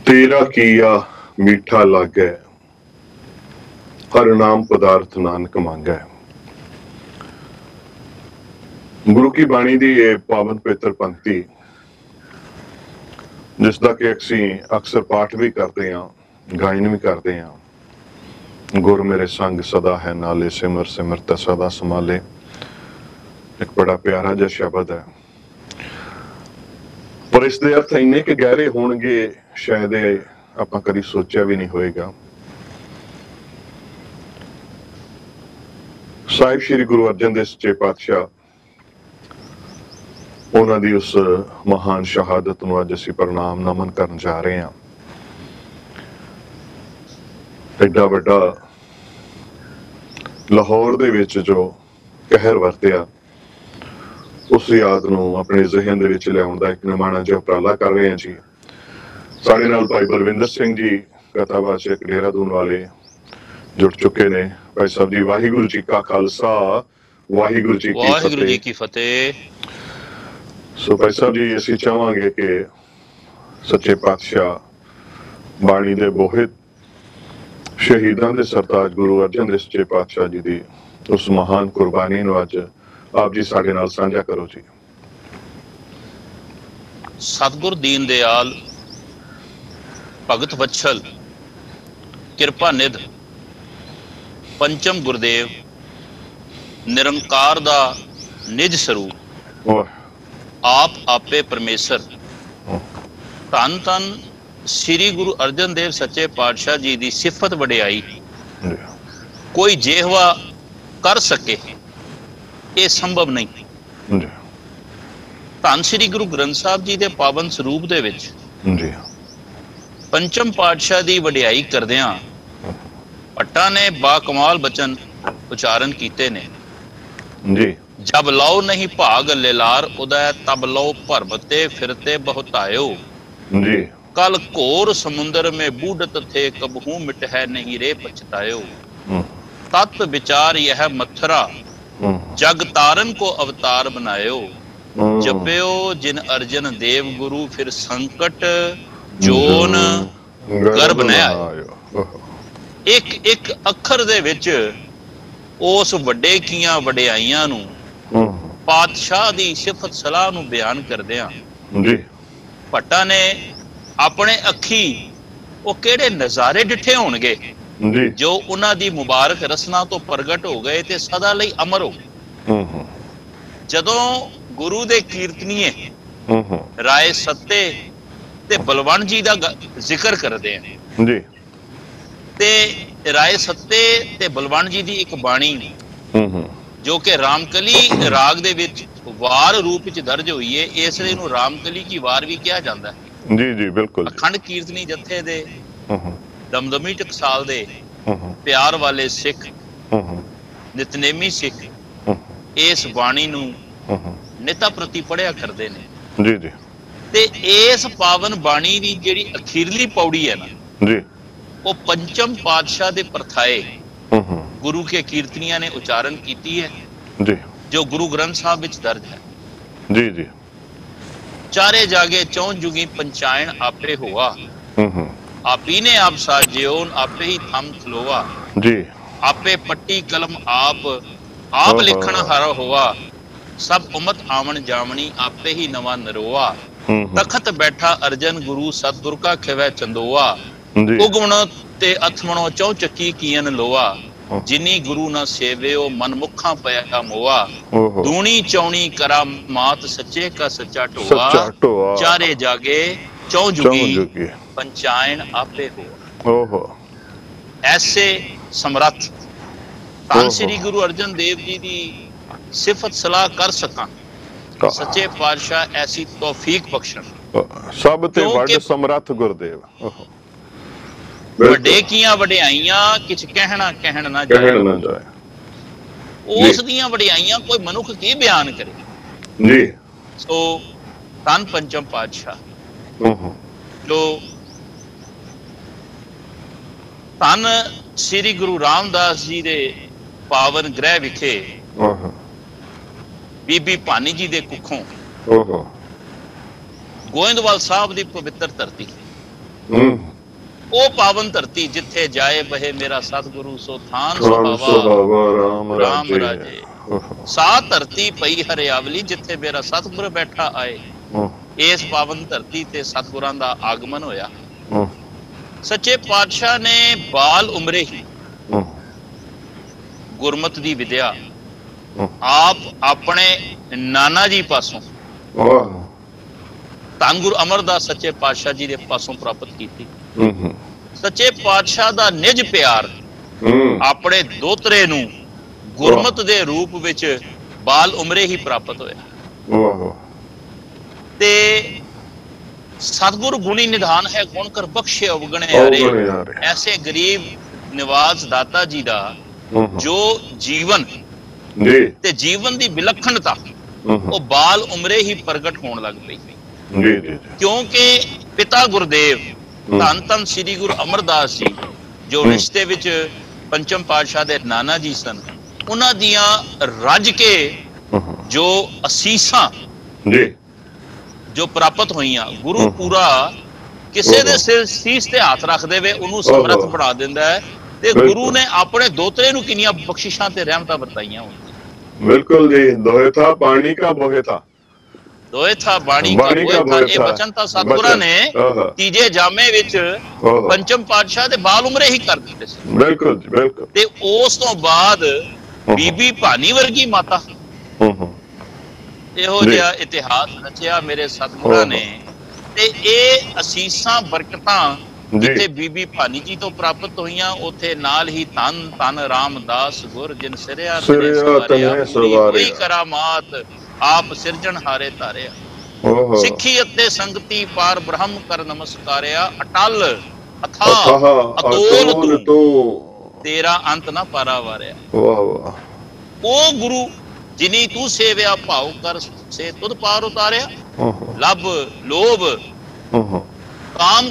ਤੇਰਾ ਕੀਆ ਮੀਠਾ ਲਾਗੈ, ਹਰ ਨਾਮ ਪਦਾਰਥ ਨਾਨਕ ਮੰਗੈ। ਗੁਰੂ ਕੀ ਬਾਣੀ ਦੀ ਇਹ ਪਾਵਨ ਪਵਿੱਤਰ ਪੰਕਤੀ, ਜਿਸ ਦਾ ਕਿ ਅਸੀਂ ਅਕਸਰ ਪਾਠ ਵੀ ਕਰਦੇ ਹਾਂ, ਗਾਇਨ ਵੀ ਕਰਦੇ ਹਾਂ। ਗੁਰ ਮੇਰੇ ਸੰਗ ਸਦਾ ਹੈ ਨਾਲੇ, ਸਿਮਰ ਸਿਮਰਤਾ ਸਦਾ ਸਮਾਲੇ ਇੱਕ ਬੜਾ ਪਿਆਰਾ ਜਿਹਾ ਸ਼ਬਦ ਹੈ। ਪਰ ਇਸ ਦੇ ਅਰਥ ਇੰਨੇ ਕਿ ਗਹਿਰੇ ਹੋਣਗੇ ਸ਼ਾਇਦ ਇਹ ਆਪਾਂ ਕਦੀ ਸੋਚਿਆ ਵੀ ਨਹੀਂ ਹੋਏਗਾ। ਸਾਹਿਬ ਸ੍ਰੀ ਗੁਰੂ ਅਰਜਨ ਦੇਵ ਸੱਚੇ ਪਾਤਸ਼ਾਹ, ਉਹਨਾਂ ਦੀ ਉਸ ਮਹਾਨ ਸ਼ਹਾਦਤ ਨੂੰ ਅੱਜ ਅਸੀਂ ਪ੍ਰਣਾਮ ਨਮਨ ਕਰਨ ਜਾ ਰਹੇ ਹਾਂ। ਐਡਾ ਵੱਡਾ ਲਾਹੌਰ ਦੇ ਵਿੱਚ ਜੋ ਕਹਿਰ ਵਰਤਿਆ, ਉਸ ਯਾਦ ਨੂੰ ਆਪਣੇ ਜ਼ਿਹਨ ਦੇ ਵਿੱਚ ਲਿਆਉਣ ਦਾ ਇੱਕ ਨਿਮਾਣਾ ਜਿਹਾ ਉਪਰਾਲਾ ਕਰ ਰਹੇ ਹਾਂ ਜੀ। ਸਾਡੇ ਨਾਲ ਭਾਈ ਬਲਵਿੰਦਰ ਸਿੰਘ ਜੀ ਕਥਾਵਾਚਕ ਡੇਰਾਦੂਨ ਵਾਲੇ ਜੁੜ ਚੁੱਕੇ ਨੇ। ਭਾਈ ਸਾਹਿਬ ਜੀ ਵਾਹਿਗੁਰੂ ਜੀ ਕਾ ਖਾਲਸਾ ਵਾਹਿਗੁਰੂ ਜੀ ਕੀ ਵਾਹਿਗੁਰੂ ਜੀ ਫਤਿਹ ਕੀ ਫਤਿਹ। ਸੋ ਭਾਈ ਸਾਹਿਬ ਜੀ ਅਸੀਂ ਚਾਹਾਂਗੇ ਕਿ ਸੱਚੇ ਪਾਤਸ਼ਾਹ ਬਾਣੀ ਦੇ ਬੋਹਿਤ ਸ਼ਹੀਦਾਂ ਦੇ ਸਰਤਾਜ ਗੁਰੂ ਅਰਜਨ ਦੇਵ ਸੱਚੇ ਪਾਤਸ਼ਾਹ ਜੀ ਦੀ ਉਸ ਮਹਾਨ ਕੁਰਬਾਨੀ ਨੂੰ ਅੱਜ ਆਪ ਜੀ ਸਾਡੇ ਨਾਲ ਸਾਂਝਾ ਕਰੋ ਜੀ। ਸਤਿਗੁਰ ਦੀਨ ਦਿਆਲ ਭਗਤ ਵਛਲ ਕਿਰਪਾ ਨਿਧ ਪੰਚਮ ਗੁਰਦੇਵ ਨਿਰੰਕਾਰ ਦਾ ਨਿਜ ਸਰੂਪ ਆਪ ਆਪੇ ਪਰਮੇਸ਼ਰ। ਧੰਨ ਧੰਨ ਸ੍ਰੀ ਗੁਰੂ ਅਰਜਨ ਦੇਵ ਸੱਚੇ ਪਾਤਸ਼ਾਹ ਜੀ ਦੀ ਸਿਫਤ ਵਡਿਆਈ। ਕੋਈ ਜਿਹਵਾ ਕਰ ਸਕੇ ਇਹ ਸੰਭਵ ਨਹੀਂ। ਜੀ ਧੰਨ ਸ੍ਰੀ ਗੁਰੂ ਗ੍ਰੰਥ ਸਾਹਿਬ ਜੀ ਦੇ ਪਾਵਨ ਸਰੂਪ ਦੇ ਵਿੱਚ ਜੀ ਪੰਚਮ ਪਾਤਸ਼ਾਹ ਦੀ ਵਡਿਆਈ ਕਰਦਿਆਂ ਪੱਟਾ ਨੇ ਬਾ ਕਮਾਲ ਬਚਨ ਉਚਾਰਨ ਕੀਤੇ ਨੇ। ਜੀ। ਜਬ ਲਾਉ ਨਹੀਂ ਭਾਗ ਲੈਲਾਰ ਉਹਦਾ ਤਬ ਲਾਉ ਭਰਬਤੇ ਫਿਰਤੇ ਬਹੁਤਾਇਓ। ਜੀ। ਕਲ ਘੋਰ ਸਮੁੰਦਰ ਮੇ ਬੂਡਤ ਥੇ ਕਬਹੂ ਮਿਟ ਹੈ ਨਹੀਂ ਰੇ ਪਛਤਾਇਓ। ਤਤ ਵਿਚਾਰ ਇਹ ਮਥਰਾ ਜਗ ਤਾਰਨ ਕੋ ਅਵਤਾਰ ਬਨਾਇਓ ਜਪਿਓ ਜਿਨ ਅਰਜਨ ਦੇਵ ਗੁਰੂ ਫਿਰ ਸੰਕਟ ਜੋਨ ਗਰਭ ਨਾ ਆਇਓ ਇੱਕ ਇੱਕ ਅੱਖਰ ਦੇ ਵਿੱਚ ਉਸ ਵੱਡੇ ਕੀਆਂ ਵਡਿਆਈਆਂ ਨੂੰ ਪਾਤਸ਼ਾਹ ਦੀ ਸਿਫਤ ਸਲਾਹ ਨੂੰ ਬਿਆਨ ਕਰਦੇ ਆ ਜੀ। ਭੱਟਾ ਨੇ ਆਪਣੇ ਅੱਖੀ ਉਹ ਕਿਹੜੇ ਨਜ਼ਾਰੇ ਡਿੱਠੇ ਹੋਣਗੇ? ਜੋ। ਉਹਨਾਂ ਦੀ ਮੁਬਾਰਕ ਰਸਨਾ ਤੋਂ ਪ੍ਰਗਟ ਹੋ ਗਏ ਤੇ ਸਦਾ ਲਈ ਅਮਰ ਹੋ। ਜਦੋਂ ਗੁਰੂ ਦੇ ਕੀਰਤਨੀਏ ਰਾਏ ਸੱਤੇ ਤੇ ਬਲਵੰਤ ਜੀ ਦਾ ਜ਼ਿਕਰ ਕਰਦੇ ਆ ਜੀ। ਤੇ ਰਾਏ ਸੱਤੇ ਤੇ ਬਲਵੰਤ ਜੀ ਦੀ ਇੱਕ ਬਾਣੀ ਹਮ, ਜੋ ਕਿ ਰਾਮਕਲੀ ਰਾਗ ਦੇ ਵਿੱਚ ਵਾਰ ਰੂਪ ਵਿੱਚ ਦਰਜ ਹੋਈ ਹੈ ਇਸ ਲਈ ਇਹਨੂੰ ਰਾਮਕਲੀ ਕੀ ਵਾਰ ਵੀ ਕਿਹਾ ਜਾਂਦਾ ਹੈ। ਜੀ ਜੀ ਬਿਲਕੁਲ। ਅਖੰਡ ਕੀਰਤਨੀ ਜਥੇ ਦੇ ਹਮ, ਹਮ, ਦਮਦਮੀ ਟਕਸਾਲ ਦੇ ਪਿਆਰ ਵਾਲੇ ਸਿੱਖ ਨਿਤਨੇਮੀ ਸਿੱਖ ਇਸ ਬਾਣੀ ਨੂੰ ਹਮ, ਨਿਤਾ ਪ੍ਰਤੀ ਪੜਿਆ ਕਰਦੇ ਨੇ। ਜੀ ਜੀ। ਤੇ ਇਸ ਪਾਵਨ ਬਾਣੀ ਦੀ ਜਿਹੜੀ ਅਖੀਰਲੀ ਪੌੜੀ ਹੈ ਨਾ ਜੀ। ਉਹ ਪੰਚਮ ਪਾਤਸ਼ਾਹ ਦੇ ਪਰਥਾਏ ਗੁਰੂ ਕੇ ਕੀਰਤਨੀਆਂ ਨੇ ਉਚਾਰਨ ਕੀਤੀ ਹੈ। ਜੀ। ਜੋ ਗੁਰੂ ਗ੍ਰੰਥ ਸਾਹਿਬ ਵਿੱਚ ਦਰਜ ਹੈ। ਜੀ ਜੀ। ਚਾਰੇ ਜਾਗੇ ਚੌਂ ਜੁਗੀ ਪੰਚਾਇਣ ਆਪੇ ਹੋਆ। ਹਮ, ਆਪੀ ਨੇ ਆਪ ਸਾਜਿਓ ਆਪੇ ਹੀ ਥੰਮ ਖਲੋਆ। ਜੀ। ਆਪੇ ਪੱਟੀ ਕਲਮ ਆਪ ਆਪ। ਲਿਖਣ ਹਰ ਹੋਆ। ਸਭ ਉਮਤ ਆਵਣ ਜਾਵਣੀ ਆਪੇ ਹੀ ਨਵਾਂ ਨਰੋਆ। ਤਖਤ ਬੈਠਾ ਅਰਜਨ ਗੁਰੂ ਸਤਿਗੁਰ ਕਾ ਖਿਵੈ ਚੰਦੋਆ। ਉਗਵਣ ਤੇ ਅਥਮਣੋ ਚੌ ਚੱਕੀ ਕੀਨ ਲੋਆ। ਜਿਨੀ ਗੁਰੂ ਨਾ ਸੇਵਿਓ ਮਨ ਮੁਖਾਂ ਪਿਆ ਮੋਆ। ਦੂਣੀ ਚੌਣੀ ਕਰਾ ਮਾਤ ਸੱਚੇ ਕਾ ਸੱਚਾ ਢੋਆ। ਚਾਰੇ ਜਾਗੇ ਚੌ ਜੁਗੀ। ਪੰਚਾਇਣ ਆਪੇ ਹੋਆ ਓਹੋ। ਐਸੇ ਸਮਰੱਥ। ਓਹੋ। ਸ੍ਰੀ ਗੁਰੂ ਅਰਜਨ ਦੇਵ ਜੀ ਦੀ ਸਿਫਤ ਸਲਾਹ ਕਰ ਸਕਾਂ। ਸੱਚੇ ਪਾਤਸ਼ਾਹ ਐਸੀ ਤੌਫੀਕ ਬਖਸ਼ਣ। ਸਭ ਤੇ ਵੱਡ ਸਮਰੱਥ ਗੁਰਦੇਵ। ਵੱਡੇ ਕੀਆਂ ਵਡਿਆਈਆਂ ਕਿਛ ਕਹਿਣਾ ਕਹਿਣ ਨਾ ਜਾਏ। ਉਸ ਦੀਆਂ ਵਡਿਆਈਆਂ ਕੋਈ ਮਨੁੱਖ ਕੀ ਬਿਆਨ ਕਰੇ? ਜੀ। ਸੋ ਧੰਨ ਪੰਚਮ ਪਾਤਸ਼ਾਹ। ਜੋ ਧੰਨ ਸ੍ਰੀ ਗੁਰੂ ਰਾਮਦਾਸ ਜੀ ਦੇ ਪਾਵਨ ਗ੍ਰਹਿ ਵਿਖੇ ਬੀਬੀ ਭਾਨੀ ਜੀ ਦੇ ਕੁੱਖੋਂ ਓਹੋ। ਗੋਇੰਦਵਾਲ ਸਾਹਿਬ ਦੀ ਪਵਿੱਤਰ ਧਰਤੀ। ਹੂੰ। ਉਹ ਪਾਵਨ ਧਰਤੀ ਜਿੱਥੇ ਜਾਏ ਬਹੇ ਮੇਰਾ ਸਤਿਗੁਰੂ ਸੋ ਥਾਨ ਰਾਮ ਰਾਮ ਰਾਜੇ। ਸਾ ਧਰਤੀ ਪਈ ਹਰਿਆਵਲੀ ਜਿੱਥੇ ਮੇਰਾ ਸਤਿਗੁਰ ਬੈਠਾ ਆਏ। ਇਸ ਪਾਵਨ ਧਰਤੀ ਤੇ ਸਤਿਗੁਰਾਂ ਦਾ ਆਗਮਨ ਹੋਇਆ। ਸੱਚੇ ਪਾਤਸ਼ਾਹ ਨੇ ਬਾਲ ਉਮਰੇ ਹੀ। ਗੁਰਮਤ ਦੀ ਵਿਦਿਆ। ਆਪ ਆਪਣੇ ਨਾਨਾ ਜੀ ਪਾਸੋਂ ਵਾਹ। ਧੰਨ ਗੁਰੂ ਅਮਰਦਾਸ ਸੱਚੇ ਪਾਤਸ਼ਾਹ ਜੀ ਦੇ ਪਾਸੋਂ ਪ੍ਰਾਪਤ ਕੀਤੀ। ਸੱਚੇ ਪਾਤਸ਼ਾਹ ਦਾ ਨਿਜ ਪਿਆਰ ਆਪਣੇ ਦੋਤਰੇ ਨੂੰ ਗੁਰਮਤ ਦੇ ਰੂਪ ਵਿੱਚ ਬਾਲ ਉਮਰੇ ਹੀ ਪ੍ਰਾਪਤ ਹੋਇਆ। ਤੇ ਸਤਿਗੁਰ ਗੁਣੀ ਨਿਧਾਨ ਹੈ ਗੁਣ ਕਰ ਬਖਸ਼ੇ ਉਗਣੇ ਅਵਗਣੇ ਹਾਰੇ। ਐਸੇ ਗਰੀਬ ਨਿਵਾਸ ਦਾਤਾ ਜੀ ਦਾ। ਜੋ ਜੀਵਨ ਜੀ ਤੇ ਜੀਵਨ ਦੀ ਵਿਲੱਖਣਤਾ। ਉਹ ਬਾਲ ਉਮਰੇ ਹੀ ਪ੍ਰਗਟ ਹੋਣ ਲੱਗ ਪਈ ਜੀ ਜੀ ਕਿਉਂਕਿ ਪਿਤਾ ਗੁਰਦੇਵ। ਧੰਨ ਧੰਨ ਸ੍ਰੀ ਗੁਰੂ ਅਮਰਦਾਸ ਜੀ ਜੋ। ਰਿਸ਼ਤੇ ਵਿੱਚ ਪੰਚਮ ਪਾਤਸ਼ਾਹ ਦੇ ਨਾਨਾ ਜੀ ਸਨ ਉਹਨਾਂ ਦੀਆਂ ਰੱਜ ਕੇ। ਜੋ ਅਸੀਸਾਂ ਜੀ ਜੋ ਪ੍ਰਾਪਤ ਹੋਈਆਂ ਗੁਰੂ। ਪੂਰਾ ਕਿਸੇ ਦੇ। ਸਿਰ ਸੀਸ ਤੇ ਹੱਥ ਰੱਖ ਦੇਵੇ ਉਹਨੂੰ ਸਮਰੱਥ। ਬਣਾ ਦਿੰਦਾ ਹੈ ਤੇ। ਗੁਰੂ ਨੇ ਆਪਣੇ ਦੋਤਰੇ ਨੂੰ ਕਿੰਨੀਆਂ ਬਖਸ਼ਿਸ਼ਾਂ ਤੇ ਰਹਿਮਤਾਂ ਵਰਤਾਈਆਂ ਹੁੰਦੀਆਂ बिल्कुल जी दोहे था पानी का बोहे था ਦੋਏ ਥਾ ਬਾਣੀ ਕਾ ਬਾਣੀ ਬੋਏ ਕਾ ਥਾ ਬੋਏ ਇਹ ਥਾ। ਬਚਨ ਤਾਂ ਸਤਿਗੁਰਾਂ ਬਚਨ। ਨੇ ਆਹਾ। ਤੀਜੇ ਜਾਮੇ ਵਿੱਚ ਓਹੋ। ਪੰਚਮ ਪਾਤਸ਼ਾਹ ਦੇ ਬਾਲ ਉਮਰੇ ਹੀ ਕਰ ਦਿੱਤੇ ਸੀ बिल्कुल जी बिल्कुल ਤੇ ਉਸ ਤੋਂ ਬਾਅਦ ਬੀਬੀ ਭਾਨੀ ਵਰਗੀ ਮਾਤਾ हम्म, हम्म, ਇਹੋ ਜੀ। ਜਿਹਾ ਇਤਿਹਾਸ ਰਚਿਆ ਮੇਰੇ ਸਤਿਗੁਰਾਂ ਓਹੋ। ਨੇ ਤੇ ਇਹ ਅਸੀਸਾਂ ਬਰਕਤਾਂ ਜੀ। ਜਿੱਥੇ ਬੀਬੀ ਭਾਨੀ ਜੀ ਤੋਂ ਪ੍ਰਾਪਤ ਹੋਈਆਂ ਉਥੇ ਨਾਲ ਹੀ ਤਨ ਤਨ ਰਾਮਦਾਸ ਗੁਰ ਜਿਨ ਸਿਰਿਆ ਤਨੇ ਸਵਾਰਿਆ। ਕੋਈ ਕਰਾਮਾਤ ਆਪ ਸਿਰਜਣ ਹਾਰੇ ਧਾਰਿਆ। ਸਿੱਖੀ ਅਤੇ ਸੰਗਤੀ ਪਾਰ ਬ੍ਰਹਮ ਕਰ ਨਮਸਕਾਰਿਆ। ਅਟਲ ਅਥਾ ਅਤੋਲ ਤੂੰ। ਤੇਰਾ ਅੰਤ ਨਾ ਪਾਰਾ ਵਾਰਿਆ ਵਾਹ ਵਾਹ। ਉਹ ਗੁਰੂ ਜਿਨੀ ਤੂੰ ਸੇਵਿਆ ਭਾਉ ਕਰ ਸੇ ਤੁਧ ਪਾਰ ਉਤਾਰਿਆ। ਲਬ ਲੋਭ ਕਾਮ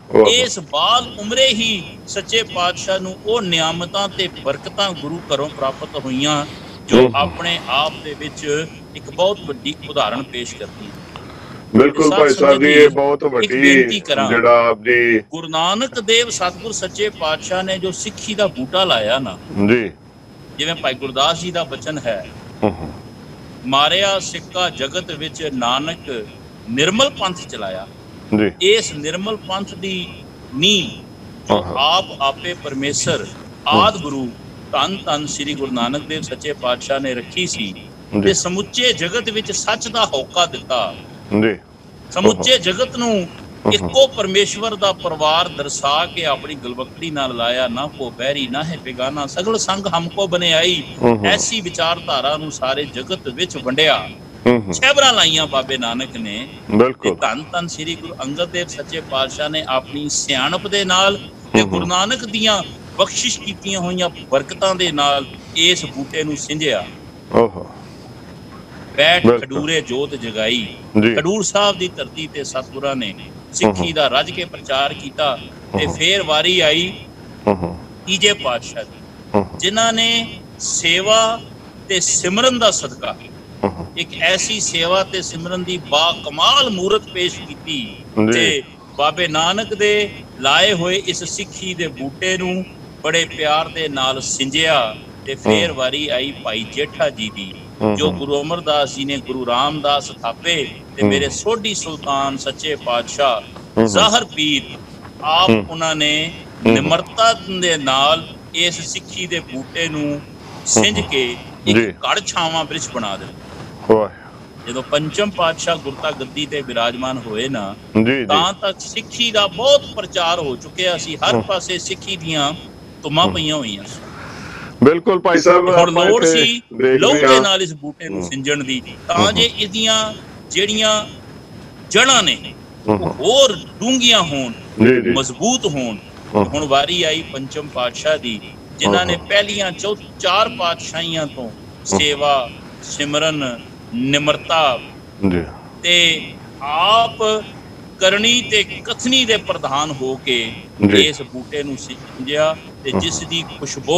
ਇਸ ਬਾਲ ਉਮਰੇ ਹੀ ਸੱਚੇ ਪਾਤਸ਼ਾਹ ਨੂੰ ਉਹ ਨਿਆਮਤਾਂ ਤੇ ਬਰਕਤਾਂ ਗੁਰੂ ਘਰੋਂ ਪ੍ਰਾਪਤ ਹੋਈਆਂ ਜੋ। ਆਪਣੇ ਆਪ ਦੇ ਵਿੱਚ ਇੱਕ ਬਹੁਤ ਵੱਡੀ ਉਦਾਹਰਣ ਪੇਸ਼ ਕਰਦੀ ਹੈ। ਬਿਲਕੁਲ ਭਾਈ ਸਾਹਿਬ ਜੀ ਇਹ ਬਹੁਤ ਵੱਡੀ। ਜਿਹੜਾ ਆਪ ਜੀ ਗੁਰੂ ਨਾਨਕ ਦੇਵ ਸਤਿਗੁਰ ਸੱਚੇ ਪਾਤਸ਼ਾਹ ਨੇ ਜੋ ਸਿੱਖੀ ਦਾ ਬੂਟਾ ਲਾਇਆ ਨਾ ਜੀ। ਜਿਵੇਂ ਭਾਈ ਗੁਰਦਾਸ ਜੀ ਦਾ ਬਚਨ ਹੂੰ, ਮਾਰਿਆ ਸਿੱਕਾ ਜਗਤ ਵਿੱਚ ਨਾਨਕ ਨਿਰਮਲ ਪੰਥ ਚਲਾਇਆ। ਜੀ। ਇਸ ਨਿਰਮਲ ਪੰਥ ਦੀ ਨੀਂਹ ਜੋ। ਆਪ ਆਪੇ ਪਰਮੇਸ਼ਰ ਆਦ ਗੁਰੂ ਧੰਨ ਧੰਨ ਸ੍ਰੀ ਗੁਰੂ ਨਾਨਕ ਦੇਵ ਸੱਚੇ ਪਾਤਸ਼ਾਹ ਨੇ ਰੱਖੀ ਸੀ ਤੇ ਸਮੁੱਚੇ ਜਗਤ ਵਿੱਚ ਸੱਚ ਦਾ ਹੋਕਾ ਦਿੱਤਾ। ਜੀ। ਸਮੁੱਚੇ ਜਗਤ ਨੂੰ ਇੱਕੋ ਪਰਮੇਸ਼ਵਰ ਦਾ ਪਰਿਵਾਰ ਦਰਸਾ ਕੇ ਆਪਣੀ ਗਲਵਕੜੀ ਨਾਲ ਲਾਇਆ ਨਾ ਕੋ ਬਹਿਰੀ ਨਾ ਹੈ ਬੇਗਾਨਾ ਸਗਲ ਸੰਗ ਹਮਕੋ ਹੂੰ, ਹੂੰ, ਐਸੀ ਵਿਚਾਰਧਾਰਾ ਨੂੰ ਸਾਰੇ ਜਗਤ ਵਿੱਚ ਵੰਡਿਆ। ਛੇਬਰਾਂ ਲਾਈਆਂ ਬਾਬੇ ਨਾਨਕ ਨੇ ਬਿਲਕੁਲ। ਧੰਨ ਧੰਨ ਸ੍ਰੀ ਗੁਰੂ ਅੰਗਦ ਦੇਵ ਸੱਚੇ ਪਾਤਸ਼ਾਹ ਨੇ ਆਪਣੀ ਸਿਆਣਪ ਦੇ ਨਾਲ ਤੇ। ਗੁਰੂ ਨਾਨਕ ਦੀਆਂ ਬਖਸ਼ਿਸ਼ ਕੀਤੀਆਂ ਹੋਈਆਂ ਬਰਕਤਾਂ ਦੇ ਨਾਲ ਇਸ ਬੂਟੇ ਨੂੰ ਓਹੋ। ਬੈਠ। ਖਡੂਰੇ ਜੋਤ ਜਗਾਈ। ਖਡੂਰ ਸਾਹਿਬ ਦੀ ਧਰਤੀ ਤੇ ਸਤਿਗੁਰਾਂ ਨੇ ਸਿੱਖੀ ਦਾ ਰੱਜ ਕੇ ਪ੍ਰਚਾਰ ਕੀਤਾ ਤੇ। ਫੇਰ ਵਾਰੀ ਆਈ ਤੀਜੇ ਪਾਤਸ਼ਾਹ ਦੀ। ਜਿਨ੍ਹਾਂ ਨੇ ਸੇਵਾ ਤੇ ਸਿਮਰਨ ਦਾ ਸਦਕਾ ਇੱਕ ਐਸੀ ਸੇਵਾ ਤੇ ਸਿਮਰਨ ਦੀ ਬਾ ਕਮਾਲ ਮੂਰਤ ਪੇਸ਼ ਕੀਤੀ। ਤੇ ਬਾਬੇ ਨਾਨਕ ਦੇ ਲਾਏ ਹੋਏ ਇਸ ਸਿੱਖੀ ਦੇ ਬੂਟੇ ਨੂੰ ਬੜੇ ਪਿਆਰ ਦੇ ਨਾਲ ਸਿੰਜਿਆ ਤੇ ਫੇਰ। ਵਾਰੀ ਆਈ ਭਾਈ ਜੇਠਾ ਜੀ ਦੀ ਜੋ। ਗੁਰੂ ਅਮਰਦਾਸ ਜੀ ਨੇ ਗੁਰੂ ਰਾਮਦਾਸ ਥਾਪੇ ਤੇ। ਮੇਰੇ ਸੋਢੀ ਸੁਲਤਾਨ ਸੱਚੇ ਪਾਤਸ਼ਾਹ। ਜ਼ਾਹਰ ਪੀਰ ਆਪ। ਉਹਨਾਂ ਨੇ। ਨਿਮਰਤਾ ਦੇ ਨਾਲ ਇਸ ਸਿੱਖੀ ਦੇ ਬੂਟੇ ਨੂੰ ਸਿੰਜ। ਕੇ। ਇੱਕ ਘੜ ਛਾਵਾਂ ਬ੍ਰਿਸ਼ ਬਣਾ ਦਿੱਤਾ ਜਦੋਂ ਪੰਚਮ ਪਾਤਸ਼ਾਹ ਗੁਰਤਾ ਗੱਦੀ ਤੇ ਵਿਰਾਜਮਾਨ ਹੋਏ ਨਾ ਤਾਂ ਤੱਕ ਸਿੱਖੀ ਦਾ ਬਹੁਤ ਪ੍ਰਚਾਰ ਹੋ ਚੁੱਕਿਆ ਸੀ ਹਰ। ਪਾਸੇ ਸਿੱਖੀ ਦੀਆਂ ਤੁਮਾਂ ਪਈਆਂ ਹੋਈਆਂ ਸੀ ਬਿਲਕੁਲ ਭਾਈ ਸਾਹਿਬ ਹੁਣ ਲੋੜ ਸੀ ਲਹੂ ਦੇ। ਨਾਲ ਇਸ ਬੂਟੇ ਨੂੰ। ਸਿੰਜਣ ਦੀ ਤਾਂ। ਜੇ ਇਹਦੀਆਂ ਜਿਹੜੀਆਂ ਜੜਾਂ ਨੇ ਹੋਰ ਡੂੰਘੀਆਂ ਹੋਣ ਮਜ਼ਬੂਤ ਹੋਣ। ਹੁਣ ਵਾਰੀ ਆਈ ਪੰਚਮ ਪਾਤਸ਼ਾਹ ਦੀ ਜਿਨ੍ਹਾਂ ਨੇ। ਪਹਿਲੀਆਂ ਚੌ ਚਾਰ ਪਾਤਸ਼ਾਹੀਆਂ ਤੋਂ ਸੇਵਾ ਸਿਮਰਨ ਨਿਮਰਤਾ ਜੀ ਤੇ ਆਪ ਕਰਨੀ ਤੇ ਕਥਨੀ ਦੇ ਪ੍ਰਧਾਨ ਹੋ ਕੇ। ਇਸ ਬੂਟੇ ਨੂੰ ਸਿੰਜਿਆ ਤੇ ਜਿਸ ਦੀ ਖੁਸ਼ਬੂ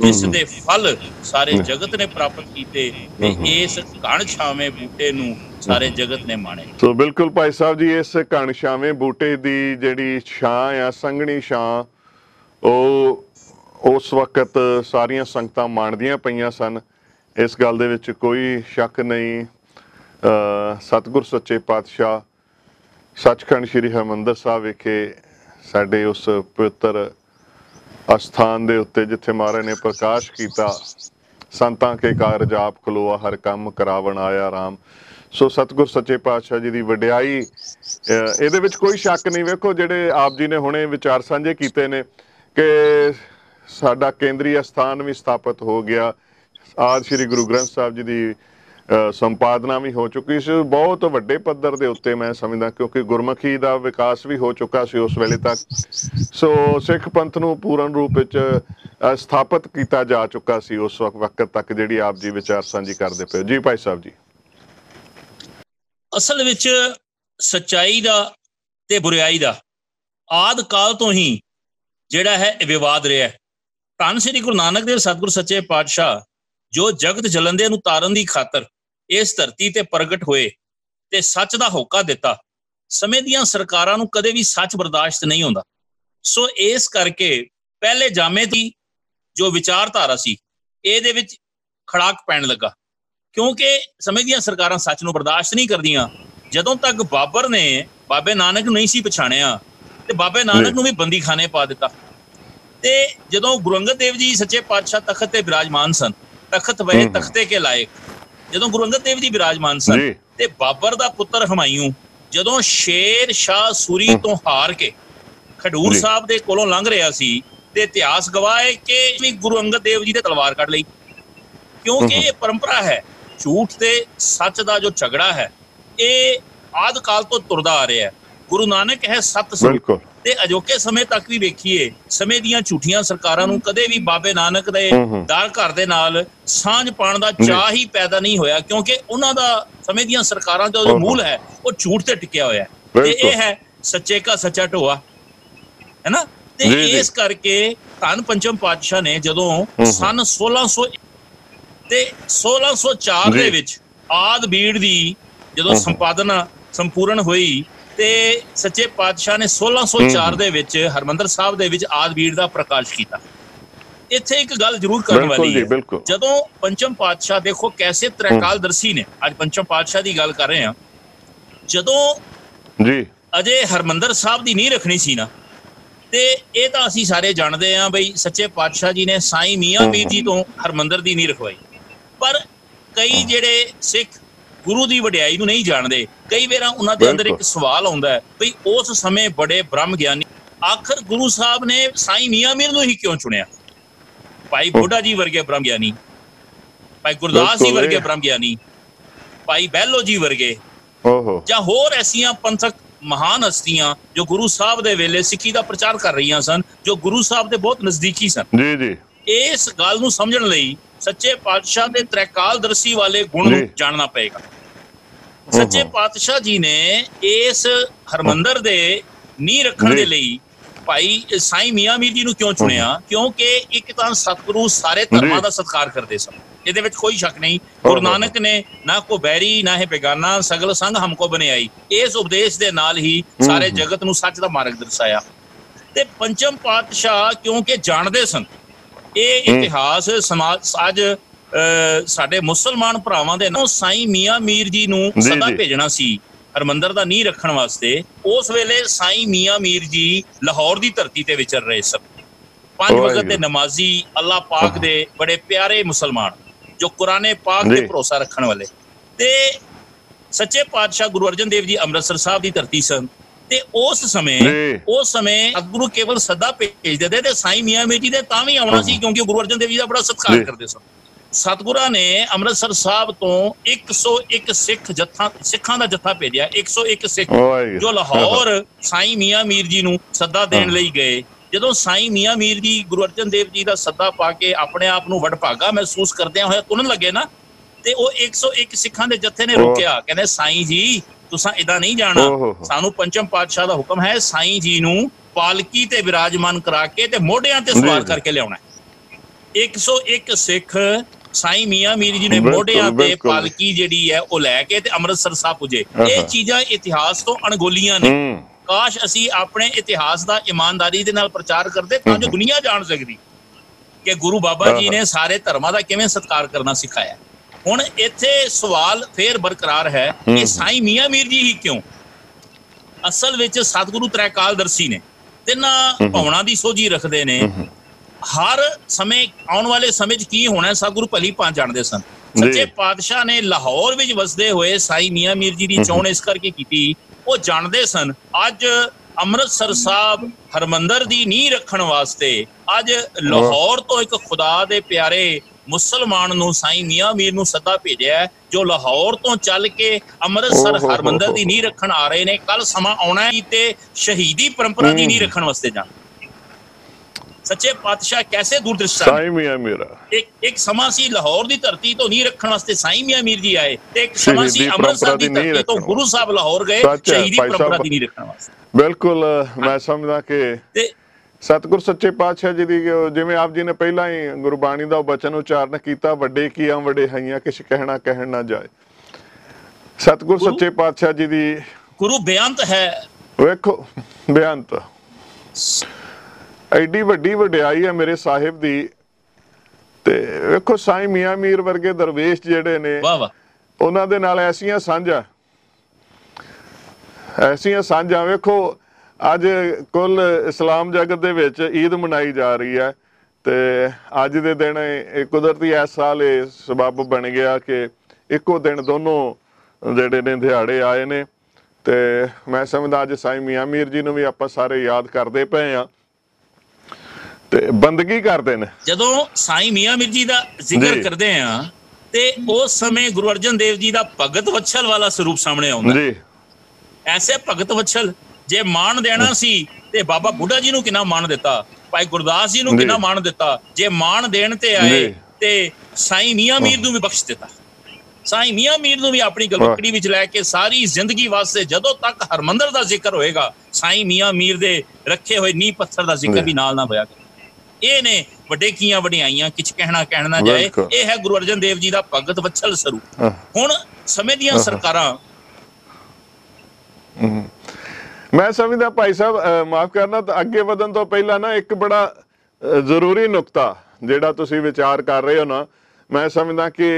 ਹਮ। ਦੇ ਫਲ ਸਾਰੇ। ਜਗਤ ਨੇ ਪ੍ਰਾਪਤ ਕੀਤੇ ਤੇ। ਇਸ ਘਣ ਛਾਵੇਂ ਬੂਟੇ ਨੂੰ ਸਾਰੇ ਜਗਤ ਨੇ ਮਾਣੇ ਸੋ ਬਿਲਕੁਲ ਭਾਈ ਸਾਹਿਬ ਜੀ ਇਸ ਘਣਸ਼ਾਵੇਂ ਬੂਟੇ ਦੀ ਜਿਹੜੀ ਛਾਂ ਆ ਸੰਘਣੀ ਛਾਂ ਉਹ ਉਸ ਵਕਤ ਸਾਰੀਆਂ ਸੰਗਤਾਂ ਮਾਣਦੀਆਂ ਪਈਆਂ ਸਨ ਇਸ ਗੱਲ ਦੇ ਵਿੱਚ ਕੋਈ ਸ਼ੱਕ ਨਹੀਂ ਅ ਸਤਿਗੁਰ ਸੱਚੇ ਪਾਤਸ਼ਾਹ ਸੱਚਖੰਡ ਸ੍ਰੀ ਹਰਿਮੰਦਰ ਸਾਹਿਬ ਵਿਖੇ ਸਾਡੇ ਉਸ ਪਵਿੱਤਰ ਅਸਥਾਨ ਦੇ ਉੱਤੇ ਜਿੱਥੇ ਮਹਾਰਾਜ ਨੇ ਪ੍ਰਕਾਸ਼ ਕੀਤਾ, ਸੰਤਾਂ ਕੇ ਕਾਰਜ ਆਪ ਖਲੋਆ, ਹਰ ਕੰਮ ਕਰਾਵਣ ਆਇਆ ਰਾਮ। ਸੋ ਸਤਿਗੁਰ ਸੱਚੇ ਪਾਤਸ਼ਾਹ ਜੀ ਦੀ ਵਡਿਆਈ, ਅਹ, ਇਹਦੇ ਵਿੱਚ ਕੋਈ ਸ਼ੱਕ ਨਹੀਂ। ਵੇਖੋ ਜਿਹੜੇ ਆਪ ਜੀ ਨੇ ਹੁਣੇ ਵਿਚਾਰ ਸਾਂਝੇ ਕੀਤੇ ਨੇ ਕਿ ਸਾਡਾ ਕੇਂਦਰੀ ਅਸਥਾਨ ਵੀ ਸਥਾਪਿਤ ਹੋ ਗਿਆ। ਆਦ ਸ੍ਰੀ ਗੁਰੂ ਗ੍ਰੰਥ ਸਾਹਿਬ ਜੀ ਦੀ ਅਹ ਸੰਪਾਦਨਾ ਵੀ ਹੋ ਚੁੱਕੀ ਸੀ। ਬਹੁਤ ਵੱਡੇ ਪੱਧਰ ਦੇ ਉੱਤੇ ਮੈਂ ਸਮਝਦਾ ਕਿਉਂਕਿ ਗੁਰਮੁਖੀ ਦਾ ਵਿਕਾਸ ਵੀ ਹੋ ਚੁੱਕਾ ਸੀ ਉਸ ਵੇਲੇ ਤੱਕ। ਸੋ ਸਿੱਖ ਪੰਥ ਨੂੰ ਪੂਰਨ ਰੂਪ ਵਿੱਚ ਸਥਾਪਿਤ ਕੀਤਾ ਜਾ ਚੁੱਕਾ ਸੀ ਉਸ ਵਕ- ਵਕਤ ਤੱਕ ਜਿਹੜੀ ਆਪ ਜੀ ਵਿਚਾਰ ਸਾਂਝੀ ਕਰਦੇ ਪਏ ਜੀ ਭਾਈ ਸਾਹਿਬ ਜੀ। ਅਸਲ ਵਿੱਚ ਸਚਾਈ ਦਾ ਤੇ ਬੁਰਾਈ ਦਾ ਆਦ ਕਾਲ ਤੋਂ ਹੀ ਜਿਹੜਾ ਹੈ ਵਿਵਾਦ ਰਿਹਾ ਹੈ। ਧੰਨ ਸ੍ਰੀ ਗੁਰੂ ਨਾਨਕ ਦੇਵ ਸਤਿਗੁਰ ਸੱਚੇ ਪਾਤਸ਼ਾਹ ਜੋ ਜਗਤ ਜਲੰਦੇ ਨੂੰ ਤਾਰਨ ਦੀ ਖਾਤਰ ਇਸ ਧਰਤੀ ਤੇ ਪ੍ਰਗਟ ਹੋਏ ਤੇ ਸੱਚ ਦਾ ਹੋਕਾ ਦਿੱਤਾ ਸਮੇਂ ਦੀਆਂ ਸਰਕਾਰਾਂ ਨੂੰ ਕਦੇ ਵੀ ਸੱਚ ਬਰਦਾਸ਼ਤ ਨਹੀਂ ਹੁੰਦਾ। ਸੋ ਇਸ ਕਰਕੇ ਪਹਿਲੇ ਜਾਮੇ ਦੀ ਜੋ ਵਿਚਾਰਧਾਰਾ ਸੀ ਇਹਦੇ ਵਿੱਚ ਖੜਾਕ ਪੈਣ ਲੱਗਾ। ਕਿਉਂਕਿ ਸਮੇਂ ਦੀਆਂ ਸਰਕਾਰਾਂ ਸੱਚ ਨੂੰ ਬਰਦਾਸ਼ਤ ਨਹੀਂ ਕਰਦੀਆਂ ਜਦੋਂ ਤੱਕ ਬਾਬਰ ਨੇ ਬਾਬੇ ਨਾਨਕ ਨੂੰ ਨਹੀਂ ਸੀ ਪਛਾਣਿਆ ਤੇ ਬਾਬੇ ਨਾਨਕ। ਨੂੰ ਵੀ ਬੰਦੀਖਾਨੇ ਪਾ ਦਿੱਤਾ। ਤੇ ਜਦੋਂ ਗੁਰੂ ਅੰਗਦ ਦੇਵ ਜੀ ਸੱਚੇ ਪਾਤਸ਼ਾਹ ਤਖਤ ਤੇ ਬਿਰਾਜਮਾਨ ਸਨ ਤਖਤ ਵਏ ਹਮ। ਤਖਤੇ ਕੇ ਲਾਇਕ ਜਦੋਂ ਗੁਰੂ ਅੰਗਦ ਦੇਵ ਜੀ ਬਿਰਾਜਮਾਨ ਸਨ ਤੇ ਬਾਬਰ ਦਾ ਪੁੱਤਰ ਹਮਾਯੂ ਜਦੋਂ ਸ਼ੇਰ ਸ਼ਾਹ ਸੂਰੀ। ਤੋਂ ਹਾਰ ਕੇ ਖਡੂਰ। ਸਾਹਿਬ ਦੇ ਕੋਲੋਂ ਲੰਘ ਰਿਹਾ ਸੀ ਤੇ ਇਤਿਹਾਸ ਗਵਾਹ ਹੈ ਕਿ ਵੀ ਗੁਰੂ ਅੰਗਦ ਦੇਵ ਜੀ ਦੇ ਤਲਵਾਰ ਕੱਢ ਲਈ ਕਿਉਂਕਿ। ਇਹ ਪਰੰਪਰਾ ਹੈ ਝੂਠ ਤੇ ਸੱਚ ਦਾ ਜੋ ਝਗੜਾ ਹੈ ਇਹ ਆਦ ਕਾਲ ਤੋਂ ਤੁਰਦਾ ਆ ਰਿਹਾ ਹੈ ਗੁਰੂ ਨਾਨਕ ਹੈ ਸਤ ਬਿਲਕੁਲ ਤੇ ਅਜੋਕੇ ਸਮੇਂ ਤੱਕ ਵੀ ਵੇਖੀਏ ਸਮੇਂ ਦੀਆਂ ਝੂਠੀਆਂ ਸਰਕਾਰਾਂ ਨੂੰ ਕਦੇ ਵੀ ਬਾਬੇ ਨਾਨਕ ਦੇ ਦਾਰ ਘਰ ਦੇ ਨਾਲ ਸਾਂਝ ਪਾਉਣ ਦਾ। ਚਾਹ ਹੀ ਪੈਦਾ ਨਹੀਂ ਹੋਇਆ ਕਿਉਂਕਿ ਉਹਨਾਂ ਦਾ ਸਮੇਂ ਦੀਆਂ ਸਰਕਾਰਾਂ ਦਾ ਜੋ ਮੂਲ ਹੈ ਉਹ ਝੂਠ ਤੇ ਟਿਕਿਆ ਹੋਇਆ ਹੈ ਤੇ ਇਹ ਹੈ ਸੱਚੇ ਕਾ ਸੱਚਾ ਢੋਆ ਹੈ ਨਾ ਤੇ। ਇਸ ਕਰਕੇ ਧੰਨ ਪੰਚਮ ਪਾਤਸ਼ਾਹ ਨੇ ਜਦੋਂ। ਸਨ 1600 ਤੇ 1604 ਦੇ। ਵਿੱਚ ਆਦ ਬੀੜ ਦੀ ਜਦੋਂ। ਸੰਪਾਦਨਾ ਸੰਪੂਰਨ ਹੋਈ ਤੇ ਸੱਚੇ ਪਾਤਸ਼ਾਹ ਨੇ 1604 ਹੂੰ। ਦੇ ਵਿੱਚ ਹਰਮੰਦਰ ਸਾਹਿਬ ਦੇ ਵਿੱਚ ਆਦ ਬੀੜ ਦਾ ਪ੍ਰਕਾਸ਼ ਕੀਤਾ। ਇੱਥੇ ਇੱਕ ਗੱਲ ਜ਼ਰੂਰ ਕਰਨ ਵਾਲੀ ਹੈ। ਜਦੋਂ ਪੰਚਮ ਪਾਤਸ਼ਾਹ ਦੇਖੋ ਕੈਸੇ ਤ੍ਰੈਕਾਲਦਰਸ਼ੀ ਨੇ ਅੱਜ ਪੰਚਮ ਪਾਤਸ਼ਾਹ ਦੀ ਗੱਲ ਕਰ ਰਹੇ ਹਾਂ। ਜਦੋਂ ਜੀ। ਅਜੇ ਹਰਮੰਦਰ ਸਾਹਿਬ ਦੀ ਨਹੀਂ ਰੱਖਣੀ ਸੀ ਨਾ ਤੇ ਇਹ ਤਾਂ ਅਸੀਂ ਸਾਰੇ ਜਾਣਦੇ ਹਾਂ ਬਈ ਸੱਚੇ ਪਾਤਸ਼ਾਹ ਜੀ ਨੇ ਸਾਈਂ ਮੀਆਂ ਮੀਰ ਜੀ ਤੋਂ ਹਰਮੰਦਰ ਦੀ ਨਹੀਂ ਰਖਵਾਈ। ਪਰ ਕਈ ਜਿਹੜੇ ਸਿੱਖ ਗੁਰੂ ਦੀ ਵਡਿਆਈ ਨੂੰ ਨਹੀਂ ਜਾਣਦੇ। ਕਈ ਵਾਰ ਉਹਨਾਂ ਦੇ ਅੰਦਰ ਇੱਕ। ਸਵਾਲ ਆਉਂਦਾ ਹੈ ਬਈ ਉਸ ਸਮੇਂ ਬੜੇ ਬ੍ਰਹਮ ਗਿਆਨੀ ਆਖਰ ਗੁਰੂ ਸਾਹਿਬ ਨੇ ਸਾਈਂ ਮੀਆਂ ਮੀਰ ਨੂੰ ਹੀ ਕਿਉਂ ਚੁਣਿਆ? ਭਾਈ ਬੁੱਢਾ ਜੀ ਵਰਗੇ ਬ੍ਰਹਮ ਗਿਆਨੀ ਭਾਈ ਗੁਰਦਾਸ ਜੀ ਵਰਗੇ ਬ੍ਰਹਮ ਗਿਆਨੀ ਭਾਈ ਬਹਿਲੋ ਜੀ ਵਰਗੇ ਓਹੋ। ਜਾਂ ਹੋਰ ਐਸੀਆਂ ਪੰਥਕ ਮਹਾਨ ਹਸਤੀਆਂ ਜੋ ਗੁਰੂ ਸਾਹਿਬ ਦੇ ਵੇਲੇ ਸਿੱਖੀ ਦਾ ਪ੍ਰਚਾਰ ਕਰ ਰਹੀਆਂ ਸਨ ਜੋ ਗੁਰੂ ਸਾਹਿਬ ਦੇ ਬਹੁਤ ਨਜ਼ਦੀਕੀ ਸਨ। ਜੀ ਜੀ। ਇਸ ਗੱਲ ਨੂੰ ਸਮਝਣ ਲਈ ਸੱਚੇ ਪਾਤਸ਼ਾਹ ਦੇ ਤ੍ਰੈਕਾਲਦਰਸ਼ੀ ਵਾਲੇ ਗੁਣ ਨੂੰ। ਜਾਣਨਾ ਪਏਗਾ। ਸੱਚੇ। ਪਾਤਸ਼ਾਹ ਜੀ ਨੇ ਇਸ ਹਰਮੰਦਰ ਦੇ ਨੀਂਹ ਰੱਖਣ। ਦੇ ਲਈ ਭਾਈ ਸਾਈਂ ਮੀਆਂ ਮੀਰ ਜੀ ਨੂੰ ਕਿਉਂ ਚੁਣਿਆ ਕਿਉਂਕਿ ਇੱਕ ਤਾਂ ਸਤਿਗੁਰੂ ਸਾਰੇ ਧਰਮਾਂ। ਦਾ ਸਤਿਕਾਰ ਕਰਦੇ ਸਨ ਇਹਦੇ ਵਿੱਚ ਕੋਈ ਸ਼ੱਕ ਨਹੀਂ ਗੁਰੂ ਨਾਨਕ ਨੇ ਨਾ ਕੋ ਬੈਰੀ ਨਾ ਹੈ ਬੇਗਾਨਾ ਸਗਲ ਸੰਗ ਹਮਕੋ ਬਣਾਈ ਇਸ ਉਪਦੇਸ਼ ਦੇ ਨਾਲ ਹੀ ਸਾਰੇ। ਜਗਤ ਨੂੰ ਸੱਚ ਦਾ ਮਾਰਗ ਦਰਸਾਇਆ ਤੇ ਪੰਚਮ ਪਾਤਸ਼ਾਹ ਕਿਉਂਕਿ ਜਾਣਦੇ ਸਨ ਇਹ। ਇਤਿਹਾਸ ਸਮਾਜ ਅੱਜ ਸਾਡੇ ਮੁਸਲਮਾਨ ਭਰਾਵਾਂ ਦੇ ਨਾਲ ਸਾਈਂ ਮੀਆਂ ਮੀਰ ਜੀ ਨੂੰ ਸਦਾ। ਭੇਜਣਾ ਸੀ ਹਰਮੰਦਰ ਦਾ ਨੀਂਹ ਰੱਖਣ ਵਾਸਤੇ ਉਸ ਵੇਲੇ ਸਾਈਂ ਮੀਆਂ ਮੀਰ ਜੀ ਲਾਹੌਰ ਦੀ ਧਰਤੀ ਤੇ ਵਿਚਰ ਰਹੇ ਸਨ ਪੰਜ ਵਕਤ ਦੇ। ਨਮਾਜ਼ੀ ਅੱਲਾਹ ਪਾਕ। ਦੇ ਬੜੇ ਪਿਆਰੇ ਮੁਸਲਮਾਨ ਜੋ ਕੁਰਾਨੇ ਪਾਕ। ਤੇ ਭਰੋਸਾ ਰੱਖਣ ਵਾਲੇ ਤੇ ਸੱਚੇ ਪਾਤਸ਼ਾਹ ਗੁਰੂ ਅਰਜਨ ਦੇਵ ਜੀ ਅੰਮ੍ਰਿਤਸਰ ਸਾਹਿਬ ਦੀ ਧਰਤੀ ਸਨ ਤੇ ਉਸ ਸਮੇਂ ਉਸ ਸਮੇਂ ਸਤਿਗੁਰੂ ਕੇਵਲ ਸਦਾ ਭੇਜਦੇ ਤੇ ਸਾਈਂ ਮੀਆਂ ਮੀਰ ਜੀ ਦੇ ਤਾਂ ਵੀ ਆਉਣਾ ਸੀ। ਕਿਉਂਕਿ ਗੁਰੂ ਅਰਜਨ ਦੇਵ ਜੀ ਦਾ ਬੜਾ ਸਤਿਕਾਰ। ਕਰਦੇ ਸਨ ਸਤਿਗੁਰਾਂ ਨੇ ਅੰਮ੍ਰਿਤਸਰ ਸਾਹਿਬ ਤੋਂ 101 ਸਿੱਖ ਜੱਥਾ ਸਿੱਖਾਂ ਦਾ ਜੱਥਾ ਭੇਜਿਆ 101 ਸਿੱਖ ਜੋ ਲਾਹੌਰ ਸਾਈਂ ਮੀਆਂ ਮੀਰ ਜੀ ਨੂੰ ਸੱਦਾ ਦੇਣ। ਲਈ ਗਏ ਜਦੋਂ ਸਾਈਂ ਮੀਆਂ ਮੀਰ ਜੀ ਗੁਰੂ ਅਰਜਨ ਦੇਵ ਜੀ ਦਾ ਸੱਦਾ ਪਾ ਕੇ ਆਪਣੇ ਆਪ ਨੂੰ ਵਡਭਾਗਾ ਮਹਿਸੂਸ ਕਰਦਿਆਂ ਹੋਇਆ ਤੁਰਨ ਲੱਗੇ ਨਾ ਤੇ ਉਹ 101 ਸਿੱਖਾਂ ਦੇ ਜੱਥੇ ਨੇ। ਰੋਕਿਆ ਕਹਿੰਦੇ ਸਾਈਂ ਜੀ ਤੁਸੀਂ ਇਦਾਂ ਨਹੀਂ ਜਾਣਾ। ਸਾਨੂੰ ਪੰਚਮ ਪਾਤਸ਼ਾਹ ਦਾ ਹੁਕਮ ਹੈ ਸਾਈਂ ਜੀ ਨੂੰ ਪਾਲਕੀ ਤੇ ਵਿਰਾਜਮਾਨ ਕਰਾ ਕੇ ਤੇ ਮੋਢਿਆਂ ਤੇ ਸਵਾਰ। ਕਰਕੇ ਲਿਆਉਣਾ ਹੈ 101 ਸਿੱਖ ਸਾਈਂ ਮੀਆਂ ਮੀਰ ਜੀ ਨੇ ਮੋਢਿਆਂ ਤੇ। ਪਾਲਕੀ ਜਿਹੜੀ ਹੈ ਉਹ ਲੈ ਕੇ ਤੇ ਅੰਮ੍ਰਿਤਸਰ ਸਾਹਿਬ ਪੁਜੇ ਇਹ। ਚੀਜ਼ਾਂ ਇਤਿਹਾਸ ਤੋਂ ਅਣਗੋਲੀਆਂ ਨੇ ਕਾਸ਼ ਅਸੀਂ ਆਪਣੇ ਇਤਿਹਾਸ ਦਾ ਇਮਾਨਦਾਰੀ ਦੇ ਨਾਲ ਪ੍ਰਚਾਰ ਕਰਦੇ ਤਾਂ ਜੋ। ਦੁਨੀਆ ਜਾਣ ਸਕਦੀ ਕਿ ਗੁਰੂ ਬਾਬਾ ਜੀ। ਨੇ ਸਾਰੇ ਧਰਮਾਂ ਦਾ ਕਿਵੇਂ ਸਤਿਕਾਰ ਕਰਨਾ ਸਿਖਾਇਆ ਹੁਣ ਇੱਥੇ ਸਵਾਲ ਫੇਰ ਬਰਕਰਾਰ ਹੈ। ਕਿ ਸਾਈਂ ਮੀਆਂ ਮੀਰ ਜੀ ਹੀ ਕਿਉਂ ਅਸਲ ਵਿੱਚ ਸਤਿਗੁਰੂ ਤ੍ਰੈਕਾਲਦਰਸ਼ੀ ਨੇ ਤਿੰਨਾਂ। ਭਾਵਨਾ ਦੀ ਸੋਝੀ ਰੱਖਦੇ ਨੇ। ਹਰ ਸਮੇਂ ਆਉਣ ਵਾਲੇ ਸਮੇਂ 'ਚ ਕੀ ਹੋਣਾ ਸਤਿਗੁਰੂ ਭਲੀ ਭਾਂਤ ਜਾਣਦੇ ਸਨ। ਸੱਚੇ ਪਾਤਸ਼ਾਹ ਨੇ ਲਾਹੌਰ ਵਿੱਚ ਵਸਦੇ ਹੋਏ ਸਾਈਂ ਮੀਆਂ ਮੀਰ ਜੀ ਦੀ ਚੋਣ ਇਸ ਕਰਕੇ ਕੀਤੀ ਉਹ ਜਾਣਦੇ ਸਨ ਅੱਜ ਅੰਮ੍ਰਿਤਸਰ ਸਾਹਿਬ ਹਰਮੰਦਰ ਦੀ ਨੀਂਹ ਰੱਖਣ ਵਾਸਤੇ ਅੱਜ ਲਾਹੌਰ ਤੋਂ ਇੱਕ ਖੁਦਾ ਦੇ ਪਿਆਰੇ ਮੁਸਲਮਾਨ ਨੂੰ ਸਾਈਂ ਮੀਆਂ ਮੀਰ ਨੂੰ ਸੱਦਾ ਭੇਜਿਆ ਜੋ ਲਾਹੌਰ ਤੋਂ ਚੱਲ ਕੇ ਅੰਮ੍ਰਿਤਸਰ ਹਰਮੰਦਰ ਦੀ। ਨੀਂਹ ਰੱਖਣ ਆ ਰਹੇ ਨੇ ਕੱਲ ਸਮਾਂ ਆਉਣਾ ਹੈ ਤੇ ਸ਼ਹੀਦੀ ਪਰੰਪਰਾ ਦੀ। ਨੀਂਹ ਰੱਖਣ ਵਾਸਤੇ ਜਾਣ ਸੱਚੇ ਪਾਤਸ਼ਾਹ ਕੈਸੇ ਦੂਰਦ੍ਰਿਸ਼ਟਾ ਸਾਈਂ ਮੀਆਂ ਮੇਰਾ। ਇੱਕ ਇੱਕ ਸਮਾਂ ਸੀ ਲਾਹੌਰ ਦੀ ਧਰਤੀ ਤੋਂ ਨੀਂਹ ਰੱਖਣ ਵਾਸਤੇ ਸਾਈਂ ਮੀਆਂ ਮੀਰ ਜੀ ਆਏ ਤੇ ਇੱਕ ਸਮਾਂ ਸੀ ਅੰਮ੍ਰਿਤਸਰ ਦੀ ਧਰਤੀ ਤੋਂ ਗੁਰੂ ਸਾਹਿਬ ਲਾਹੌਰ ਗਏ ਸ਼ਹੀਦੀ ਪਰੰਪਰਾ। ਦੀ ਨੀਂਹ ਰੱਖਣ ਵਾਸਤੇ। ਬਿਲਕੁਲ ਮੈਂ ਸਮਝਦਾ ਕਿ ਤੇ ਸਤਿਗੁਰ ਸੱਚੇ ਪਾਤਸ਼ਾਹ ਜੀ ਦੀ ਜਿਵੇਂ ਆਪ ਜੀ ਨੇ ਪਹਿਲਾਂ ਹੀ ਗੁਰਬਾਣੀ ਦਾ ਬਚਨ ਉਚਾਰਨ ਕੀਤਾ ਵੱਡੇ ਕੀਆਂ ਵੱਡੇ ਹਈਆਂ ਕਿਛ ਕਹਿਣਾ ਕਹਿਣ ਨਾ ਜਾਏ। ਸਤਿਗੁਰ ਗੁਰੂ- ਸੱਚੇ ਪਾਤਸ਼ਾਹ ਜੀ ਦੀ ਗੁਰੂ ਬੇਅੰਤ ਹੈ। ਵੇਖੋ ਬੇਅੰਤ। ਐਡੀ ਵੱਡੀ ਵਡਿਆਈ ਹੈ ਮੇਰੇ ਸਾਹਿਬ ਦੀ। ਤੇ ਵੇਖੋ ਸਾਈਂ ਮੀਆਂ ਮੀਰ ਵਰਗੇ ਦਰਵੇਸ਼ ਜਿਹੜੇ ਨੇ ਵਾਹ ਵਾਹ। ਉਹਨਾਂ ਦੇ ਨਾਲ ਐਸੀਆਂ ਸਾਂਝਾਂ। ਐਸੀਆਂ ਸਾਂਝਾਂ। ਵੇਖੋ ਅੱਜ ਕੁੱਲ ਇਸਲਾਮ ਜਗਤ ਦੇ ਵਿੱਚ ਈਦ ਮਨਾਈ ਜਾ ਰਹੀ ਹੈ ਤੇ ਅੱਜ ਦੇ ਦਿਨ ਇਹ ਕੁਦਰਤੀ ਇਸ ਸਾਲ ਇਹ ਸਬਬ ਬਣ ਗਿਆ ਕਿ ਇੱਕੋ ਦਿਨ ਦੋਨੋਂ ਜਿਹੜੇ ਨੇ ਦਿਹਾੜੇ ਆਏ ਨੇ। ਤੇ ਮੈਂ ਸਮਝਦਾ ਅੱਜ ਸਾਈਂ ਮੀਆਂ ਮੀਰ ਜੀ ਨੂੰ ਵੀ ਆਪਾਂ ਸਾਰੇ ਯਾਦ ਕਰਦੇ ਪਏ ਆ ਤੇ ਬੰਦਗੀ ਕਰਦੇ ਨੇ ਜਦੋਂ ਸਾਈਂ ਮੀਆਂ ਮੀਰ ਜੀ ਦਾ ਜ਼ਿਕਰ। ਕਰਦੇ ਆ ਤੇ ਉਸ ਸਮੇਂ ਗੁਰੂ ਅਰਜਨ ਦੇਵ ਜੀ ਦਾ ਭਗਤ ਵਛਲ ਵਾਲਾ ਸਰੂਪ ਸਾਹਮਣੇ ਆਉਂਦਾ ਜੀ ਐਸੇ ਭਗਤ ਵਛਲ ਜੇ ਮਾਣ ਦੇਣਾ ਸੀ ਤੇ ਬਾਬਾ ਬੁੱਢਾ ਜੀ ਨੂੰ ਕਿੰਨਾ ਮਾਣ ਦਿੱਤਾ ਭਾਈ ਗੁਰਦਾਸ ਜੀ ਨੂੰ। ਕਿੰਨਾ ਮਾਣ ਦਿੱਤਾ ਜੇ ਮਾਣ ਦੇਣ ਤੇ ਆਏ। ਤੇ ਸਾਈਂ ਮੀਆਂ ਮੀਰ ਨੂੰ ਵੀ ਬਖਸ਼ ਦਿੱਤਾ ਸਾਈਂ ਮੀਆਂ ਮੀਰ ਨੂੰ ਵੀ ਆਪਣੀ ਗਲਵਕੜੀ ਵਿੱਚ ਲੈ ਕੇ ਸਾਰੀ ਜ਼ਿੰਦਗੀ ਵਾਸਤੇ ਜਦੋਂ ਤੱਕ ਹਰਮੰਦਰ ਦਾ ਜ਼ਿਕਰ ਹੋਏਗਾ ਸਾਈਂ ਮੀਆਂ ਮੀਰ ਦੇ ਰੱਖੇ ਹੋਏ ਨੀਂਹ ਪੱਥਰ ਦਾ ਜ਼ਿਕਰ। ਵੀ ਨਾਲ ਨਾ ਹੋਇਆ ਇਹ ਨੇ ਵੱਡੇ ਕੀਆਂ ਵਡਿਆਈਆਂ ਕਿਛ ਕਹਿਣਾ ਕਹਿਣਾ ਜਾਏ। ਇਹ ਹੈ ਗੁਰੂ ਅਰਜਨ ਦੇਵ ਜੀ ਦਾ ਭਗਤ ਵਛਲ ਸਰੂਪ ਹੁਣ ਸਮੇਂ ਦੀਆਂ। ਸਰਕਾਰਾਂ। ਮੈਂ ਸਮਝਦਾ ਭਾਈ ਸਾਹਿਬ ਮਾਫ ਕਰਨਾ ਤਾਂ ਅੱਗੇ ਵਧਣ ਤੋਂ ਪਹਿਲਾਂ ਨਾ ਇੱਕ ਬੜਾ ਜ਼ਰੂਰੀ ਨੁਕਤਾ ਜਿਹੜਾ ਤੁਸੀਂ ਵਿਚਾਰ ਕਰ ਰਹੇ ਹੋ ਨਾ ਮੈਂ ਸਮਝਦਾ ਕਿ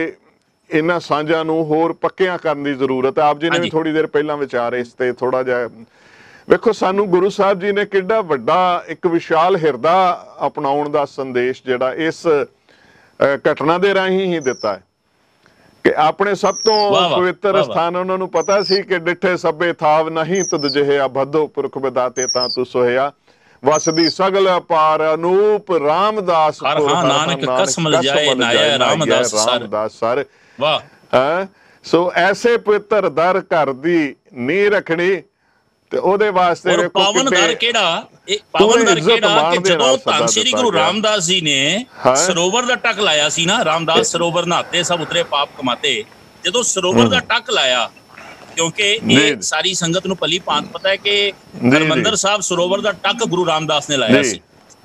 ਇਹਨਾਂ ਸਾਂਝਾਂ ਨੂੰ ਹੋਰ ਪੱਕਿਆਂ ਕਰਨ ਦੀ ਜ਼ਰੂਰਤ ਹੈ ਆਪ ਜੀ ਨੇ ਵੀ। ਥੋੜੀ ਦੇਰ ਪਹਿਲਾਂ ਵਿਚਾਰ ਇਸ ਤੇ ਥੋੜਾ ਜਿਹਾ ਵੇਖੋ ਸਾਨੂੰ ਗੁਰੂ ਸਾਹਿਬ ਜੀ ਨੇ ਕਿੱਡਾ ਵੱਡਾ ਇੱਕ ਵਿਸ਼ਾਲ ਹਿਰਦਾ ਅਪਣਾਉਣ ਦਾ ਸੰਦੇਸ਼ ਜਿਹੜਾ ਇਸ ਘਟਨਾ ਦੇ ਰਾਹੀਂ ਹੀ ਦਿੱਤਾ ਹੈ। ਕਿ ਆਪਣੇ ਸਭ ਤੋਂ ਪਵਿੱਤਰ। ਸਥਾਨ ਉਹਨਾਂ ਨੂੰ ਪਤਾ ਸੀ ਕਿ ਡਿੱਠੇ ਸਭੇ ਥਾਵ ਨਹੀਂ ਤੁਧ ਜਿਹੇ ਬਧੋ ਪੁਰਖ ਵਿਦਾਤੇ ਤਾਂ ਤੂੰ ਸੋਹਿਆ। ਵਸਦੀ ਸਗਲ ਅਪਾਰ ਅਨੂਪ ਰਾਮਦਾਸ ਹਰ ਹਾਂ ਨਾਨਕ ਕਸਮ ਲਜਾਏ ਨਾਇਆ ਰਾਮਦਾਸ ਸਰ। ਰਾਮਦਾਸ ਸਰ। ਵਾਹ। ਹੈ? ਸੋ ਐਸੇ ਪਵਿੱਤਰ ਦਰ ਘਰ ਦੀ ਨੀਂਹ ਰੱਖਣੀ ਤੇ ਉਹਦੇ ਵਾਸਤੇ ਵੇਖੋ ਪਾਵਨ ਦਰ ਕਿਹੜਾ ਇਹ ਪਾਵਨ ਦਰ ਕਿਹੜਾ ਕਿ ਜਦੋਂ ਧੰਨ ਸ੍ਰੀ ਗੁਰੂ। ਰਾਮਦਾਸ ਜੀ ਨੇ। ਸਰੋਵਰ ਦਾ ਟੱਕ ਲਾਇਆ ਸੀ ਨਾ ਰਾਮਦਾਸ ਸਰੋਵਰ ਨਹਾਤੇ ਸਭ ਉਤਰੇ ਪਾਪ ਕਮਾਤੇ ਜਦੋਂ ਸਰੋਵਰ ਦਾ ਟੱਕ ਲਾਇਆ ਕਿਉਂਕਿ। ਇਹ ਸਾਰੀ ਸੰਗਤ ਨੂੰ ਭਲੀ ਭਾਂਤ ਪਤਾ ਹੈ ਕਿ। ਹਰਮੰਦਰ ਸਾਹਿਬ ਸਰੋਵਰ ਦਾ ਟੱਕ ਗੁਰੂ ਰਾਮਦਾਸ ਨੇ ਲਾਇਆ। ਸੀ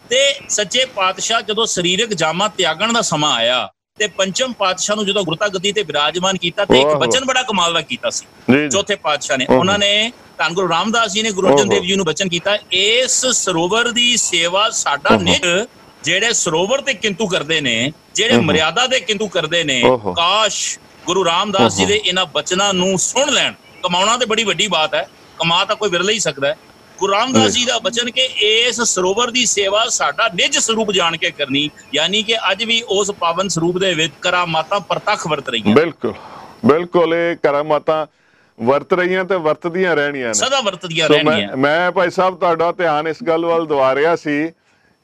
ਤੇ ਸੱਚੇ ਪਾਤਸ਼ਾਹ ਜਦੋਂ ਸਰੀਰਕ ਜਾਮਾ ਤਿਆਗਣ ਦਾ ਸਮਾਂ ਆਇਆ ਤੇ ਪੰਚਮ ਪਾਤਸ਼ਾਹ ਨੂੰ ਜਦੋਂ ਗੁਰਤਾ ਗੱਦੀ ਤੇ ਵਿਰਾਜਮਾਨ ਕੀਤਾ ਤੇ ਇੱਕ। ਬਚਨ ਬੜਾ ਕਮਾਲ ਦਾ ਕੀਤਾ ਸੀ ਚੌਥੇ ਪਾਤਸ਼ਾਹ ਨੇ। ਉਹਨਾਂ ਨੇ ਧੰਨ ਗੁਰੂ ਰਾਮਦਾਸ ਜੀ ਨੇ ਗੁਰੂ ਅਰਜਨ। ਦੇਵ ਜੀ ਨੂੰ ਬਚਨ ਕੀਤਾ ਇਸ ਸਰੋਵਰ ਦੀ ਸੇਵਾ ਸਾਡਾ। ਨਿਜ ਜਿਹੜੇ ਸਰੋਵਰ ਤੇ ਕਿੰਤੂ ਕਰਦੇ ਨੇ ਜਿਹੜੇ। ਮਰਿਆਦਾ ਦੇ ਕਿੰਤੂ ਕਰਦੇ ਨੇ। ਕਾਸ਼ ਗੁਰੂ ਰਾਮਦਾਸ ਜੀ। ਦੇ ਇਹਨਾਂ ਬਚਨਾਂ ਨੂੰ ਸੁਣ ਲੈਣ ਕਮਾਉਣਾ ਤੇ ਬੜੀ ਵੱਡੀ ਬਾਤ ਹੈ ਕਮਾ ਤਾਂ ਕੋਈ ਵਿਰਲਾ ਹੀ ਸਕਦਾ ਹੈ ਗੁਰੂ ਰਾਮਦਾਸ ਜੀ ਦਾ ਬਚਨ ਕਿ ਇਸ ਸਰੋਵਰ ਦੀ ਸੇਵਾ ਸਾਡਾ ਨਿਜ ਸਰੂਪ ਜਾਣ ਕੇ ਕਰਨੀ ਯਾਨੀ ਕਿ ਅੱਜ ਵੀ ਉਸ ਪਾਵਨ ਸਰੂਪ ਦੇ ਵਿੱਚ ਕਰਾਮਾਤਾਂ ਪ੍ਰਤੱਖ ਵਰਤ ਰਹੀਆਂ। ਬਿਲਕੁਲ ਬਿਲਕੁਲ ਇਹ ਕਰਾਮਾਤਾਂ ਵਰਤ ਰਹੀਆਂ ਤੇ ਵਰਤਦੀਆਂ ਰਹਿਣੀਆਂ ਨੇ। ਸਦਾ ਵਰਤਦੀਆਂ ਰਹਿਣੀਆਂ। ਮੈਂ ਭਾਈ ਸਾਹਿਬ ਤੁਹਾਡਾ ਧਿਆਨ ਇਸ ਗੱਲ ਵੱਲ ਦਵਾ ਰਿਹਾ ਸੀ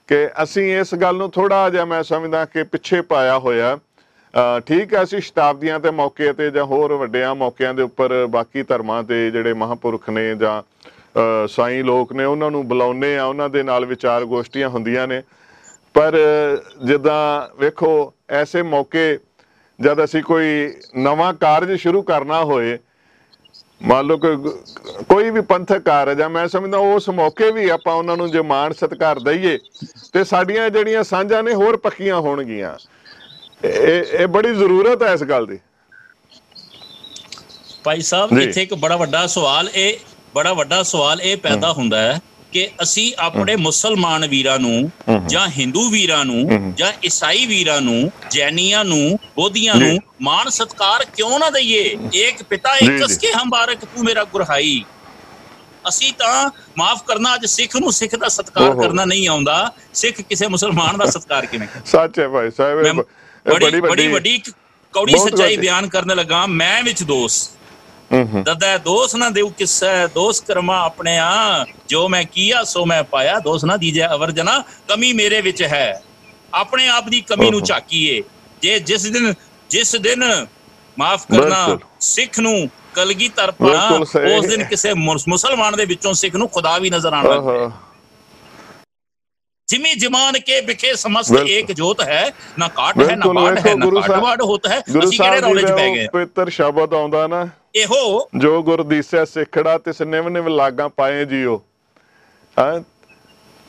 ਕਿ ਅਸੀਂ ਇਸ ਗੱਲ ਨੂੰ ਥੋੜਾ ਜਿਹਾ ਮੈਂ ਸਮਝਦਾ ਕਿ ਪਿੱਛੇ ਪਾਇਆ ਹੋਇਆ। ਠੀਕ ਹੈ ਅਸੀਂ ਸ਼ਤਾਬਦੀਆਂ ਤੇ ਮੌਕੇ ਤੇ ਜਾਂ ਹੋਰ ਵੱਡਿਆਂ ਮੌਕਿਆਂ ਦੇ ਉੱਪਰ ਬਾਕੀ ਧਰਮਾਂ ਦੇ ਜਿਹੜੇ ਮਹਾਪੁਰਖ ਨੇ ਜਾਂ ਸਾਈਂ ਲੋਕ ਨੇ ਉਹਨਾਂ ਨੂੰ ਬੁਲਾਉਂਦੇ ਆ ਉਹਨਾਂ ਦੇ ਨਾਲ ਵਿਚਾਰ ਗੋਸ਼ਟੀਆਂ ਹੁੰਦੀਆਂ ਨੇ। ਪਰ ਜਿੱਦਾਂ ਵੇਖੋ ਐਸੇ ਮੌਕੇ ਜਦ ਅਸੀਂ ਕੋਈ ਨਵਾਂ ਕਾਰਜ ਸ਼ੁਰੂ ਕਰਨਾ ਹੋਏ ਮੰਨ ਲਓ ਕੋਈ ਵੀ ਪੰਥਕ ਕਾਰਜ ਆ ਮੈਂ ਸਮਝਦਾ ਉਸ ਮੌਕੇ ਵੀ ਆਪਾਂ ਉਹਨਾਂ ਨੂੰ ਜੇ ਮਾਣ ਸਤਿਕਾਰ ਦਈਏ ਤੇ ਸਾਡੀਆਂ ਜਿਹੜੀਆਂ ਸਾਂਝਾਂ ਨੇ ਹੋਰ ਪੱਕੀਆਂ ਹੋਣਗੀਆਂ। ਇਹ ਇਹ ਬੜੀ ਜ਼ਰੂਰਤ ਹੈ ਇਸ ਗੱਲ ਦੀ। ਭਾਈ ਸਾਹਿਬ। ਇੱਥੇ ਇੱਕ ਬੜਾ ਵੱਡਾ ਸਵਾਲ ਇਹ ਬੜਾ ਵੱਡਾ ਸਵਾਲ ਇਹ ਪੈਦਾ ਹੁੰਦਾ ਹੈ ਕਿ ਅਸੀਂ ਆਪਣੇ ਮੁਸਲਮਾਨ ਵੀਰਾਂ ਨੂੰ ਜਾਂ ਹਿੰਦੂ ਵੀਰਾਂ ਨੂੰ ਜਾਂ ਈਸਾਈ ਵੀਰਾਂ ਨੂੰ ਜੈਨੀਆਂ ਨੂੰ ਬੋਧੀਆਂ। ਨੂੰ ਮਾਣ ਸਤਕਾਰ ਕਿਉਂ ਨਾ ਦਈਏ ਏਕ ਪਿਤਾ ਜੀ, ਇੱਕ ਜੀ। ਕਸਕੇ ਹਮਾਰਕ ਤੂੰ ਮੇਰਾ ਗੁਰਹਾਈ ਅਸੀਂ ਤਾਂ ਮਾਫ ਕਰਨਾ ਅੱਜ ਸਿੱਖ ਨੂੰ ਸਿੱਖ ਦਾ ਸਤਕਾਰ। ਕਰਨਾ ਨਹੀਂ ਆਉਂਦਾ ਸਿੱਖ ਕਿਸੇ ਮੁਸਲਮਾਨ ਦਾ ਸਤਕਾਰ ਕਿਵੇਂ ਕਰੇ? ਸੱਚ ਹੈ ਭਾਈ ਸਾਹਿਬ ਬੜੀ ਬੜੀ ਵੱਡੀ ਇੱਕ ਕੌੜੀ ਸੱਚਾਈ। ਬਿਆਨ ਕਰਨ ਲੱਗਾ ਮੈਂ ਵਿੱਚ ਦੋਸ ਹੂੰ ਹੂੰ ਦਦਾ ਦੋਸ ਨਾ ਦੇਉ ਕਿਸਾ ਦੋਸ ਕਰਮਾ ਆਪਣੇ ਆ ਜੋ ਮੈਂ ਕੀਆ ਸੋ ਮੈਂ ਪਾਇਆ ਦੋਸ ਨਾ ਦੀਜੇ ਅਵਰ ਜਨਾ ਕਮੀ ਮੇਰੇ ਵਿੱਚ ਹੈ ਆਪਣੇ ਆਪ ਦੀ ਕਮੀ ਨੂੰ। ਝਾਕੀਏ ਜੇ ਜਿਸ ਦਿਨ ਜਿਸ ਦਿਨ ਮਾਫ ਕਰਨਾ। ਸਿੱਖ ਨੂੰ ਕਲਗੀ ਤਰਪਾ। ਉਸ ਦਿਨ ਕਿਸੇ ਮੁਸ- ਮੁਸਲਮਾਨ ਦੇ ਵਿੱਚੋਂ ਸਿੱਖ ਨੂੰ ਖੁਦਾ ਵੀ ਨਜ਼ਰ ਆਉਣ ਲੱਗ ਪਿਆ ਆਹਾ ਜਿਮੀ ਜਮਾਨ ਕੇ ਵਿਖੇ ਸਮਸਤ। ਇੱਕ ਜੋਤ ਹੈ ਨਾ ਕਾਟ ਹੈ ਨਾ ਬਾੜ ਹੈ ਨਾ ਗੁਰੂ ਕਾਟ ਵਾੜ ਹੋਤਾ ਹੈ ਅਸੀਂ ਕਿਹੜੇ ਰੌਲੇ 'ਚ ਪੈ ਗਏ ਪਵਿੱਤਰ ਸ਼ਬਦ ਆਉਂਦਾ ਨਾ ਇਹੋ ਜੋ ਗੁਰ ਦੀਸੈ ਸਿੱਖੜਾ ਤਿਸ ਨਿਵ ਨਿਵ ਲਾਗਾਂ ਪਾਏ ਜੀਓ। ਹਾਂ?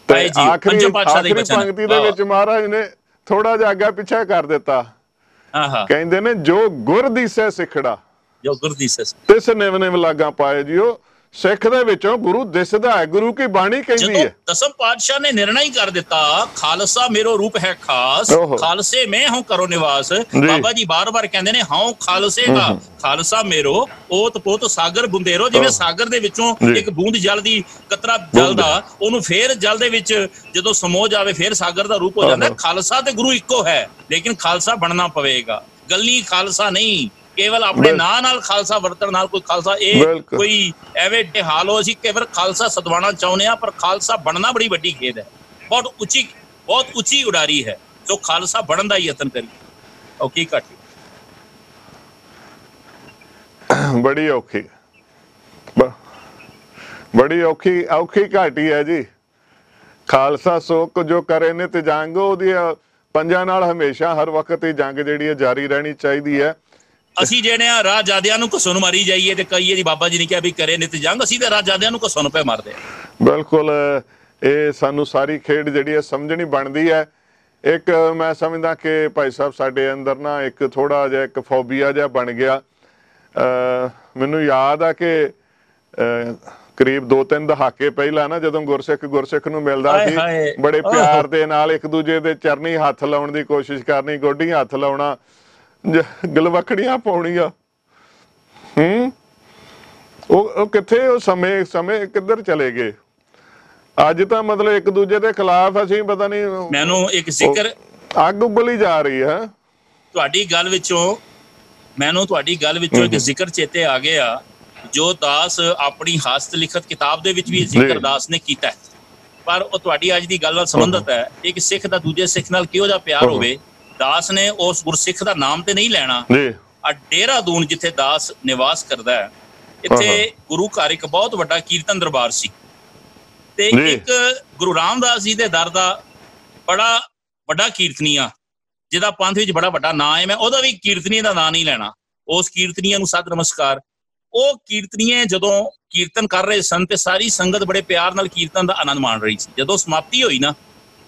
ਤੇ ਆਖਰੀ ਆਖਰੀ। ਪੰਕਤੀ ਦੇ। ਵਿੱਚ ਮਹਾਰਾਜ ਨੇ ਥੋੜਾ ਜਿਹਾ ਅੱਗਾ ਪਿੱਛਾ ਕਰ ਦਿੱਤਾ। ਆਹਾ ਕਹਿੰਦੇ ਨੇ ਜੋ ਗੁਰ ਦੀਸੈ ਸਿੱਖੜਾ ਜੋ ਗੁਰਦੀਸ ਤਿਸ ਨਿਵ ਨਿਵ ਲਾਗਾਂ ਪਾਏ ਜੀਓ ਸਿੱਖ ਦੇ ਵਿੱਚੋਂ ਗੁਰੂ ਦਿਸਦਾ ਹੈ ਗੁਰੂ ਕੀ ਬਾਣੀ ਕਹਿੰਦੀ ਜਦੋਂ ਹੈ ਦਸਮ ਪਾਤਸ਼ਾਹ ਨੇ ਨਿਰਣਾ ਹੀ ਕਰ ਦਿੱਤਾ ਖਾਲਸਾ ਮੇਰੋ ਰੂਪ ਹੈ ਖਾਸ। ਖਾਲਸੇ ਮੈਂ ਹੂੰ ਕਰੋ ਨਿਵਾਸ ਬਾਬਾ ਜੀ ਬਾਰ-ਬਾਰ ਕਹਿੰਦੇ ਨੇ ਹਉ ਖਾਲਸੇ ਦਾ ਖਾਲਸਾ ਮੇਰੋ ਓਤ ਪੋਤ ਸਾਗਰ ਬੁੰਦੇਰੋ ਜਿਵੇਂ। ਸਾਗਰ ਦੇ ਵਿੱਚੋਂ। ਇੱਕ ਬੂੰਦ ਜਲ ਦੀ ਕਤਰਾ ਜਲ ਦਾ ਉਹਨੂੰ ਫੇਰ ਜਲ ਦੇ ਵਿੱਚ ਜਦੋਂ ਸਮੋ ਜਾਵੇ ਫੇਰ ਸਾਗਰ ਦਾ ਰੂਪ ਹੋ ਜਾਂਦਾ ਹੈ। ਖਾਲਸਾ ਤੇ ਗੁਰੂ ਇੱਕੋ ਹੈ ਲੇਕਿਨ ਖਾਲਸਾ ਬਣਨਾ ਪਵੇਗਾ ਗੱਲੀ ਖਾਲਸਾ ਨਹੀਂ ਕੇਵਲ ਆਪਣੇ ਨਾਂ ਨਾਲ ਖਾਲਸਾ ਵਰਤਣ ਨਾਲ ਕੋਈ ਖਾਲਸਾ ਇਹ। ਕੋਈ ਐਵੇਂ ਢਹਾਲੋ ਅਸੀਂ ਕੇਵਲ ਖਾਲਸਾ ਸਦਵਾਣਾ ਚਾਹੁੰਦੇ ਆ ਪਰ ਖਾਲਸਾ ਬਣਨਾ ਬੜੀ ਵੱਡੀ ਖੇਦ ਹੈ। ਬਹੁਤ ਉੱਚੀ ਬਹੁਤ ਉੱਚੀ ਉਡਾਰੀ ਹੈ ਸੋ ਖਾਲਸਾ ਬਣਨ ਦਾ ਯਤਨ ਕਰੀ। ਉਹ ਕੀ ਘਟੀ? ਬੜੀ ਔਖੀ। ਬੜੀ ਔਖੀ ਔਖੀ ਘਾਟੀ ਹੈ ਜੀ। ਖਾਲਸਾ ਸੋਕ ਜੋ ਕਰੇ ਨੇ ਤੇ ਜੰਗ ਉਹਦੀ ਪੰਜਾਂ ਨਾਲ ਹਮੇਸ਼ਾ ਹਰ ਵਕਤ ਹੀ ਜੰਗ ਜਿਹੜੀ ਹੈ ਜਾਰੀ ਰਹਿਣੀ ਚਾਹੀਦੀ ਹੈ। ਅਸੀਂ ਜਿਹੜੇ ਆ ਰਾਜਾਦਿਆਂ ਨੂੰ ਘਸੁਣ ਮਾਰੀ ਜਾਈਏ ਤੇ ਕਹੀਏ ਜੀ ਬਾਬਾ ਜੀ ਨੇ ਕਿਹਾ ਵੀ ਕਰੇ ਨਿਤ ਜੰਗ ਅਸੀਂ ਤੇ ਰਾਜਾਦਿਆਂ ਨੂੰ ਘਸੁਣ ਪੇ ਮਾਰਦੇ ਆ ਬਿਲਕੁਲ ਇਹ ਸਾਨੂੰ ਸਾਰੀ ਖੇਡ ਜਿਹੜੀ ਹੈ ਸਮਝਣੀ ਬਣਦੀ ਹੈ ਇੱਕ ਮੈਂ ਸਮਝਦਾ ਕਿ ਭਾਈ ਸਾਹਿਬ ਸਾਡੇ ਅੰਦਰ ਨਾ ਇੱਕ ਥੋੜਾ ਜਿਹਾ ਇੱਕ ਫੋਬੀਆ ਜਿਹਾ ਬਣ ਗਿਆ ਮੈਨੂੰ ਯਾਦ ਆ ਕਿ ਕਰੀਬ 2-3 ਦਹਾਕੇ ਪਹਿਲਾਂ ਨਾ ਜਦੋਂ ਗੁਰਸਿੱਖ ਗੁਰਸਿੱਖ ਨੂੰ ਮਿਲਦਾ ਸੀ। ਬੜੇ। ਪਿਆਰ ਦੇ ਨਾਲ ਇੱਕ ਦੂਜੇ ਦੇ ਚਰਨੀ ਹੱਥ ਲਾਉਣ ਦੀ ਕੋਸ਼ਿਸ਼ ਕਰਨੀ ਗੋਡੀ ਹੱਥ ਲਾਉਣਾ ਗਲਵਕੜੀਆਂ ਪਾਉਣੀਆਂ। ਹੂੰ? ਉਹ ਉਹ ਕਿੱਥੇ ਉਹ ਸਮੇਂ ਸਮੇਂ ਕਿੱਧਰ ਚਲੇ ਗਏ? ਅੱਜ ਤਾਂ ਮਤਲਬ ਇੱਕ ਦੂਜੇ ਦੇ ਖਿਲਾਫ ਅਸੀਂ ਪਤਾ ਨਹੀਂ ਮੈਨੂੰ ਇੱਕ ਜ਼ਿਕਰ ਅੱਗ ਉਬਲੀ ਜਾ ਰਹੀ ਹੈ। ਤੁਹਾਡੀ ਗੱਲ ਵਿੱਚੋਂ ਮੈਨੂੰ ਤੁਹਾਡੀ ਗੱਲ ਵਿੱਚੋਂ ਇੱਕ ਜ਼ਿਕਰ ਚੇਤੇ ਆ ਗਿਆ ਜੋ ਦਾਸ ਆਪਣੀ ਹਸਤ ਲਿਖਤ ਕਿਤਾਬ ਦੇ ਵਿੱਚ ਵੀ ਜ਼ਿਕਰ। ਦਾਸ ਨੇ ਕੀਤਾ। ਪਰ ਉਹ ਤੁਹਾਡੀ ਅੱਜ ਦੀ ਗੱਲ ਨਾਲ ਸੰਬੰਧਿਤ ਹੈ। ਇੱਕ ਸਿੱਖ ਦਾ ਦੂਜੇ ਸਿੱਖ ਨਾਲ ਕਿਹੋ ਜਿਹਾ ਪਿਆਰ। ਹੋਵੇ ਦਾਸ ਨੇ ਉਸ ਗੁਰਸਿੱਖ ਦਾ ਨਾਮ ਤੇ ਨਹੀਂ ਲੈਣਾ। ਜੀ। ਆ ਡੇਰਾਦੂਨ ਜਿੱਥੇ ਦਾਸ ਨਿਵਾਸ ਕਰਦਾ ਹੈ ਇੱਥੇ ਗੁਰੂ ਘਰ ਇੱਕ ਬਹੁਤ ਵੱਡਾ ਕੀਰਤਨ ਦਰਬਾਰ ਸੀ। ਤੇ। ਇੱਕ ਗੁਰੂ ਰਾਮਦਾਸ ਜੀ ਦੇ ਦਰ ਦਾ ਬੜਾ ਵੱਡਾ ਕੀਰਤਨੀਆ ਜਿਹਦਾ ਪੰਥ ਵਿੱਚ ਬੜਾ ਵੱਡਾ ਨਾਂ ਹੈ। ਮੈਂ ਉਹਦਾ ਵੀ ਕੀਰਤਨੀਏ ਦਾ ਨਾਂ ਨਹੀਂ ਲੈਣਾ। ਉਸ ਕੀਰਤਨੀਏ ਨੂੰ ਸਤ ਨਮਸਕਾਰ। ਉਹ ਕੀਰਤਨੀਏ ਜਦੋਂ ਕੀਰਤਨ ਕਰ ਰਹੇ ਸਨ ਤੇ ਸਾਰੀ ਸੰਗਤ ਬੜੇ ਪਿਆਰ ਨਾਲ ਕੀਰਤਨ ਦਾ ਆਨੰਦ ਮਾਣ ਰਹੀ ਸੀ। ਜਦੋਂ ਸਮਾਪਤੀ ਹੋਈ ਨਾ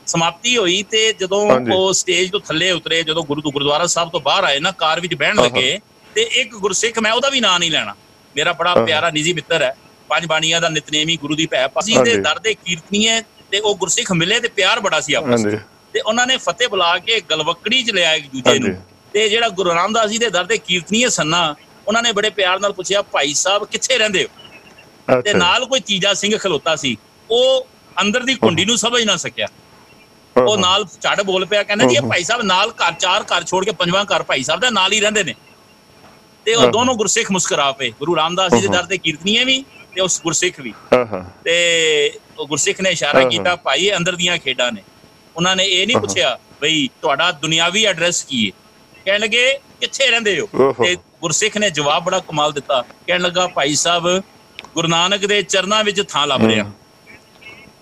ਸਮਾਪਤੀ ਹੋਈ ਤੇ ਜਦੋਂ। ਉਹ ਸਟੇਜ ਤੋਂ ਥੱਲੇ ਉਤਰੇ ਜਦੋਂ ਗੁਰੂ ਗੁਰਦੁਆਰਾ ਸਾਹਿਬ ਤੋਂ ਬਾਹਰ ਆਏ ਨਾ ਕਾਰ ਵਿੱਚ ਬਹਿਣ। ਲੱਗੇ ਤੇ ਇੱਕ ਗੁਰਸਿੱਖ ਮੈਂ ਉਹਦਾ ਵੀ ਨਾਂ ਨਹੀਂ ਲੈਣਾ। ਮੇਰਾ ਬੜਾ। ਪਿਆਰਾ ਨਿੱਜੀ ਮਿੱਤਰ ਹੈ। ਪੰਜ ਬਾਣੀਆਂ ਦਾ ਨਿਤਨੇਮੀ ਗੁਰੂ ਦੀ ਭੈ ਪਾਸੀ ਦੇ। ਦਰ ਦੇ ਕੀਰਤਨੀਏ ਤੇ ਉਹ ਗੁਰਸਿੱਖ ਮਿਲੇ ਤੇ ਪਿਆਰ ਬੜਾ ਸੀ ਆਪਸ ਵਿੱਚ। ਤੇ ਉਹਨਾਂ ਨੇ ਫਤਿਹ ਬੁਲਾ ਕੇ ਗਲਵਕੜੀ ਚ ਲਿਆ ਇੱਕ ਦੂਜੇ ਨੂੰ। ਤੇ ਜਿਹੜਾ ਗੁਰੂ ਰਾਮਦਾਸ ਜੀ ਦੇ ਦਰ ਦੇ ਕੀਰਤਨੀਏ ਸੰਨਾ ਉਹਨਾਂ ਨੇ ਬੜੇ ਪਿਆਰ ਨਾਲ ਪੁੱਛਿਆ ਭਾਈ ਸਾਹਿਬ ਕਿੱਥੇ ਰਹਿੰਦੇ ਹੋ? ਤੇ ਨਾਲ ਕੋਈ ਤੀਜਾ ਸਿੰਘ ਖਲੋਤਾ ਸੀ। ਉਹ ਅੰਦਰ ਦੀ ਕੁੰਡੀ ਨੂੰ ਸਮਝ ਨਾ ਸਕਿਆ। ਉਹ ਨਾਲ ਝੜ ਬੋਲ ਪਿਆ ਕਹਿੰਦਾ ਜੀ ਇਹ ਭਾਈ ਸਾਹਿਬ ਨਾਲ ਘਰ ਚਾਰ ਘਰ ਛੋੜ ਕੇ ਪੰਜਵਾਂ ਘਰ ਭਾਈ ਸਾਹਿਬ ਦਾ ਨਾਲ ਹੀ ਰਹਿੰਦੇ ਨੇ। ਤੇ ਉਹ। ਦੋਨੋਂ ਗੁਰਸਿੱਖ ਮੁਸਕਰਾ ਪਏ। ਗੁਰੂ ਰਾਮਦਾਸ ਜੀ ਦੇ ਦਰ ਦੇ ਕੀਰਤਨੀਏ ਵੀ ਤੇ ਉਸ ਗੁਰਸਿੱਖ ਵੀ। ਤੇ ਉਹ ਗੁਰਸਿੱਖ ਨੇ ਇਸ਼ਾਰਾ। ਕੀਤਾ ਭਾਈ ਇਹ ਅੰਦਰ ਦੀਆਂ ਖੇਡਾਂ ਨੇ। ਉਹਨਾਂ ਨੇ ਇਹ ਨਹੀਂ। ਪੁੱਛਿਆ ਬਈ ਤੁਹਾਡਾ ਦੁਨਿਆਵੀ ਐਡਰੈਸ ਕੀ ਹੈ ਕਹਿਣ ਲੱਗੇ ਕਿੱਥੇ ਰਹਿੰਦੇ ਹੋ। ਤੇ ਗੁਰਸਿੱਖ ਨੇ ਜਵਾਬ ਬੜਾ ਕਮਾਲ ਦਿੱਤਾ। ਕਹਿਣ ਲੱਗਾ ਭਾਈ ਸਾਹਿਬ ਗੁਰੂ ਨਾਨਕ ਦੇ ਚਰਨਾਂ ਵਿੱਚ ਥਾਂ ਲੱਭ ਰਿਹਾ।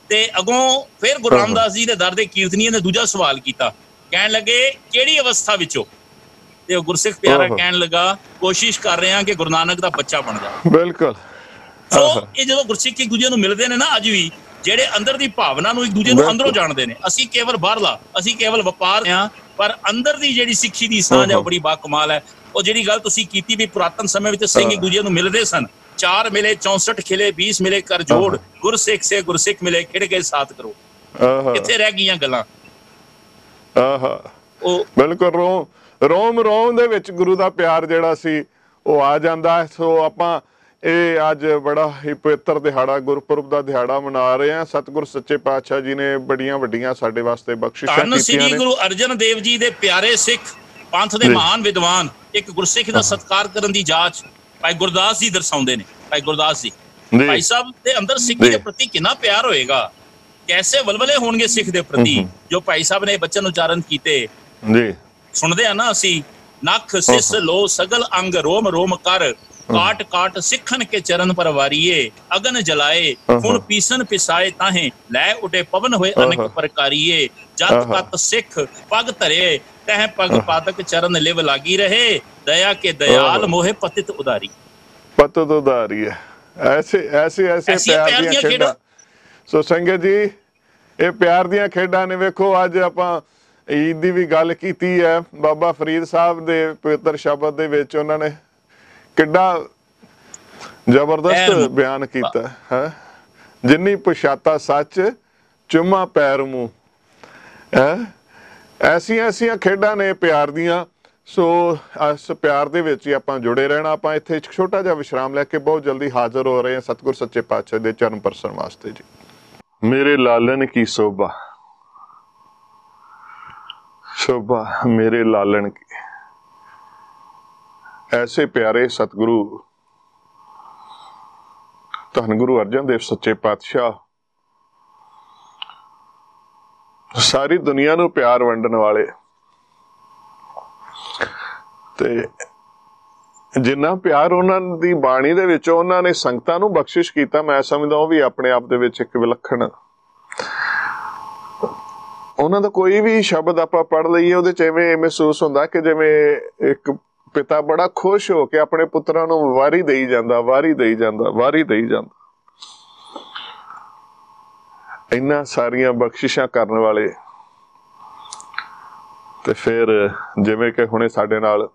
ਤੇ ਅਗੋਂ ਫਿਰ ਗੁਰੂ। ਰਾਮਦਾਸ ਜੀ ਦੇ ਦਰ ਦੇ ਕੀਰਤਨੀਏ ਨੇ ਦੂਜਾ ਸਵਾਲ ਕੀਤਾ ਕਹਿਣ ਲੱਗੇ ਕਿਹੜੀ ਅਵਸਥਾ ਵਿੱਚੋਂ ਤੇ ਉਹ ਗੁਰਸਿੱਖ ਪਿਆਰਾ। ਕਹਿਣ ਲੱਗਾ ਕੋਸ਼ਿਸ਼ ਕਰ ਰਹੇ ਹਾਂ ਕਿ ਗੁਰੂ ਨਾਨਕ ਦਾ ਬੱਚਾ ਬਣ ਜਾ ਬਿਲਕੁਲ ਸੋ। ਇਹ ਜਦੋਂ ਗੁਰਸਿੱਖ ਇੱਕ ਦੂਜੇ ਨੂੰ ਮਿਲਦੇ ਨੇ ਨਾ ਅੱਜ ਵੀ ਜਿਹੜੇ ਅੰਦਰ ਦੀ ਭਾਵਨਾ ਨੂੰ ਇੱਕ ਦੂਜੇ ਨੂੰ। ਅੰਦਰੋਂ ਜਾਣਦੇ ਨੇ ਅਸੀਂ ਕੇਵਲ ਬਾਹਰਲਾ ਅਸੀਂ ਕੇਵਲ ਵਪਾਰ ਆ ਪਰ ਅੰਦਰ ਦੀ ਜਿਹੜੀ ਸਿੱਖੀ ਦੀ ਸਾਂਝ ਹੈ। ਬੜੀ ਬਾਕਮਾਲ ਹੈ ਉਹ ਜਿਹੜੀ ਗੱਲ ਤੁਸੀਂ ਕੀਤੀ ਵੀ ਪੁਰਾਤਨ ਸਮੇਂ ਵਿੱਚ ਸਿੰਘ ਇੱਕ। ਦੂਜੇ ਨੂੰ ਮਿਲਦੇ ਸਨ ਚਾਰ ਮਿਲੇ 64 ਖਿਲੇ 20 ਮਿਲੇ ਕਰ ਜੋੜ। ਗੁਰਸਿੱਖ ਸੇ ਗੁਰਸਿੱਖ ਮਿਲੇ ਖਿੜ ਗਏ ਸਾਥ ਕਰੋ ਆਹਾ ਕਿੱਥੇ ਰਹਿ ਗਈਆਂ ਗੱਲਾਂ ਆਹਾ ਉਹ ਬਿਲਕੁਲ ਰੋਮ ਰੋਮ ਰੋਮ ਦੇ ਵਿੱਚ ਗੁਰੂ ਦਾ ਪਿਆਰ ਜਿਹੜਾ ਸੀ ਉਹ ਆ ਜਾਂਦਾ ਸੋ ਆਪਾਂ ਇਹ ਅੱਜ ਬੜਾ ਹੀ ਪਵਿੱਤਰ ਦਿਹਾੜਾ ਗੁਰਪੁਰਬ ਦਾ ਦਿਹਾੜਾ ਮਨਾ ਰਹੇ ਹਾਂ ਸਤਿਗੁਰ ਸੱਚੇ ਪਾਤਸ਼ਾਹ ਜੀ ਨੇ ਬੜੀਆਂ ਵੱਡੀਆਂ ਸਾਡੇ ਵਾਸਤੇ ਬਖਸ਼ਿਸ਼ਾਂ ਕੀਤੀਆਂ ਸ੍ਰੀ ਨੇ ਗੁਰੂ ਅਰਜਨ ਦੇਵ ਜੀ ਦੇ ਪਿਆਰੇ ਸਿੱਖ ਪੰਥ ਦੇ। ਮਹਾਨ ਵਿਦਵਾਨ ਇੱਕ ਗੁਰਸਿੱਖ ਦਾ ਸਤਿਕਾਰ ਕਰਨ ਦੀ ਜਾਂਚ ਭਾਈ ਗੁਰਦਾਸ ਜੀ ਦਰਸਾਉਂਦੇ ਨੇ ਭਾਈ ਗੁਰਦਾਸ ਜੀ ਭਾਈ ਸਾਹਿਬ ਦੇ ਅੰਦਰ ਸਿੱਖ। ਦੇ ਪ੍ਰਤੀ ਕਿੰਨਾ ਪਿਆਰ ਹੋਏਗਾ ਕੈਸੇ ਵਲਵਲੇ ਹੋਣਗੇ ਸਿੱਖ ਦੇ ਪ੍ਰਤੀ। ਜੋ ਭਾਈ ਸਾਹਿਬ ਨੇ ਬਚਨ ਉਚਾਰਨ ਕੀਤੇ ਜੀ ਸੁਣਦੇ ਆ ਨਾ ਅਸੀਂ ਨਖ ਸਿਸ। ਲੋ ਸਗਲ ਅੰਗ ਰੋਮ ਰੋਮ ਕਰ ਕਾਟ ਕਾਟ ਸਿੱਖਨ ਕੇ ਚਰਨ ਪਰ ਵਾਰੀਏ ਅਗਨ ਜਲਾਏ। ਹੁਣ ਪੀਸਨ ਪਿਸਾਏ ਤਾਹੇ ਲੈ ਉਡੇ ਪਵਨ ਹੋਏ ਅਨਕ। ਪ੍ਰਕਾਰੀਏ ਜਤ। ਕਤ ਸਿੱਖ ਪਗ ਧਰੇ ਤਹ ਪਗ ਹਾਂ। ਪਾਦਕ ਚਰਨ ਲਿਵ ਲਾਗੀ ਰਹੇ ਦਇਆ ਕੇ ਦਇਆਲ ਹਾਂ। ਮੋਹਿ ਪਤਿਤ ਉਦਾਰੀ ਪਤ ਉਦਾਰੀ ਹੈ ਐਸੇ ਐਸੇ ਐਸੇ ਪਿਆਰ ਦੀਆਂ ਖੇਡਾਂ। ਸੋ ਸੰਗਤ ਜੀ ਇਹ ਪਿਆਰ ਦੀਆਂ ਖੇਡਾਂ ਨੇ ਵੇਖੋ ਅੱਜ ਆਪਾਂ ਈਦ ਦੀ ਵੀ ਗੱਲ ਕੀਤੀ ਹੈ ਬਾਬਾ ਫਰੀਦ ਸਾਹਿਬ ਦੇ ਪਵਿੱਤਰ ਸ਼ਬਦ ਦੇ ਵਿੱਚ ਉਹਨਾਂ ਨੇ ਕਿੱਡਾ ਜ਼ਬਰਦਸਤ। ਬਿਆਨ ਕੀਤਾ ਹੈ ਜਿੰਨੀ ਪਛਾਤਾ ਸੱਚ ਚੁੰਮਾ ਪੈਰ ਮੂੰਹ ਹੈ ਐਸੀਆਂ ਐਸੀਆਂ ਖੇਡਾਂ ਨੇ ਪਿਆਰ ਦੀਆਂ ਸੋ ਇਸ ਪਿਆਰ ਦੇ ਵਿੱਚ ਹੀ ਆਪਾਂ ਜੁੜੇ ਰਹਿਣਾ, ਆਪਾਂ ਇੱਥੇ ਇੱਕ ਛੋਟਾ ਜਿਹਾ ਵਿਸ਼ਰਾਮ ਲੈ ਕੇ ਬਹੁਤ ਜਲਦੀ ਹਾਜ਼ਰ ਹੋ ਰਹੇ ਹਾਂ ਸਤਿਗੁਰ ਸੱਚੇ ਪਾਤਸ਼ਾਹ ਦੇ ਚਰਨ ਪਰਸਨ ਵਾਸਤੇ ਜੀ। ਮੇਰੇ ਲਾਲਨ ਕੀ ਸੋਭਾ? ਸ਼ੋਭਾ ਮੇਰੇ ਲਾਲਨ ਕੀ? ਐਸੇ ਪਿਆਰੇ ਸਤਿਗੁਰੂ, ਧੰਨ ਗੁਰੂ ਅਰਜਨ ਦੇਵ ਸੱਚੇ ਪਾਤਸ਼ਾਹ, ਸਾਰੀ ਦੁਨੀਆ ਨੂੰ ਪਿਆਰ ਵੰਡਣ ਵਾਲੇ ਤੇ ਜਿੰਨਾ ਪਿਆਰ ਉਹਨਾਂ ਦੀ ਬਾਣੀ ਦੇ ਵਿੱਚ, ਉਹਨਾਂ ਨੇ ਸੰਗਤਾਂ ਨੂੰ ਬਖਸ਼ਿਸ਼ ਕੀਤਾ, ਮੈਂ ਸਮਝਦਾ ਉਹ ਵੀ ਆਪਣੇ ਆਪ ਦੇ ਵਿੱਚ ਇੱਕ ਵਿਲੱਖਣ। ਉਹਨਾਂ ਦਾ ਕੋਈ ਵੀ ਸ਼ਬਦ ਆਪਾਂ ਪੜ ਲਈਏ, ਉਹਦੇ ਚ ਐਵੇਂ ਮਹਿਸੂਸ ਹੁੰਦਾ ਕਿ ਜਿਵੇਂ ਇੱਕ ਪਿਤਾ ਬੜਾ ਖੁਸ਼ ਹੋ ਕੇ ਆਪਣੇ ਪੁੱਤਰਾਂ ਨੂੰ ਵਾਰੀ ਦੇਈ ਜਾਂਦਾ, ਵਾਰੀ ਦੇਈ ਜਾਂਦਾ, ਵਾਰੀ ਦੇਈ ਜਾਂਦਾ। ਇੰਨਾ ਸਾਰੀਆਂ ਬਖਸ਼ਿਸ਼ਾਂ ਕਰਨ ਵਾਲੇ। ਤੇ ਫਿਰ ਜਿਵੇਂ ਕਿ ਹੁਣੇ ਸਾਡੇ ਨਾਲ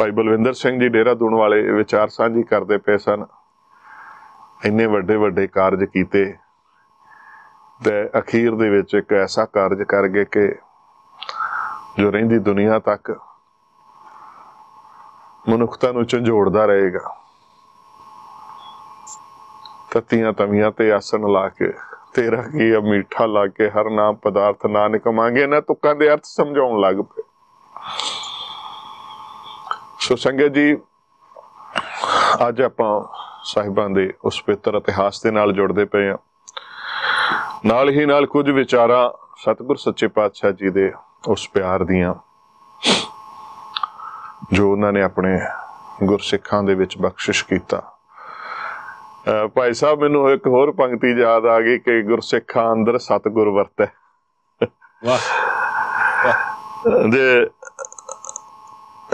ਭਾਈ ਬਲਵਿੰਦਰ ਸਿੰਘ ਜੀ ਡੇਰਾ ਦੂਣ ਵਾਲੇ ਵਿਚਾਰ ਸਾਂਝੀ ਕਰਦੇ ਪਏ ਸਨ। ਇੰਨੇ ਵੱਡੇ ਵੱਡੇ ਕਾਰਜ ਕੀਤੇ ਤੇ ਅਖੀਰ ਦੇ ਵਿੱਚ ਇੱਕ ਐਸਾ ਕਾਰਜ ਕਰ ਗਏ ਕਿ ਜੋ ਰਹਿੰਦੀ ਦੁਨੀਆ ਤੱਕ ਮਨੁੱਖਤਾ ਨੂੰ ਝੰਜੋੜਦਾ ਰਹੇਗਾ। ਤਤੀਆਂ ਤਵੀਆਂ ਤੇ ਆਸਣ ਲਾ ਕੇ, ਤੇਰਾ ਕੀ ਆ ਮੀਠਾ ਲਾ ਕੇ, ਹਰ ਨਾਮ ਪਦਾਰਥ ਨਾਨਕ ਮੰਗੇ, ਨਾ ਤੁਕਾਂ ਦੇ ਅਰਥ ਸਮਝਾਉਣ ਲੱਗ ਪਏ। ਸੋ ਸੰਗਤ ਜੀ ਅੱਜ ਆਪਾਂ ਸਾਹਿਬਾਂ ਦੇ ਉਸ ਪਵਿੱਤਰ ਇਤਿਹਾਸ ਦੇ ਨਾਲ ਜੁੜਦੇ ਪਏ ਹਾਂ। ਨਾਲ ਹੀ ਨਾਲ ਕੁਝ ਵਿਚਾਰਾਂ ਸਤਿਗੁਰ ਸੱਚੇ ਪਾਤਸ਼ਾਹ ਜੀ ਦੇ ਉਸ ਪਿਆਰ ਦੀਆਂ ਜੋ ਉਹਨਾਂ ਨੇ ਆਪਣੇ ਗੁਰਸਿੱਖਾਂ ਦੇ ਵਿੱਚ ਬਖਸ਼ਿਸ਼ ਕੀਤਾ। ਭਾਈ ਸਾਹਿਬ ਮੈਨੂੰ ਇੱਕ ਹੋਰ ਪੰਕਤੀ ਯਾਦ ਆ ਗਈ ਕਿ ਗੁਰਸਿੱਖਾਂ ਅੰਦਰ ਸਤਿਗੁਰ ਵਰਤੈ। ਵਾਹ ਦੇ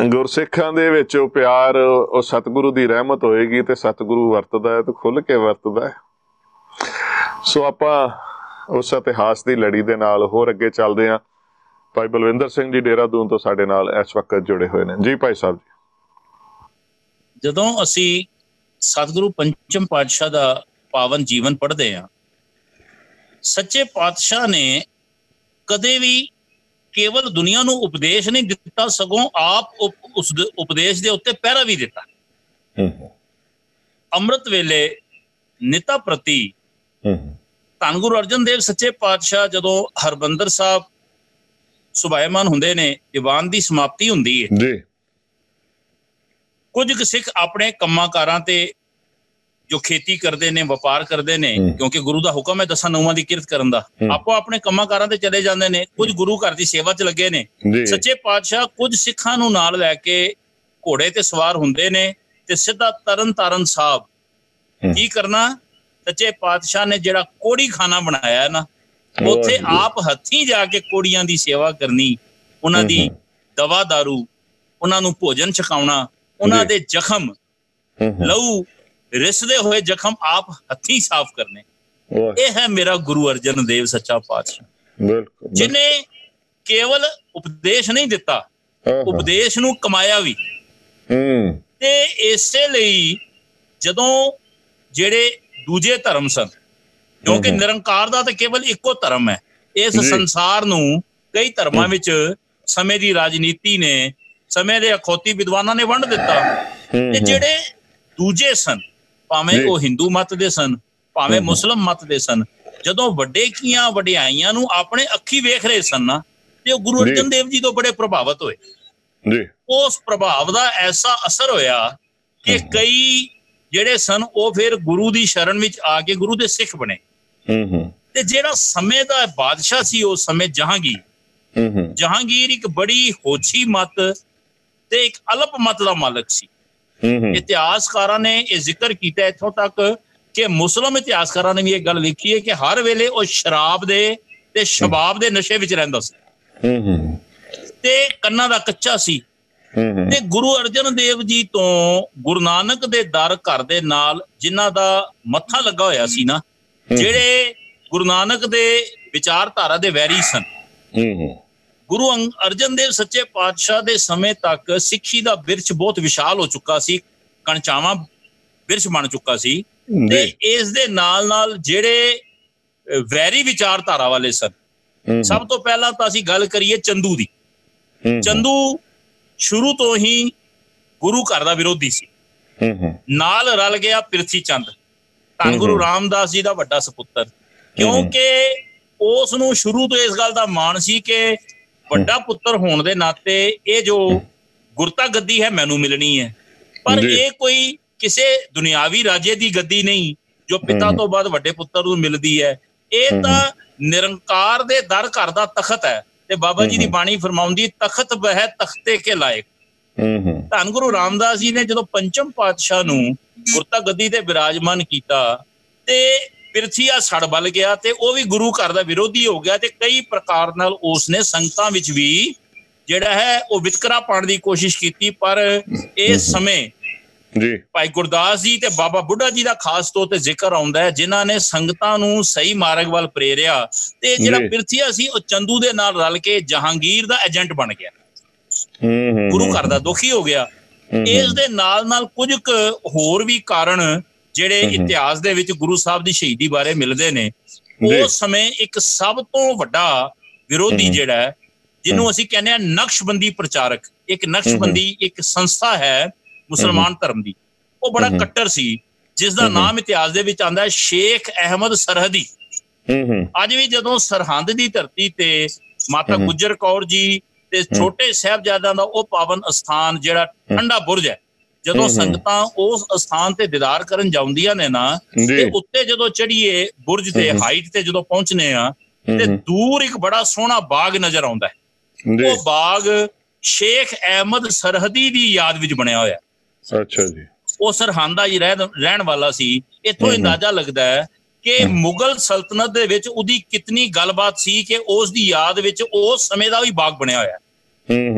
ਗੁਰਸਿੱਖਾਂ ਦੇ ਵਿੱਚ ਉਹ ਪਿਆਰ, ਉਹ ਸਤਿਗੁਰੂ ਦੀ ਰਹਿਮਤ ਹੋਏਗੀ ਤੇ ਸਤਿਗੁਰੂ ਵਰਤਦਾ ਹੈ ਤੇ ਖੁੱਲ ਕੇ ਵਰਤਦਾ ਹੈ। ਸੋ ਆਪਾਂ ਉਸ ਇਤਿਹਾਸ ਦੀ ਲੜੀ ਦੇ ਨਾਲ ਹੋਰ ਅੱਗੇ ਚੱਲਦੇ ਹਾਂ। ਭਾਈ ਬਲਵਿੰਦਰ ਸਿੰਘ ਜੀ ਡੇਰਾ ਦੂਨ ਤੋਂ ਸਾਡੇ ਨਾਲ ਇਸ ਵਕਤ ਜੁੜੇ ਹੋਏ ਨੇ। ਜੀ ਭਾਈ ਸਾਹਿਬ ਜੀ। ਜਦੋਂ ਅਸੀਂ ਸਤਿਗੁਰੂ ਪੰਚਮ ਪਾਤਸ਼ਾਹ ਦਾ ਪਾਵਨ ਜੀਵਨ ਪੜ੍ਹਦੇ ਹਾਂ, ਸੱਚੇ ਪਾਤਸ਼ਾਹ ਨੇ ਕਦੇ ਵੀ ਕੇਵਲ ਦੁਨੀਆ ਨੂੰ ਉਪਦੇਸ਼ ਨਹੀਂ ਦਿੱਤਾ ਸਗੋਂ ਆਪ ਉਸ ਦੇ ਉਪਦੇਸ਼ ਦੇ ਉੱਤੇ ਪਹਿਰਾ ਵੀ ਦਿੱਤਾ। ਅੰਮ੍ਰਿਤ ਵੇਲੇ ਨਿਤਾ ਪ੍ਰਤੀ ਧੰਨ ਗੁਰੂ ਅਰਜਨ ਦੇਵ ਸੱਚੇ ਪਾਤਸ਼ਾਹ ਜਦੋਂ ਹਰਬੰਦਰ ਸਾਹਿਬ ਸੁਭਾਇਮਾਨ ਹੁੰਦੇ ਨੇ ਦੀਵਾਨ ਦੀ ਸਮਾਪਤੀ ਹੁੰਦੀ ਹੈ ਜੀ। ਕੁਝ ਸਿੱਖ ਆਪਣੇ ਕੰਮਾਂ ਕਾਰਾਂ ਤੇ ਜੋ ਖੇਤੀ ਕਰਦੇ ਨੇ ਵਪਾਰ ਕਰਦੇ ਨੇ। ਕਿਉਂਕਿ ਗੁਰੂ ਦਾ ਹੁਕਮ ਹੈ ਦਸਾਂ ਨੌਵਾਂ ਦੀ ਕਿਰਤ ਕਰਨ ਦਾ। ਆਪੋ ਆਪਣੇ ਕੰਮਾਂ ਕਾਰਾਂ ਤੇ ਚਲੇ ਜਾਂਦੇ ਨੇ ਕੁਝ ਗੁਰੂ ਘਰ ਦੀ ਸੇਵਾ 'ਚ ਲੱਗੇ ਨੇ। ਸੱਚੇ ਪਾਤਸ਼ਾਹ ਕੁਝ ਸਿੱਖਾਂ ਨੂੰ ਨਾਲ ਲੈ ਕੇ ਘੋੜੇ ਤੇ ਸਵਾਰ ਹੁੰਦੇ ਨੇ ਤੇ ਸਿੱਧਾ ਤਰਨ ਤਾਰਨ ਸਾਹਿਬ ਕੀ ਕਰਨਾ? ਸੱਚੇ ਪਾਤਸ਼ਾਹ ਨੇ ਜਿਹੜਾ ਕੋੜੀ ਖਾਨਾ ਬਣਾਇਆ ਹੈ ਨਾ ਉੱਥੇ। ਆਪ ਹੱਥੀਂ ਜਾ ਕੇ ਕੋੜੀਆਂ ਦੀ ਸੇਵਾ ਕਰਨੀ ਉਹਨਾਂ ਦੀ ਦਵਾ ਦਾਰੂ ਉਹਨਾਂ ਨੂੰ ਭੋਜਨ ਛਕਾਉਣਾ ਉਹਨਾਂ। ਦੇ ਜ਼ਖਮ ਲਹੂ ਰਿਸਦੇ ਹੋਏ ਜ਼ਖਮ ਆਪ ਹੱਥੀਂ ਸਾਫ਼ ਕਰਨੇ। ਇਹ ਹੈ ਮੇਰਾ ਗੁਰੂ ਅਰਜਨ ਦੇਵ ਸੱਚਾ ਪਾਤਸ਼ਾਹ। ਬਿਲਕੁਲ ਜਿਨੇ ਕੇਵਲ ਉਪਦੇਸ਼ ਨਹੀਂ ਦਿੱਤਾ ਹਾਂ, ਹਾਂ, ਉਪਦੇਸ਼ ਨੂੰ ਕਮਾਇਆ ਵੀ। ਹਮ, ਤੇ ਇਸੇ ਲਈ ਜਦੋਂ ਜਿਹੜੇ ਦੂਜੇ ਧਰਮ ਸਨ ਕਿਉਂਕਿ। ਨਿਰੰਕਾਰ ਦਾ ਤਾਂ ਕੇਵਲ ਇੱਕੋ ਧਰਮ ਹੈ ਇਸ। ਸੰਸਾਰ ਨੂੰ ਕਈ ਧਰਮਾਂ। ਵਿੱਚ ਸਮੇਂ ਦੀ ਰਾਜਨੀਤੀ ਨੇ ਸਮੇਂ ਦੇ ਅਖੌਤੀ ਵਿਦਵਾਨਾਂ ਨੇ ਵੰਡ ਦਿੱਤਾ। ਤੇ ਜਿਹੜੇ ਦੂਜੇ ਸਨ ਭਾਵੇਂ। ਉਹ ਹਿੰਦੂ ਮਤ ਦੇ ਸਨ ਭਾਵੇਂ। ਮੁਸਲਮ ਮਤ ਦੇ ਸਨ ਜਦੋਂ ਵੱਡੇ ਕੀਆਂ ਵਡਿਆਈਆਂ ਨੂੰ ਆਪਣੇ ਅੱਖੀ ਵੇਖ ਰਹੇ ਸਨ ਨਾ ਤੇ ਉਹ ਗੁਰੂ। ਅਰਜਨ ਦੇਵ ਜੀ ਤੋਂ ਬੜੇ ਪ੍ਰਭਾਵਿਤ ਹੋਏ ਜੀ ਉਸ ਪ੍ਰਭਾਵ ਦਾ ਐਸਾ ਅਸਰ ਹੋਇਆ ਕਿ। ਕਈ ਜਿਹੜੇ ਸਨ ਉਹ ਫਿਰ ਗੁਰੂ ਦੀ ਸ਼ਰਨ ਵਿੱਚ ਆ ਕੇ ਗੁਰੂ ਦੇ ਸਿੱਖ ਬਣੇ ਤੇ ਜਿਹੜਾ ਸਮੇਂ ਦਾ ਬਾਦਸ਼ਾਹ ਸੀ ਉਸ ਸਮੇਂ ਜਹਾਂਗੀਰ ਜਹਾਂਗੀਰ ਇੱਕ ਬੜੀ ਹੋਛੀ ਮਤ ਤੇ ਇੱਕ ਅਲਪ ਮਤ ਦਾ ਮਾਲਕ ਸੀ ਇਤਿਹਾਸਕਾਰਾਂ ਨੇ ਇਹ ਜ਼ਿਕਰ ਕੀਤਾ ਇੱਥੋਂ ਤੱਕ ਕਿ ਮੁਸਲਮ ਇਤਿਹਾਸਕਾਰਾਂ ਨੇ ਵੀ ਇਹ ਗੱਲ ਲਿਖੀ ਹੈ ਕਿ ਹਰ ਵੇਲੇ ਉਹ ਸ਼ਰਾਬ ਦੇ ਤੇ ਸ਼ਬਾਬ ਦੇ ਨਸ਼ੇ ਵਿੱਚ ਰਹਿੰਦਾ ਸੀ। ਹਮ, ਹਮ, ਤੇ ਕੰਨਾਂ ਦਾ ਕੱਚਾ ਸੀ। ਤੇ ਗੁਰੂ ਅਰਜਨ ਦੇਵ ਜੀ ਤੋਂ ਗੁਰੂ ਨਾਨਕ ਦੇ ਦਰ ਘਰ ਦੇ ਨਾਲ ਜਿਨ੍ਹਾਂ ਦਾ ਮੱਥਾ ਲੱਗਾ ਹੋਇਆ ਸੀ ਨਾ ਜਿਹੜੇ ਗੁਰੂ ਨਾਨਕ ਦੇ ਵਿਚਾਰਧਾਰਾ ਦੇ ਵੈਰੀ ਸਨ। ਹਮ, ਹਮ, ਗੁਰੂ ਅਰਜਨ ਦੇਵ ਸੱਚੇ ਪਾਤਸ਼ਾਹ ਦੇ ਸਮੇਂ ਤੱਕ ਸਿੱਖੀ ਦਾ ਬਿਰਛ ਬਹੁਤ ਵਿਸ਼ਾਲ ਹੋ ਚੁੱਕਾ ਸੀ ਕਣਚਾਵਾਂ ਬਿਰਛ ਬਣ ਚੁੱਕਾ ਸੀ। ਤੇ ਇਸ ਦੇ ਨਾਲ ਨਾਲ ਜਿਹੜੇ ਵੈਰੀ ਵਿਚਾਰਧਾਰਾ ਵਾਲੇ ਸਨ। ਸਭ ਤੋਂ ਪਹਿਲਾਂ ਤਾਂ ਅਸੀਂ ਗੱਲ ਕਰੀਏ ਚੰਦੂ ਦੀ। ਚੰਦੂ ਸ਼ੁਰੂ ਤੋਂ ਹੀ ਗੁਰੂ ਘਰ ਦਾ ਵਿਰੋਧੀ ਸੀ। ਨਾਲ ਰਲ ਗਿਆ ਪ੍ਰਿਥੀ ਚੰਦ। ਧੰਨ ਗੁਰੂ। ਰਾਮਦਾਸ ਜੀ ਦਾ ਵੱਡਾ ਸੁਪੁੱਤਰ। ਕਿਉਂਕਿ ਉਸ ਨੂੰ ਸ਼ੁਰੂ ਤੋਂ ਇਸ ਗੱਲ ਦਾ ਮਾਣ ਸੀ ਕਿ ਵੱਡਾ ਪੁੱਤਰ ਹੋਣ ਦੇ ਨਾਤੇ ਇਹ ਜੋ ਗੁਰਤਾ ਗੱਦੀ ਹੈ ਮੈਨੂੰ ਮਿਲਣੀ ਹੈ ਪਰ। ਇਹ ਕੋਈ ਕਿਸੇ ਦੁਨਿਆਵੀ ਰਾਜੇ ਦੀ ਗੱਦੀ ਨਹੀਂ ਜੋ ਪਿਤਾ। ਤੋਂ ਬਾਅਦ ਵੱਡੇ ਪੁੱਤਰ ਨੂੰ ਮਿਲਦੀ ਹੈ ਇਹ। ਤਾਂ ਨਿਰੰਕਾਰ ਦੇ ਦਰ ਘਰ ਦਾ ਤਖਤ ਹੈ ਤੇ ਬਾਬਾ ਜੀ ਦੀ। ਬਾਣੀ ਫਰਮਾਉਂਦੀ ਤਖਤ ਬਹਿ ਤਖਤੇ ਕੇ ਲਾਇਕ ਧੰਨ ਗੁਰੂ ਰਾਮਦਾਸ ਜੀ ਨੇ ਜਦੋਂ ਪੰਚਮ ਪਾਤਸ਼ਾਹ ਨੂੰ ਗੁਰਤਾ ਗੱਦੀ ਤੇ ਬਿਰਾਜਮਾਨ ਕੀਤਾ ਤੇ ਪਿਰਥੀਆ ਸੜ ਬਲ ਗਿਆ ਤੇ ਉਹ ਵੀ ਗੁਰੂ ਘਰ ਦਾ ਵਿਰੋਧੀ ਹੋ ਗਿਆ ਤੇ ਕਈ ਪ੍ਰਕਾਰ ਨਾਲ ਉਸ ਨੇ ਸੰਗਤਾਂ ਵਿੱਚ ਵੀ ਜਿਹੜਾ ਹੈ ਉਹ ਵਿਤਕਰਾ ਪਾਉਣ ਦੀ ਕੋਸ਼ਿਸ਼ ਕੀਤੀ ਪਰ ਇਸ ਸਮੇਂ ਜੀ। ਭਾਈ ਗੁਰਦਾਸ ਜੀ ਤੇ ਬਾਬਾ ਬੁੱਢਾ ਜੀ ਦਾ ਖਾਸ ਤੌਰ ਤੇ ਜ਼ਿਕਰ ਆਉਂਦਾ ਹੈ ਜਿਨ੍ਹਾਂ ਨੇ ਸੰਗਤਾਂ ਨੂੰ ਸਹੀ ਮਾਰਗ ਵੱਲ ਪ੍ਰੇਰਿਆ ਤੇ ਜਿਹੜਾ। ਪਿਰਥੀਆ ਸੀ ਉਹ ਚੰਦੂ ਦੇ ਨਾਲ ਰਲ ਕੇ ਜਹਾਂਗੀਰ ਦਾ ਏਜੰਟ ਬਣ ਗਿਆ। ਹਮ, ਹਮ, ਗੁਰੂ ਘਰ ਦਾ ਦੁਖੀ ਹੋ ਗਿਆ। ਇਸ ਦੇ ਨਾਲ ਨਾਲ ਕੁਝ ਹੋਰ ਵੀ ਕਾਰਨ ਜਿਹੜੇ। ਇਤਿਹਾਸ ਦੇ ਵਿੱਚ ਗੁਰੂ ਸਾਹਿਬ ਦੀ ਸ਼ਹੀਦੀ ਬਾਰੇ ਮਿਲਦੇ ਨੇ। ਉਸ ਸਮੇਂ ਇੱਕ ਸਭ ਤੋਂ ਵੱਡਾ ਵਿਰੋਧੀ। ਜਿਹੜਾ ਹੈ ਜਿਹਨੂੰ ਅਸੀਂ ਕਹਿੰਦੇ ਆ ਨਕਸ਼ਬੰਦੀ ਪ੍ਰਚਾਰਕ ਇੱਕ ਨਕਸ਼ਬੰਦੀ ਇੱਕ ਸੰਸਥਾ ਹੈ ਮੁਸਲਮਾਨ ਧਰਮ ਦੀ ਉਹ ਬੜਾ। ਕੱਟਰ ਸੀ ਜਿਸ ਦਾ। ਨਾਮ ਇਤਿਹਾਸ ਦੇ ਵਿੱਚ ਆਂਦਾ ਹੈ ਸ਼ੇਖ ਅਹਿਮਦ ਸਰਹਦੀ ਅੱਜ ਵੀ ਜਦੋਂ ਸਰਹੰਦ ਦੀ ਧਰਤੀ ਤੇ ਮਾਤਾ। ਗੁਜਰ ਕੌਰ ਜੀ ਤੇ ਛੋਟੇ ਸਾਹਿਬਜ਼ਾਦਿਆਂ ਦਾ ਉਹ ਪਾਵਨ ਅਸਥਾਨ ਜਿਹੜਾ ਠੰਡਾ ਬੁਰਜ ਹੈ ਜਦੋਂ। ਸੰਗਤਾਂ ਉਸ ਅਸਥਾਨ ਤੇ ਦੀਦਾਰ ਕਰਨ ਜਾਂਦੀਆਂ ਨੇ ਨਾ ਤੇ ਉੱਤੇ ਜਦੋਂ ਚੜੀਏ ਬੁਰਜ ਤੇ। ਹਾਈਟ ਤੇ ਜਦੋਂ ਪਹੁੰਚਨੇ ਆ ਤੇ ਦੂਰ ਇੱਕ ਬੜਾ ਸੋਹਣਾ ਬਾਗ ਨਜ਼ਰ ਆਉਂਦਾ ਹੈ ਉਹ ਬਾਗ ਸ਼ੇਖ ਅਹਿਮਦ ਸਰਹਦੀ ਦੀ ਯਾਦ ਵਿੱਚ ਬਣਿਆ ਹੋਇਆ। ਅੱਛਾ ਜੀ ਉਹ ਸਰਹੰਦ ਹੀ ਰਹਿ- ਰਹਿਣ ਵਾਲਾ ਸੀ ਇੱਥੋਂ। ਅੰਦਾਜ਼ਾ ਲੱਗਦਾ ਹੈ ਕਿ। ਮੁਗਲ ਸਲਤਨਤ ਦੇ ਵਿੱਚ ਉਹਦੀ ਕਿਤਨੀ ਗੱਲਬਾਤ ਸੀ ਕਿ ਉਸ ਦੀ ਯਾਦ ਵਿੱਚ ਉਸ ਸਮੇਂ ਦਾ ਵੀ ਬਾਗ ਬਣਿਆ ਹੋਇਆ ਹੈ।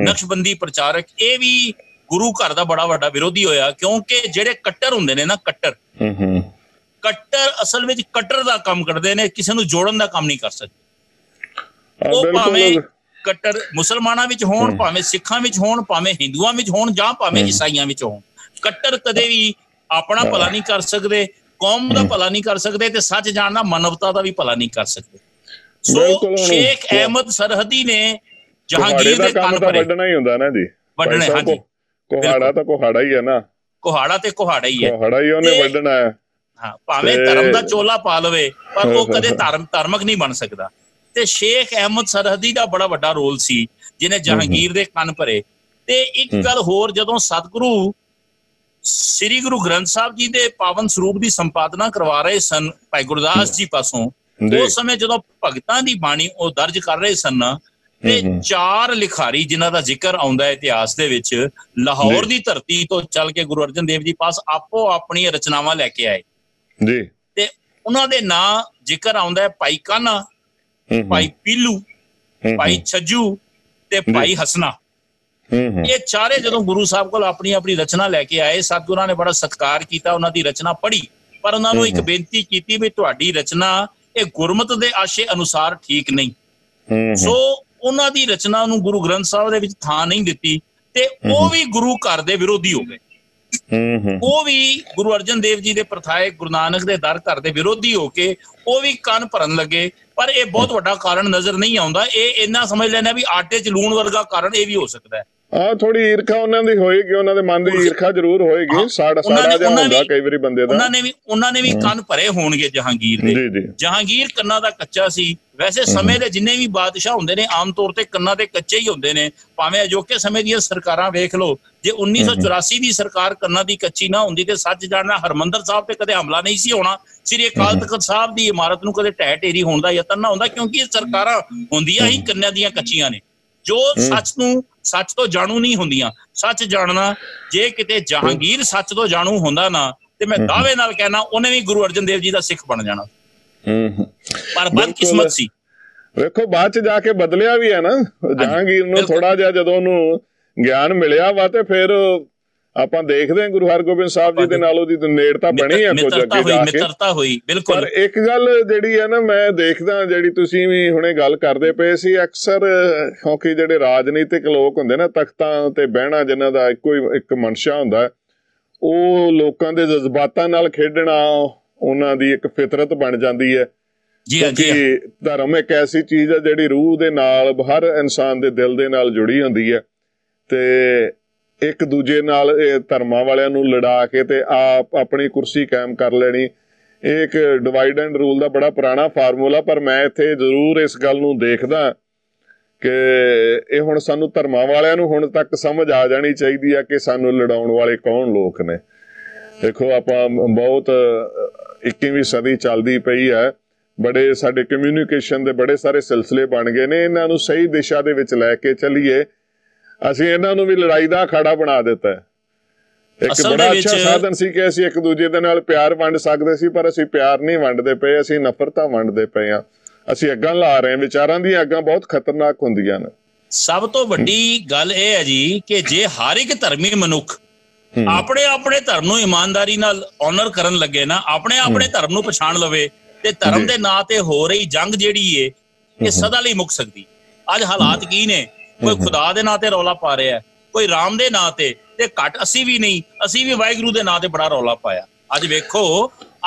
ਨਕਸ਼ਬੰਦੀ ਪ੍ਰਚਾਰਕ ਇਹ ਵੀ ਗੁਰੂ ਘਰ ਦਾ ਬੜਾ ਵੱਡਾ ਵਿਰੋਧੀ ਹੋਇਆ ਕਿਉਂਕਿ ਜਿਹੜੇ ਕੱਟਰ ਹੁੰਦੇ ਨੇ ਨਾ ਕੱਟਰ। ਹਮ, ਹਮ, ਕੱਟਰ ਅਸਲ ਵਿੱਚ ਕੱਟਰ ਦਾ ਕੰਮ ਕਰਦੇ ਨੇ ਕਿਸੇ ਨੂੰ ਜੋੜਨ ਦਾ ਕੰਮ ਨਹੀਂ ਕਰ ਸਕਦੇ। ਹਾਂ, ਉਹ ਭਾਵੇਂ ਕੱਟਰ ਮੁਸਲਮਾਨਾਂ ਵਿੱਚ ਹੋਣ। ਭਾਵੇਂ ਸਿੱਖਾਂ ਵਿੱਚ ਹੋਣ ਭਾਵੇਂ ਹਿੰਦੂਆਂ ਵਿੱਚ ਹੋਣ ਜਾਂ ਭਾਵੇਂ। ਈਸਾਈਆਂ ਵਿੱਚ ਹੋਣ। ਕੱਟਰ ਕਦੇ ਵੀ ਆਪਣਾ ਹਾਂ। ਭਲਾ ਨਹੀਂ ਕਰ ਸਕਦੇ ਕੌਮ ਦਾ। ਭਲਾ ਨਹੀਂ ਕਰ ਸਕਦੇ ਤੇ ਸੱਚ ਜਾਣਨਾ ਮਾਨਵਤਾ ਦਾ ਵੀ ਭਲਾ ਨਹੀਂ ਕਰ ਸਕਦੇ। ਸੋ ਸ਼ੇਖ ਅਹਿਮਦ ਸਰਹਦੀ ਨੇ ਜਹਾਂਗੀਰ ਦਾ ਕੰਨ ਭਰੇ। ਵੱਢਣਾ ਹੀ ਹੁੰਦਾ ਨਾ ਜੀ। ਵੱਢਣੇ ਹਾਂਜੀ। ਕੁਹਾੜਾ ਤਾਂ ਕੁਹਾੜਾ ਹੀ ਹੈ ਨਾ। ਕੁਹਾੜਾ ਤੇ ਕੁਹਾੜਾ ਹੀ ਹੈ। ਕੁਹਾੜਾ ਹੀ ਉਹਨੇ ਵੱਢਣਾ ਹੈ। ਹਾਂ ਭਾਵੇਂ ਧਰਮ ਦਾ ਚੋਲਾ ਪਾ ਲਵੇ ਪਰ ਉਹ ਕਦੇ। ਧਰਮ ਧਾਰਮਿਕ ਨਹੀਂ ਬਣ ਸਕਦਾ। ਤੇ ਸ਼ੇਖ ਅਹਿਮਦ ਸਰਹਦੀ ਦਾ ਬੜਾ ਵੱਡਾ ਰੋਲ ਸੀ ਜਿਨੇ ਜਹਾਂਗੀਰ ਦੇ ਕੰਨ ਭਰੇ। ਤੇ ਇੱਕ। ਗੱਲ ਹੋਰ ਜਦੋਂ ਸਤਿਗੁਰੂ ਸ੍ਰੀ ਗੁਰੂ ਗ੍ਰੰਥ ਸਾਹਿਬ ਜੀ ਦੇ ਪਾਵਨ ਸਰੂਪ ਦੀ ਸੰਪਾਦਨਾ ਕਰਵਾ ਰਹੇ ਸਨ ਭਾਈ ਗੁਰਦਾਸ ਜੀ ਪਾਸੋਂ ਉਸ ਸਮੇਂ ਜਦੋਂ ਭਗਤਾਂ ਦੀ ਬਾਣੀ ਉਹ ਦਰਜ ਕਰ ਰਹੇ ਸਨ ਨਾ, ਤੇ। ਚਾਰ ਲਿਖਾਰੀ ਜਿਨ੍ਹਾਂ ਦਾ ਜ਼ਿਕਰ ਆਉਂਦਾ ਹੈ ਇਤਿਹਾਸ ਦੇ ਵਿੱਚ ਲਾਹੌਰ। ਦੀ ਧਰਤੀ ਤੋਂ ਚੱਲ ਕੇ ਗੁਰੂ ਅਰਜਨ ਦੇਵ ਜੀ ਪਾਸ ਆਪੋ ਆਪਣੀਆਂ ਰਚਨਾਵਾਂ ਲੈ ਕੇ ਆਏ। ਜੀ। ਉਹਨਾਂ ਦੇ ਨਾਂ ਜ਼ਿਕਰ ਆਉਂਦਾ ਹੈ ਭਾਈ ਕਾਨਾ ਭਾਈ ਪੀਲੂ ਭਾਈ ਛੱਜੂ ਤੇ ਭਾਈ ਹਸਨਾ। ਇਹ ਚਾਰੇ ਜਦੋਂ ਗੁਰੂ ਸਾਹਿਬ ਕੋਲ ਆਪਣੀ ਆਪਣੀ ਰਚਨਾ ਲੈ ਕੇ ਆਏ ਸਤਿਗੁਰਾਂ ਨੇ ਬੜਾ ਸਤਿਕਾਰ ਕੀਤਾ ਉਹਨਾਂ ਦੀ ਰਚਨਾ ਪੜ੍ਹੀ ਪਰ ਉਹਨਾਂ ਨੂੰ ਇੱਕ। ਬੇਨਤੀ ਕੀਤੀ ਵੀ ਤੁਹਾਡੀ ਰਚਨਾ ਇਹ ਗੁਰਮਤ ਦੇ ਆਸ਼ੇ ਅਨੁਸਾਰ ਠੀਕ ਨਹੀਂ। ਸੋ ਉਹਨਾਂ ਦੀ ਰਚਨਾ ਨੂੰ ਗੁਰੂ ਗ੍ਰੰਥ ਸਾਹਿਬ ਦੇ ਵਿੱਚ ਥਾਂ ਨਹੀਂ ਦਿੱਤੀ ਤੇ ਉਹ। ਵੀ ਗੁਰੂ ਘਰ ਦੇ ਵਿਰੋਧੀ ਹੋ ਗਏ। ਹੂੰ, ਹੂੰ, ਉਹ ਵੀ ਗੁਰੂ ਅਰਜਨ ਦੇਵ ਜੀ ਦੇ ਪ੍ਰਥਾਏ ਗੁਰੂ ਨਾਨਕ ਦੇ ਦਰ ਘਰ ਦੇ ਵਿਰੋਧੀ ਹੋ ਕੇ ਉਹ ਵੀ ਕੰਨ ਭਰਨ ਲੱਗੇ। ਪਰ ਇਹ ਬਹੁਤ ਵੱਡਾ ਕਾਰਨ ਨਜ਼ਰ ਨਹੀਂ ਆਉਂਦਾ। ਇਹ ਇੰਨਾ ਸਮਝ ਲੈਣਾ ਵੀ ਆਟੇ 'ਚ ਲੂਣ ਵਰਗਾ ਕਾਰਨ ਇਹ ਵੀ ਹੋ ਸਕਦਾ ਹੈ। ਆ ਥੋੜੀ ਈਰਖਾ ਉਹਨਾਂ ਦੀ ਹੋਏਗੀ ਉਹਨਾਂ ਦੇ ਮਨ ਦੀ ਈਰਖਾ ਜ਼ਰੂਰ ਹੋਏਗੀ। ਸਾੜਾ ਸਾੜਾ ਉਹਨਾਂ ਹੁੰਦਾ ਕਈ ਵਾਰੀ ਬੰਦੇ ਦਾ। ਉਹਨਾਂ ਨੇ ਵੀ ਉਹਨਾਂ ਨੇ ਵੀ। ਕੰਨ ਭਰੇ ਹੋਣਗੇ ਜਹਾਂਗੀਰ ਦੇ। ਜੀ ਜੀ। ਜਹਾਂਗੀਰ ਕੰਨਾਂ ਦਾ ਕੱਚਾ ਸੀ। ਵੈਸੇ ਸਮੇਂ ਦੇ ਜਿੰਨੇ ਵੀ ਬਾਦਸ਼ਾਹ ਹੁੰਦੇ ਨੇ ਆਮ ਤੌਰ ਤੇ ਕੰਨਾਂ ਦੇ ਕੱਚੇ ਹੀ ਹੁੰਦੇ ਨੇ। ਭਾਵੇਂ ਅਜੋਕੇ ਸਮੇਂ ਦੀਆਂ ਸਰਕਾਰਾਂ ਵੇਖ ਲਓ ਜੇ 1984 ਦੀ ਸਰਕਾਰ ਕੰਨਾਂ ਦੀ ਕੱਚੀ ਨਾ ਹੁੰਦੀ ਤੇ ਸੱਚ ਜਾਣਨਾ ਹਰਮੰਦਰ ਸਾਹਿਬ ਤੇ ਕਦੇ ਹਮਲਾ ਨਹੀਂ ਸੀ ਹੋਣਾ। ਸ੍ਰੀ ਅਕਾਲ। ਤਖਤ ਸਾਹਿਬ ਦੀ ਇਮਾਰਤ ਨੂੰ ਕਦੇ ਢਹਿ ਢੇਰੀ ਹੋਣ ਦਾ ਯਤਨ ਨਾ ਹੁੰਦਾ ਕਿਉਂਕਿ ਇਹ ਸਰਕਾਰਾਂ ਹੁੰਦੀਆਂ ਹੀ। ਕੰਨਾਂ ਦੀਆਂ ਕੱਚੀਆਂ ਨੇ। ਜੋ ਸੱਚ ਨੂੰ ਸੱਚ ਤੋਂ ਜਾਣੂ ਨਹੀਂ ਹੁੰਦੀਆਂ। ਸੱਚ ਜਾਣਨਾ ਜੇ ਕਿਤੇ ਜਹਾਂਗੀਰ ਸੱਚ ਤੋਂ ਜਾਣੂ ਹੁੰਦਾ ਨਾ ਤੇ ਮੈਂ। ਦਾਅਵੇ ਨਾਲ ਕਹਿਣਾ ਉਹਨੇ ਵੀ ਗੁਰੂ ਅਰਜਨ ਦੇਵ ਜੀ ਦਾ ਸਿੱਖ ਬਣ ਜਾਣਾ। ਹੂੰ ਪਰ ਬਦਕਿਸਮਤ ਸੀ। ਵੇਖੋ ਬਾਅਦ ਚ ਜਾ ਕੇ ਬਦਲਿਆ ਵੀ ਹੈ ਨਾ। ਜਹਾਂਗੀਰ ਨੂੰ। ਥੋੜਾ ਜਿਹਾ ਜਦੋਂ ਉਹਨੂੰ ਗਿਆਨ ਮਿਲਿਆ ਵਾ ਤੇ ਫਿਰ ਆਪਾਂ ਦੇਖਦੇ ਹਾਂ ਗੁਰੂ ਹਰਗੋਬਿੰਦ ਸਾਹਿਬ ਜੀ ਦੇ ਨਾਲ ਉਹਦੀ ਨੇੜਤਾ ਬਣੀ ਆ ਕੁਝ ਅੱਗੇ ਜਾ ਕੇ। ਮਿੱਤਰਤਾ ਹੋਈ ਪਰ ਬਿਲਕੁਲ ਇੱਕ ਗੱਲ ਜਿਹੜੀ ਹੈ ਨਾ ਮੈਂ ਦੇਖਦਾ ਜਿਹੜੀ ਤੁਸੀਂ ਵੀ ਹੁਣੇ ਗੱਲ ਕਰਦੇ ਪਏ ਸੀ ਅਕਸਰ ਕਿਉਂਕਿ ਜਿਹੜੇ ਰਾਜਨੀਤਿਕ ਲੋਕ ਹੁੰਦੇ ਨਾ ਤਖਤਾਂ ਤੇ ਬਹਿਣਾ ਜਿਨ੍ਹਾਂ ਦਾ ਇੱਕੋ ਹੀ ਇੱਕ ਮਨਸ਼ਾ ਹੁੰਦਾ ਉਹ ਲੋਕਾਂ ਦੇ ਜਜ਼ਬਾਤਾਂ ਨਾਲ ਖੇਡਣਾ ਉਹਨਾਂ ਦੀ ਇੱਕ ਫਿਤਰਤ ਬਣ ਜਾਂਦੀ ਹੈ। ਜੀ ਹਾਂ ਜੀ ਧਰਮ ਇੱਕ ਐਸੀ ਚੀਜ਼ ਹੈ ਜਿਹੜੀ ਰੂਹ ਦੇ ਨਾਲ ਹਰ ਇਨਸਾਨ ਦੇ ਦਿਲ ਦੇ ਨਾਲ ਜੁੜੀ ਹੁੰਦੀ ਹੈ। ਤੇ ਇੱਕ ਦੂਜੇ ਨਾਲ ਇਹ ਧਰਮਾਂ ਵਾਲਿਆਂ ਨੂੰ ਲੜਾ ਕੇ ਤੇ ਆਪ ਆਪਣੀ ਕੁਰਸੀ ਕਾਇਮ ਕਰ ਲੈਣੀ। ਇਹ ਇੱਕ ਡਿਵਾਈਡ ਐਂਡ ਰੂਲ ਦਾ ਬੜਾ ਪੁਰਾਣਾ ਫਾਰਮੂਲਾ ਪਰ ਮੈਂ ਇੱਥੇ ਜ਼ਰੂਰ ਇਸ ਗੱਲ ਨੂੰ ਦੇਖਦਾ ਕਿ ਇਹ ਹੁਣ ਸਾਨੂੰ ਧਰਮਾਂ ਵਾਲਿਆਂ ਨੂੰ ਹੁਣ ਤੱਕ ਸਮਝ ਆ ਜਾਣੀ ਚਾਹੀਦੀ ਆ ਕਿ ਸਾਨੂੰ ਲੜਾਉਣ ਵਾਲੇ ਕੌਣ ਲੋਕ ਨੇ। ਦੇਖੋ ਆਪਾਂ ਬਹੁਤ ਅਹ, 21ਵੀਂ ਸਦੀ ਚੱਲਦੀ ਪਈ ਹੈ। ਬੜੇ ਸਾਡੇ ਕਮਿਊਨੀਕੇਸ਼ਨ ਦੇ ਬੜੇ ਸਾਰੇ ਸਿਲਸਿਲੇ ਬਣ ਗਏ ਨੇ। ਇਹਨਾਂ ਨੂੰ ਸਹੀ ਦਿਸ਼ਾ ਦੇ ਵਿੱਚ ਲੈ ਕੇ ਚੱਲੀਏ। ਅਸੀਂ ਇਹਨਾਂ ਨੂੰ ਵੀ ਲੜਾਈ ਦਾ ਅਖਾੜਾ ਬਣਾ ਦਿੱਤਾ ਹੈ। ਇੱਕ ਬੜਾ ਅੱਛਾ ਸਾਧਨ ਸੀ ਕਿ ਅਸੀਂ ਇੱਕ ਦੂਜੇ ਦੇ ਨਾਲ ਪਿਆਰ ਵੰਡ ਸਕਦੇ ਸੀ ਪਰ ਅਸੀਂ ਪਿਆਰ ਨਹੀਂ ਵੰਡਦੇ ਪਏ ਅਸੀਂ ਨਫ਼ਰਤਾਂ ਵੰਡਦੇ ਪਏ ਆ ਅਸੀਂ ਅੱਗਾਂ ਲਾ ਰਹੇ ਹਾਂ ਵਿਚਾਰਾਂ ਦੀਆਂ ਅੱਗਾਂ ਬਹੁਤ ਖਤਰਨਾਕ ਹੁੰਦੀਆਂ ਨੇ। ਸਭ ਤੋਂ ਵੱਡੀ ਗੱਲ ਇਹ ਹੈ ਜੀ ਕਿ ਜੇ ਹਰ ਇੱਕ ਧਰਮੀ ਮਨੁੱਖ। ਆਪਣੇ ਆਪਣੇ ਧਰਮ ਨੂੰ ਇਮਾਨਦਾਰੀ ਨਾਲ ਆਨਰ ਕਰਨ ਲੱਗੇ ਨਾ ਆਪਣੇ ਆਪਣੇ ਧਰਮ ਨੂੰ ਪਛਾਣ ਲਵੇ ਤੇ ਧਰਮ। ਦੇ ਨਾਂ ਤੇ ਹੋ ਰਹੀ ਜੰਗ ਜਿਹੜੀ ਏ ਇਹ। ਸਦਾ ਲਈ ਮੁੱਕ ਸਕਦੀ। ਅੱਜ ਹਾਲਾਤ ਕੀ ਨੇ? ਕੋਈ ਖੁਦਾ ਦੇ ਨਾਂ ਤੇ ਰੌਲਾ ਪਾ ਰਿਹਾ ਕੋਈ ਰਾਮ ਦੇ ਨਾਂ ਤੇ ਤੇ ਘੱਟ ਅਸੀਂ ਵੀ ਨਹੀਂ ਅਸੀਂ ਵੀ ਵਾਹਿਗੁਰੂ ਦੇ ਨਾਂ ਤੇ ਬੜਾ ਰੌਲਾ ਪਾਇਆ। ਅੱਜ ਵੇਖੋ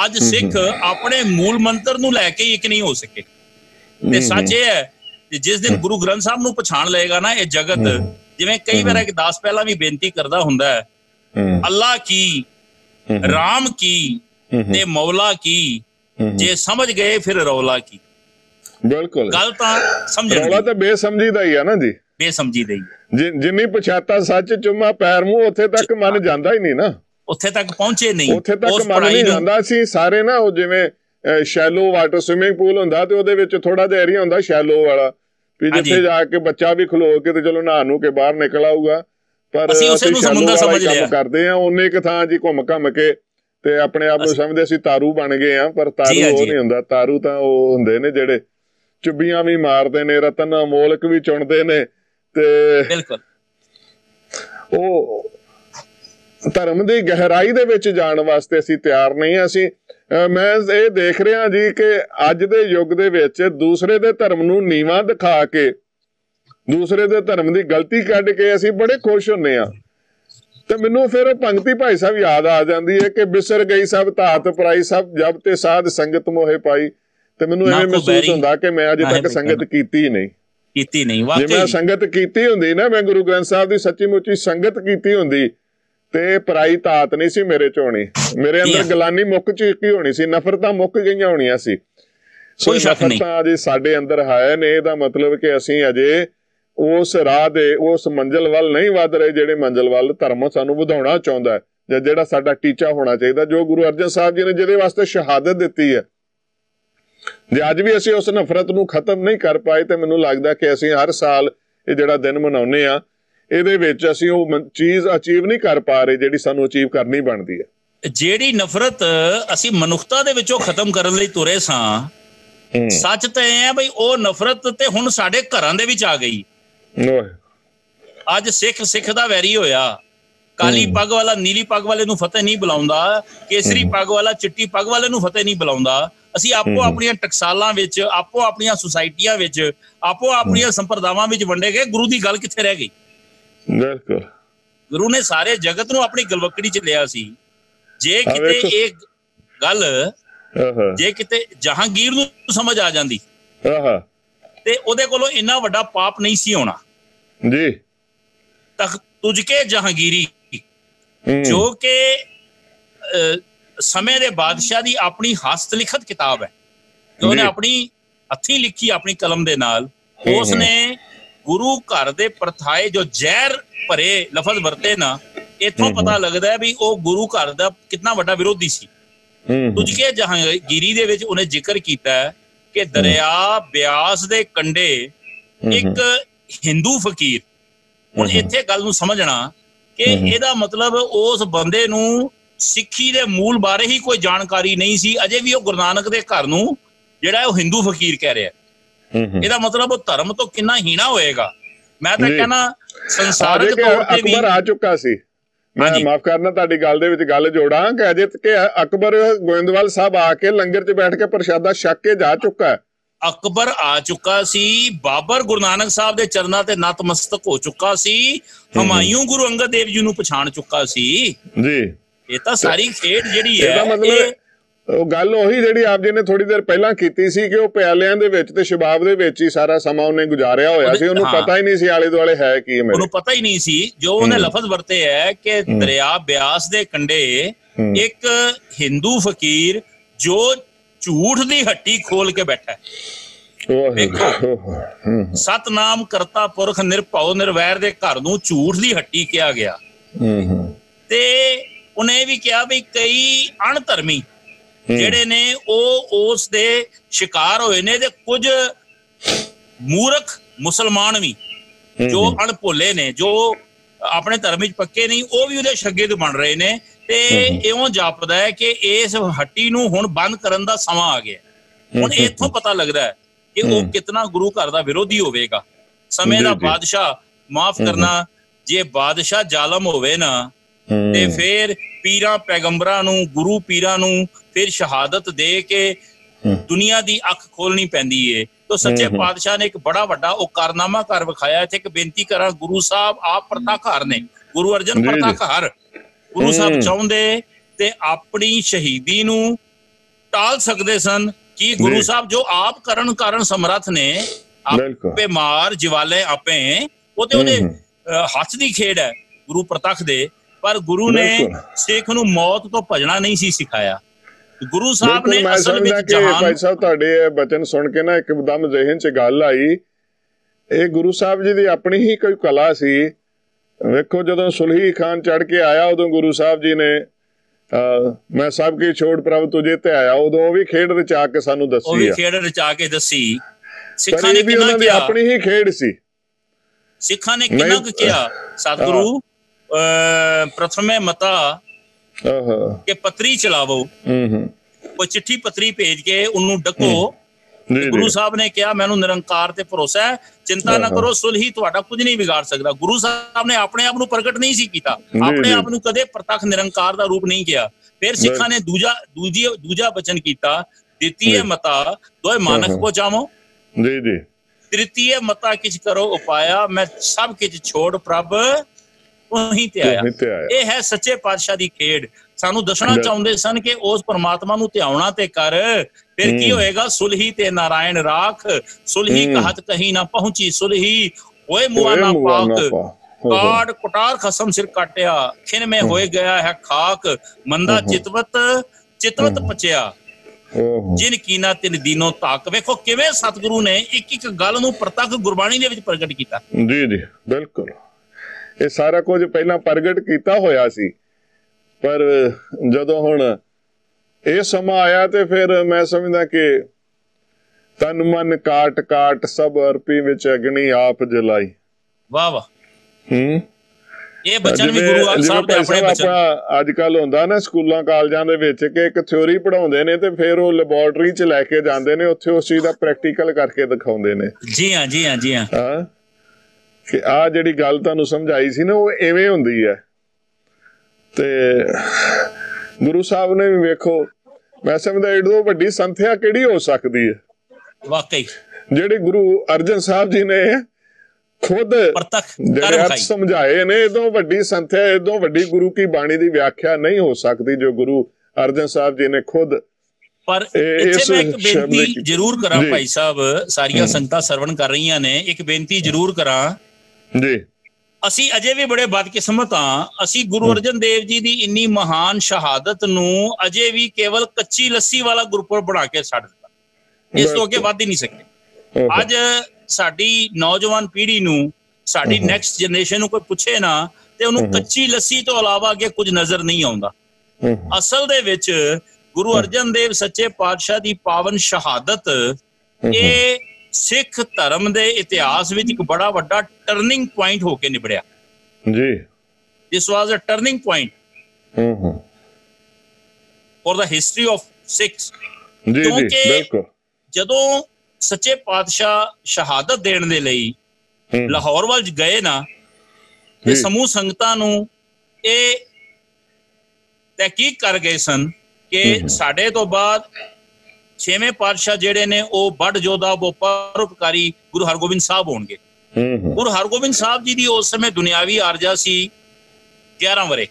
ਅੱਜ ਸਿੱਖ ਆਪਣੇ ਮੂਲ ਮੰਤਰ ਨੂੰ ਲੈ ਕੇ ਇੱਕ ਨਹੀਂ ਹੋ ਸਕੇ। ਤੇ ਸੱਚ ਇਹ ਹੈ ਕਿ ਜਿਸ ਦਿਨ ਗੁਰੂ ਗ੍ਰੰਥ ਸਾਹਿਬ ਨੂੰ ਪਛਾਣ ਲਏਗਾ ਨਾ ਇਹ ਜਗਤ। ਜਿਵੇਂ ਕਈ ਵਾਰ ਇੱਕ ਦਾਸ ਪਹਿਲਾਂ ਵੀ ਬੇਨਤੀ ਕਰਦਾ ਹੁੰਦਾ ਹੈ ਅੱਲਾ ਕੀ ਰਾਮ ਕੀ ਤੇ ਮੌਲਾ ਕੀ ਜੇ ਸਮਝ ਗਏ ਫਿਰ ਰੌਲਾ ਕੀ। ਬਿਲਕੁਲ। ਗੱਲ ਤਾਂ ਸਮਝਣ ਰੌਲਾ ਤਾਂ ਬੇਸਮਝੀ ਦਾ ਹੀ ਆ ਨਾ ਜੀ। ਬੇਸਮਝੀ ਦੇ ਜਿੰਨੀ ਪਛਾਤਾ ਸੱਚ ਚੁੰਮਾ ਪੈਰ ਮੂੰਹ ਉੱਥੇ ਤੱਕ ਮਨ ਜਾਂਦਾ ਹੀ ਨਹੀਂ ਨਾ। ਉੱਥੇ ਤੱਕ ਪਹੁੰਚੇ ਨਹੀਂ। ਉੱਥੇ ਤੱਕ ਮਨ ਨਹੀਂ ਜਾਂਦਾ। ਸੀ ਸਾਰੇ ਨਾ ਉਹ ਜਿਵੇਂ ਸ਼ੈਲੋ ਵਾਟਰ ਸਵਿਮਿੰਗ ਪੂਲ ਹੁੰਦਾ ਤੇ ਉਹਦੇ ਵਿੱਚ ਥੋੜਾ ਜਿਹਾ ਏਰੀਆ ਹੁੰਦਾ ਸ਼ੈਲੋ ਵਾਲਾ। ਵੀ। ਜਿੱਥੇ ਜਾ ਕੇ ਬੱਚਾ ਵੀ ਖਲੋ ਕੇ ਤੇ ਚਲੋ ਨਹਾ ਨੂੰ ਕੇ ਬਾਹਰ ਨਿਕਲ ਆਊਗਾ। ਪਰ ਅਸੀਂ ਉਸੇ ਨੂੰ ਸਮੁੰਦਰ ਸਮਝ ਲਿਆ। ਕਰਦੇ ਆ ਉਹਨੇ ਇੱਕ ਥਾਂ ਜੀ ਘੁੰਮ ਘੰਮ ਕੇ ਤੇ ਆਪਣੇ ਆਪ ਨੂੰ ਸਮਝਦੇ ਅਸੀਂ ਤਾਰੂ ਬਣ ਗਏ ਆ ਪਰ ਤਾਰੂ ਉਹ। ਨਹੀਂ ਹੁੰਦਾ। ਤਾਰੂ ਤਾਂ ਉਹ ਹੁੰਦੇ ਨੇ ਜਿਹੜੇ ਚੁੱਬੀਆਂ ਵੀ ਮਾਰਦੇ ਨੇ ਰਤਨ ਅਮੋਲਕ ਵੀ ਚੁਣਦੇ ਨੇ। ਤੇ ਬਿਲਕੁਲ। ਉਹ ਧਰਮ ਦੀ ਗਹਿਰਾਈ ਦੇ ਵਿੱਚ ਜਾਣ ਵਾਸਤੇ ਅਸੀਂ ਤਿਆਰ ਨਹੀਂ ਅਸੀਂ ਮੈਂ ਇਹ ਦੇਖ ਰਿਹਾ ਜੀ ਕਿ ਅੱਜ ਦੇ ਯੁੱਗ ਦੇ ਵਿੱਚ ਦੂਸਰੇ ਦੇ ਧਰਮ ਨੂੰ ਨੀਵਾਂ ਦਿਖਾ ਕੇ ਦੂਸਰੇ ਦੇ ਧਰਮ ਦੀ ਗਲਤੀ ਕੱਢ ਕੇ ਅਸੀਂ ਬੜੇ ਖੁਸ਼ ਹੁੰਨੇ ਆ ਤੇ ਮੈਨੂੰ ਫਿਰ ਉਹ ਪੰਕਤੀ ਭਾਈ ਸਾਹਿਬ ਯਾਦ ਆ ਜਾਂਦੀ ਹੈ ਕਿ ਬਿਸਰ ਗਈ ਸਭ ਧਾਤ ਪਰਾਈ ਸਭ ਜਬ ਤੇ ਸਾਧ ਸੰਗਤ ਮੋਹੇ ਪਾਈ। ਤੇ ਮੈਨੂੰ ਕੋ ਮਹਿਸੂਸ ਹੁੰਦਾ ਕਿ ਮੈਂ ਅਜੇ ਤੱਕ ਸੰਗਤ ਕੀਤੀ ਹੀ ਨਹੀਂ। ਕੀਤੀ ਨਹੀਂ। ਜੇ ਮੈਂ ਵਾਕਈ। ਸੰਗਤ ਕੀਤੀ ਹੁੰਦੀ ਨਾ ਮੈਂ ਗੁਰੂ ਗ੍ਰੰਥ ਸਾਹਿਬ ਦੀ ਸੱਚੀ ਮੁੱਚੀ ਸੰਗਤ ਕੀਤੀ ਹੁੰਦੀ ਤੇ ਪਰਾਈ ਤਾਤ ਨਹੀਂ ਸੀ ਮੇਰੇ ਚ ਹੋਣੀ। ਮੇਰੇ ਅੰਦਰ. ਗਲਾਨੀ ਮੁੱਕ ਚੁੱਕੀ ਹੋਣੀ ਸੀ ਨਫ਼ਰਤਾਂ ਮੁੱਕ ਗਈਆਂ ਹੋਣੀਆਂ ਸੀ। ਕੋਈ ਸ਼ੱਕ ਨਹੀਂ। ਨਫ਼ਰਤਾਂ ਅਜੇ ਸਾਡੇ ਅੰਦਰ ਹੈ ਨੇ ਇਹਦਾ ਮਤਲਬ ਕਿ ਅਸੀਂ ਅਜੇ ਉਸ ਰਾਹ ਦੇ ਉਸ ਮੰਜ਼ਲ ਵੱਲ ਨਹੀਂ ਵੱਧ ਰਹੇ ਜਿਹੜੇ ਮੰਜ਼ਲ ਵੱਲ ਧਰਮ ਸਾਨੂੰ ਵਧਾਉਣਾ ਚਾਹੁੰਦਾ ਹੈ ਜਾਂ ਜਿਹੜਾ ਸਾਡਾ ਟੀਚਾ ਹੋਣਾ ਚਾਹੀਦਾ ਜੋ ਗੁਰੂ ਅਰਜਨ ਸਾਹਿਬ ਜੀ ਨੇ ਜਿਹਦੇ ਵਾਸਤੇ ਸ਼ਹਾਦਤ ਦਿੱਤੀ ਹੈ। ਜੇ ਅੱਜ ਵੀ ਅਸੀਂ ਉਸ ਨਫ਼ਰਤ ਨੂੰ ਖਤਮ ਨਹੀਂ ਕਰ ਪਾਏ ਤੇ ਮੈਨੂੰ ਲੱਗਦਾ ਕਿ ਅਸੀਂ ਹਰ ਸਾਲ ਇਹ ਜਿਹੜਾ ਦਿਨ ਮਨਾਉਂਦੇ ਆ ਇਹਦੇ ਵਿੱਚ ਅਸੀਂ ਉਹ ਚੀਜ਼ ਅਚੀਵ ਨਹੀਂ ਕਰ ਪਾ ਰਹੇ ਜਿਹੜੀ ਸਾਨੂੰ ਅਚੀਵ ਕਰਨੀ ਬਣਦੀ ਹੈ। ਜਿਹੜੀ ਨਫ਼ਰਤ ਅਸੀਂ ਮਨੁੱਖਤਾ ਦੇ ਵਿੱਚੋਂ ਖਤਮ ਕਰਨ ਲਈ ਤੁਰੇ ਸਾਂ ਸੱਚ ਤਾਂ ਇਹ ਹੈ ਬਈ ਉਹ ਨਫ਼ਰਤ ਤੇ ਹੁਣ ਸਾਡੇ ਘਰਾਂ ਦੇ ਵਿੱਚ ਆ ਗਈ। ਅੱਜ ਸਿੱਖ ਸਿੱਖ ਦਾ ਵੈਰੀ ਹੋਇਆ। ਕਾਲੀ। ਪੱਗ ਵਾਲਾ ਨੀਲੀ ਪੱਗ ਵਾਲੇ ਨੂੰ ਫਤਿਹ ਨਹੀਂ ਬੁਲਾਉਂਦਾ ਕੇਸਰੀ ਪੱਗ ਵਾਲਾ ਚਿੱਟੀ ਪੱਗ ਵਾਲੇ ਨੂੰ ਫਤਿਹ ਨਹੀਂ ਬੁਲਾਉਂਦਾ। ਅਸੀਂ ਆਪੋ। ਆਪਣੀਆਂ ਟਕਸਾਲਾਂ ਵਿੱਚ ਆਪੋ ਆਪਣੀਆਂ ਸੁਸਾਇਟੀਆਂ ਵਿੱਚ ਆਪੋ ਆਪਣੀਆਂ ਸੰਪਰਦਾਵਾਂ ਵਿੱਚ ਵੰਡੇ ਗਏ। ਗੁਰੂ ਦੀ ਗੱਲ ਕਿੱਥੇ ਰਹਿ ਗਈ? ਬਿਲਕੁਲ। ਗੁਰੂ ਨੇ ਸਾਰੇ ਜਗਤ ਨੂੰ ਆਪਣੀ ਗਲਵਕੜੀ 'ਚ ਲਿਆ ਸੀ। ਜੇ ਕਿਤੇ। ਇਹ ਗੱਲ ਜੇ ਕਿਤੇ ਜਹਾਂਗੀਰ ਨੂੰ ਸਮਝ ਆ ਜਾਂਦੀ ਆਹਾ ਤੇ ਉਹਦੇ ਕੋਲੋਂ ਇੰਨਾ ਵੱਡਾ ਪਾਪ ਨਹੀਂ ਸੀ ਹੋਣਾ। ਜੀ। ਤਖ ਤੁਝਕੇ ਜਹਾਂਗੀਰੀ ਹੂੰ, ਜੋ ਕਿ ਸਮੇਂ ਦੇ ਬਾਦਸ਼ਾਹ ਦੀ ਆਪਣੀ ਹਸਤ ਲਿਖਤ ਕਿਤਾਬ ਹੈ। ਜੋ ਉਹਨੇ। ਆਪਣੀ ਹੱਥੀਂ ਲਿਖੀ ਆਪਣੀ ਕਲਮ ਦੇ ਨਾਲ ਉਸ ਨੇ ਗੁਰੂ ਘਰ ਦੇ ਪ੍ਰਥਾਏ ਜੋ ਜ਼ਹਿਰ ਭਰੇ ਲਫ਼ਜ਼ ਵਰਤੇ ਨਾ ਇੱਥੋਂ ਪਤਾ ਲੱਗਦਾ ਵੀ ਉਹ ਗੁਰੂ ਘਰ ਦਾ ਕਿੰਨਾ ਵੱਡਾ ਵਿਰੋਧੀ ਸੀ। ਹੂੰ ਤੁਝਕੇ ਜਹਾਂਗੀਰੀ ਦੇ ਵਿੱਚ ਉਹਨੇ ਜ਼ਿਕਰ ਕੀਤਾ ਕਿ ਦਰਿਆ ਬਿਆਸ ਦੇ ਕੰਢੇ ਹੂੰ, ਇੱਕ ਹਿੰਦੂ ਫਕੀਰ। ਹੁਣ। ਇੱਥੇ ਗੱਲ ਨੂੰ ਸਮਝਣਾ ਕਿ। ਇਹਦਾ ਮਤਲਬ ਉਸ ਬੰਦੇ ਨੂੰ ਸਿੱਖੀ ਦੇ ਮੂਲ ਬਾਰੇ ਹੀ ਕੋਈ ਜਾਣਕਾਰੀ ਨਹੀਂ ਸੀ ਅਜੇ ਵੀ ਉਹ ਗੁਰੂ ਨਾਨਕ ਦੇ ਘਰ ਨੂੰ ਜਿਹੜਾ ਉਹ ਹਿੰਦੂ ਫਕੀਰ ਕਹਿ ਰਿਹਾ। ਇਹਦਾ ਮਤਲਬ ਉਹ ਧਰਮ ਤੋਂ ਕਿੰਨਾ ਹੀਣਾ ਹੋਏਗਾ ਮੈਂ ਤਾਂ। ਕਹਿੰਦਾ ਸੰਸਾਰਿਕ ਤੌਰ ਤੇ ਵੀ ਅਕਬਰ ਆ ਚੁੱਕਾ ਸੀ ਮੈਂ। ਮਾਫ ਕਰਨਾ ਤੁਹਾਡੀ ਗੱਲ ਦੇ ਵਿੱਚ ਗੱਲ ਜੋੜਾਂ ਕਿ ਅਜੇ ਤੱਕ ਅਕਬਰ ਗੋਇੰਦਵਾਲ ਸਾਹਿਬ ਆ ਕੇ ਲੰਗਰ 'ਚ ਬੈਠ ਕੇ ਪ੍ਰਸ਼ਾਦਾ ਛਕ ਕੇ ਜਾ ਚੁੱਕਾ ਹੈ ਅਕਬਰ ਆ ਚੁੱਕਾ ਸੀ ਬਾਬਰ ਗੁਰੂ ਨਾਨਕ ਸਾਹਿਬ ਦੇ ਚਰਨਾਂ ਤੇ ਨਤਮਸਤਕ ਹੋ ਚੁੱਕਾ ਸੀ ਹਮਾਯੂ ਗੁਰੂ ਅੰਗਦ ਦੇਵ ਜੀ ਨੂੰ ਪਛਾਣ ਚੁੱਕਾ ਸੀ ਜੀ ਇਹ ਤਾਂ ਸਾਰੀ ਖੇਡ ਜਿਹੜੀ ਹੈ ਇਹਦਾ ਇਹ- ਮਤਲਬ ਉਹ ਗੱਲ ਉਹੀ ਜਿਹੜੀ ਆਪ ਜੀ ਨੇ ਥੋੜੀ ਦੇਰ ਪਹਿਲਾਂ ਕੀਤੀ ਸੀ ਕਿ ਉਹ ਪਿਆਲਿਆਂ ਦੇ ਵਿੱਚ ਤੇ ਸ਼ਬਾਬ ਦੇ ਵਿੱਚ ਹੀ ਸਾਰਾ ਸਮਾਂ ਉਹਨੇ ਗੁਜ਼ਾਰਿਆ ਹੋਇਆ ਸੀ ਉਹਨੂੰ। ਪਤਾ ਹੀ ਨਹੀਂ ਸੀ ਆਲੇ ਦੁਆਲੇ ਹੈ ਕੀ ਮੇਰੇ ਉਹਨੂੰ ਪਤਾ ਹੀ ਨਹੀਂ ਸੀ ਜੋ ਉਹਨੇ। ਲਫ਼ਜ਼ ਵਰਤੇ ਹੈ ਕਿ। ਦਰਿਆ ਬਿਆਸ ਦੇ ਕੰਢੇ। ਇੱਕ ਹਿੰਦੂ ਫਕੀਰ ਜੋ ਝੂਠ ਦੀ ਹੱਟੀ ਖੋਲ ਕੇ ਬੈਠਾ ਵੇਖੋ। ਸਤਨਾਮ ਕਰਤਾ ਪੁਰਖ ਨਿਰਭਉ ਨਿਰਵੈਰ ਦੇ ਘਰ ਨੂੰ ਝੂਠ ਦੀ ਹੱਟੀ ਕਿਹਾ ਗਿਆ ਤੇ ਉਹਨੇ ਵੀ ਕਿਹਾ ਵੀ ਕਈ ਅਣਧਰਮੀ ਜਿਹੜੇ ਨੇ ਉਹ ਉਸ ਦੇ ਸ਼ਿਕਾਰ ਹੋਏ ਨੇ ਤੇ ਕੁਝ ਮੂਰਖ ਮੁਸਲਮਾਨ ਵੀ ਜੋ ਹੂੰ। ਅਣਭੋਲੇ ਨੇ, ਜੋ ਆਪਣੇ ਧਰਮ ਵਿੱਚ ਪੱਕੇ ਨਹੀਂ, ਉਹ ਵੀ ਉਹਦੇ ਛੱਗੇ ਤੋਂ ਬਣ ਰਹੇ ਨੇ ਤੇ। ਇਉਂ ਜਾਪਦਾ ਹੈ ਕਿ ਇਸ ਹੱਟੀ ਨੂੰ ਹੁਣ ਬੰਦ ਕਰਨ ਦਾ ਸਮਾਂ ਆ ਗਿਆ ਹੁਣ। ਇੱਥੋਂ ਪਤਾ ਲੱਗਦਾ ਹੈ ਕਿ ਉਹ। ਕਿਤਨਾ ਗੁਰੂ ਘਰ ਦਾ ਵਿਰੋਧੀ ਹੋਵੇਗਾ ਸਮੇਂ ਦਾ। ਬਾਦਸ਼ਾਹ ਮਾਫ। ਕਰਨਾ ਜੇ ਬਾਦਸ਼ਾਹ ਜ਼ਾਲਮ ਹੋਵੇ ਨਾ। ਤੇ ਫਿਰ ਪੀਰਾਂ ਪੈਗੰਬਰਾਂ ਨੂੰ ਗੁਰੂ ਪੀਰਾਂ ਨੂੰ ਫਿਰ ਸ਼ਹਾਦਤ ਦੇ ਕੇ। ਦੁਨੀਆ ਦੀ ਅੱਖ ਖੋਲਣੀ ਪੈਂਦੀ ਏ ਤੋ ਸੱਚੇ। ਪਾਤਸ਼ਾਹ ਨੇ ਇੱਕ ਬੜਾ ਵੱਡਾ ਉਹ ਕਾਰਨਾਮਾ ਕਰ ਵਿਖਾਇਆ ਇੱਥੇ ਇੱਕ ਬੇਨਤੀ ਕਰਾਂ ਗੁਰੂ ਸਾਹਿਬ ਆਪ ਪ੍ਰਤਾਖਾਰ ਨੇ ਗੁਰੂ ਅਰਜਨ ਜੀ, ਜੀ। ਗੁਰੂ ਸਾਹਿਬ। ਚਾਹੁੰਦੇ ਤੇ ਆਪਣੀ ਸ਼ਹੀਦੀ ਟਾਲ ਸਕਦੇ ਸਨ ਕਿ ਗੁਰੂ। ਸਾਹਿਬ ਜੋ ਆਪ ਕਰਨ ਕਾਰਨ ਸਮਰੱਥ ਨੇ ਆਪੇ ਮਾਰ ਜਿਵਾਲੇ ਆਪੇ ਉਹ ਤੇ ਉਹਦੇ ਹੱਥ ਦੀ ਖੇਡ ਹੈ ਗੁਰੂ ਪ੍ਰਤੱਖ ਦੇ ਪਰ ਗੁਰੂ ਨੇ। ਸਿੱਖ ਨੂੰ ਮੌਤ ਤੋਂ ਭਜਣਾ ਨਹੀਂ ਸੀ ਸਿਖਾਇਆ ਗੁਰੂ ਸਾਹਿਬ ਨੇ ਅਸਲ ਵਿੱਚ ਕਿ ਭਾਈ ਜਹਾਨ ਸਾਹਿਬ ਤੁਹਾਡੇ ਇਹ ਬਚਨ ਸੁਣ ਕੇ ਨਾ ਇੱਕਦਮ ਜ਼ਿਹਨ 'ਚ ਗੱਲ ਆਈ ਇਹ ਗੁਰੂ ਸਾਹਿਬ ਜੀ ਦੀ ਆਪਣੀ ਹੀ ਕੋਈ ਕਲਾ ਸੀ ਵੇਖੋ ਜਦੋਂ ਸੁਲਹੀ ਖਾਨ ਚੜ ਕੇ ਆਇਆ ਉਦੋਂ ਗੁਰੂ ਸਾਹਿਬ ਜੀ ਨੇ ਮੈਂ ਸਭ ਕੀ ਛੋੜ ਪ੍ਰਭ ਤੁਝੇ ਤੇ ਆਇਆ ਉਦੋਂ ਉਹ ਵੀ ਖੇਡ ਰਚਾ ਕੇ ਸਾਨੂੰ ਉਹ ਦੱਸੀ ਵੀ ਆ। ਖੇਡ ਰਚਾ ਕੇ ਦੱਸੀ। ਸਿੱਖਾਂ ਨੇ ਵੀ ਕਿੰਨਾ ਕਿਹਾ? ਆਪਣੀ ਹੀ ਖੇਡ ਸੀ। ਸਿੱਖਾਂ ਨੇ ਕਿੰਨਾ ਕੁ ਕਿਹਾ? ਸਤਿਗੁਰੂ ਪ੍ਰਥਮੇ ਮਤਾ ਆਹਾ। ਕਿ ਪਤਰੀ ਚਲਾਵੋ। ਹੂੰ ਹੂੰ। ਕੋਈ ਚਿੱਠੀ ਪਤਰੀ ਭੇਜ ਕੇ ਉਹਨੂੰ ਡਕੋ। ਗੁਰੂ ਸਾਹਿਬ ਨੇ ਕਿਹਾ ਮੈਨੂੰ ਨਿਰੰਕਾਰ ਤੇ ਭਰੋਸਾ ਹੈ। ਚਿੰਤਾ ਨਾ। ਕਰੋ ਸੁਲਹੀ ਤੁਹਾਡਾ ਕੁਝ ਨਹੀਂ ਵਿਗਾੜ ਸਕਦਾ। ਗੁਰੂ ਸਾਹਿਬ ਨੇ ਆਪਣੇ ਆਪ ਨੂੰ ਪ੍ਰਗਟ ਨਹੀਂ ਸੀ ਕੀਤਾ। ਆਪਣੇ। ਆਪ ਨੂੰ ਕਦੇ ਪ੍ਰਤੱਖ ਨਿਰੰਕਾਰ ਦਾ ਰੂਪ ਨਹੀਂ ਕਿਹਾ। ਫਿਰ ਸਿੱਖਾਂ ਨੇ ਦੂਜਾ ਦੂਜੀ ਦੂਜਾ ਬਚਨ ਕੀਤਾ ਦਿੱਤੀਏ। ਮਤਾ ਦੋਏ ਮਾਨਕ ਜਾਵੋ। ਜੀ ਜੀ। ਤ੍ਰਿਤੀਏ ਮਤਾ ਕਿਛ ਕਰੋ ਉਪਾਇਆ ਮੈਂ ਸਭ ਕਿਛ ਛੋੜ ਪ੍ਰਭ ਉਹੀ ਤੇ ਆਇਆ। ਇਹ ਹੈ ਸੱਚੇ ਪਾਤਸ਼ਾਹ ਦੀ ਖੇਡ। ਸਾਨੂੰ ਦੱਸਣਾ ਚਾਹੁੰਦੇ ਸਨ ਕਿ ਉਸ ਪਰਮਾਤਮਾ ਨੂੰ ਧਿਆਉਣਾ ਤੇ ਕਰ ਫਿਰ ਕੀ। ਹੋਏਗਾ ਸੁਲਹੀ ਤੇ ਨਾਰਾਇਣ ਰਾਖ ਸੁਲਹੀ। ਕਹਤ ਕਹੀਂ ਨਾ ਪਹੁੰਚੀ ਸੁਲਹੀ ਹੋਏ ਮੁਆ ਓਏ ਨਾ ਮੁਆ ਨਾ ਪਾਕ। ਕਾੜ ਕੁਟਾਰ ਖਸਮ ਸਿਰ ਕਾਟਿਆ ਖਿਨ ਮੇ ਹੋਏ ਗਿਆ ਹੈ ਖਾਕ ਮੰਦਾ। ਚਿਤਵਤ ਚਿਤਵਤ। ਪਚਿਆ। ਜਿਨ ਕੀਨਾ ਤਿਨ ਦੀਨੋਂ ਤਾਕ ਵੇਖੋ ਕਿਵੇਂ ਸਤਿਗੁਰੂ ਨੇ ਇੱਕ ਇੱਕ ਗੱਲ ਨੂੰ ਪ੍ਰਤੱਖ ਗੁਰਬਾਣੀ ਦੇ ਵਿੱਚ ਪ੍ਰਗਟ ਕੀਤਾ ਜੀ ਜੀ ਬਿਲਕੁਲ ਇਹ ਸਾਰਾ ਕੁਝ ਪਹਿਲਾਂ ਪ੍ਰਗਟ ਕੀਤਾ ਹੋਇਆ ਸੀ ਪਰ ਜਦੋਂ ਹੁਣ ਇਹ ਸਮਾਂ ਆਇਆ ਤੇ ਫਿਰ ਮੈਂ ਸਮਝਦਾ ਕਿ ਤਨ ਮਨ ਕਾਟ ਕਾਟ ਸਭ ਅਰਪੀ ਵਿੱਚ ਅਗਨੀ ਆਪ ਜਲਾਈ। ਵਾਹ ਵਾਹ। ਹੂੰ? ਇਹ ਬਚਨ ਵੀ ਗੁਰੂ ਜਿਵੇਂ ਸਾਹਿਬ ਦੇ ਆਪਣੇ ਬਚਨ। ਅੱਜ ਕੱਲ ਹੁੰਦਾ ਨਾ ਸਕੂਲਾਂ ਕਾਲਜਾਂ ਦੇ ਵਿੱਚ ਕਿ ਇੱਕ ਥਿਉਰੀ ਪੜਾਉਂਦੇ ਨੇ ਤੇ ਫਿਰ ਉਹ ਲੈਬੋਰਟਰੀ 'ਚ ਲੈ ਕੇ ਜਾਂਦੇ ਨੇ ਉੱਥੇ ਉਸ ਚੀਜ਼ ਦਾ ਪ੍ਰੈਕਟੀਕਲ ਕਰਕੇ ਦਿਖਾਉਂਦੇ ਨੇ। ਜੀ ਹਾਂ ਜੀ ਹਾਂ ਜੀ ਹਾਂ। ਹਾਂ? ਕਿ ਆ ਜਿਹੜੀ ਗੱਲ ਤੁਹਾਨੂੰ ਸਮਝਾਈ ਸੀ ਨਾ ਉਹ ਐਵੇਂ ਹੁੰਦੀ ਹੈ। ਤੇ ਗੁਰੂ ਸਾਹਿਬ ਨੇ ਵੀ ਵੇਖੋ ਮੈਂ ਸਮਝਦਾ ਇਹਦੋਂ ਵੱਡੀ ਸੰਥਿਆ ਕਿਹੜੀ ਹੋ ਸਕਦੀ ਹੈ? ਵਾਕਈ। ਜਿਹੜੇ ਗੁਰੂ ਅਰਜਨ ਸਾਹਿਬ ਜੀ ਨੇ ਖੁਦ ਪ੍ਰਤੱਖ ਜਿਹੜੇ ਸਮਝਾਏ ਨੇ ਇਦੋਂ ਵੱਡੀ ਸੰਥਿਆ ਇਦੋਂ ਵੱਡੀ ਗੁਰੂ ਕੀ ਬਾਣੀ ਦੀ ਵਿਆਖਿਆ ਨਹੀਂ ਹੋ ਸਕਦੀ ਜੋ ਗੁਰੂ ਅਰਜਨ ਸਾਹਿਬ ਜੀ ਨੇ ਖੁਦ ਪਰ ਇਹ- ਇੱਥੇ ਮੈਂ ਇੱਕ ਬੇਨਤੀ ਜ਼ਰੂਰ ਕਰਾਂ। ਭਾਈ ਸਾਹਿਬ ਸਾਰੀਆਂ ਸੰਗਤਾਂ ਸਰਵਣ ਕਰ ਰਹੀਆਂ ਨੇ। ਇੱਕ ਬੇਨਤੀ ਜ਼ਰੂਰ ਕਰਾਂ ਜੀ। ਅਸੀਂ ਅਜੇ ਵੀ ਬੜੇ ਬਦਕਿਸਮਤ ਹਾਂ। ਅਸੀਂ ਗੁਰੂ ਅਰਜਨ ਦੇਵ ਜੀ ਦੀ ਇੰਨੀ ਮਹਾਨ ਸ਼ਹਾਦਤ ਨੂੰ ਅਜੇ ਵੀ ਕੇਵਲ ਕੱਚੀ ਲੱਸੀ ਵਾਲਾ ਗੁਰਪੁਰਬ ਬਣਾ ਕੇ ਛੱਡ ਦਿੱਤਾ। ਇਸ ਤੋਂ ਅੱਗੇ ਵੱਧ ਹੀ ਨਹੀਂ ਸਕਦੇ। ਅੱਜ ਸਾਡੀ ਨੌਜਵਾਨ ਪੀੜ੍ਹੀ ਨੂੰ ਸਾਡੀ। ਨੈਕਸਟ ਜਨਰੇਸ਼ਨ ਨੂੰ ਕੋਈ ਪੁੱਛੇ ਨਾ ਤੇ ਉਹਨੂੰ। ਕੱਚੀ ਲੱਸੀ ਤੋਂ ਇਲਾਵਾ ਅੱਗੇ ਕੁਝ ਨਜ਼ਰ ਨਹੀਂ ਆਉਂਦਾ। ਅਸਲ ਦੇ ਵਿੱਚ ਗੁਰੂ ਅਰਜਨ ਦੇਵ ਸੱਚੇ ਪਾਤਸ਼ਾਹ ਦੀ ਪਾਵਨ ਸ਼ਹਾਦਤ ਇਹ ਸਿੱਖ ਧਰਮ ਦੇ ਇਤਿਹਾਸ ਵਿੱਚ ਇੱਕ ਬੜਾ ਵੱਡਾ ਟਰਨਿੰਗ ਪੁਆਇੰਟ ਹੋ ਕੇ ਨਿਬੜਿਆ। ਜੀ। This was a turning point ਹੂੰ for the history of Sikhs ਜੀ ਜੀ ਬਿਲਕੁਲ। ਜਦੋਂ ਸੱਚੇ ਪਾਤਸ਼ਾਹ ਸ਼ਹਾਦਤ ਦੇਣ ਦੇ ਲਈ ਲਾਹੌਰ ਵੱਲ ਗਏ ਨਾ ਤੇ। ਸਮੂਹ ਸੰਗਤਾਂ ਨੂੰ ਇਹ ਤਹਿਕੀਕ ਕਰ ਗਏ ਸਨ ਕਿ। ਸਾਡੇ ਤੋਂ ਬਾਅਦ ਛੇਵੇਂ ਪਾਤਸ਼ਾਹ ਜਿਹੜੇ ਨੇ ਉਹ ਵੱਡ ਜੋਧਾ ਉਹ ਪਰਉਪਕਾਰੀ ਗੁਰੂ ਹਰਗੋਬਿੰਦ ਸਾਹਿਬ ਹੋਣਗੇ। ਹੂੰ ਹੂੰ। ਗੁਰੂ ਹਰਗੋਬਿੰਦ ਸਾਹਿਬ ਜੀ ਦੀ ਉਸ ਸਮੇਂ ਦੁਨਿਆਵੀ ਆਰਜਾ ਸੀ 11 ਵਰੇ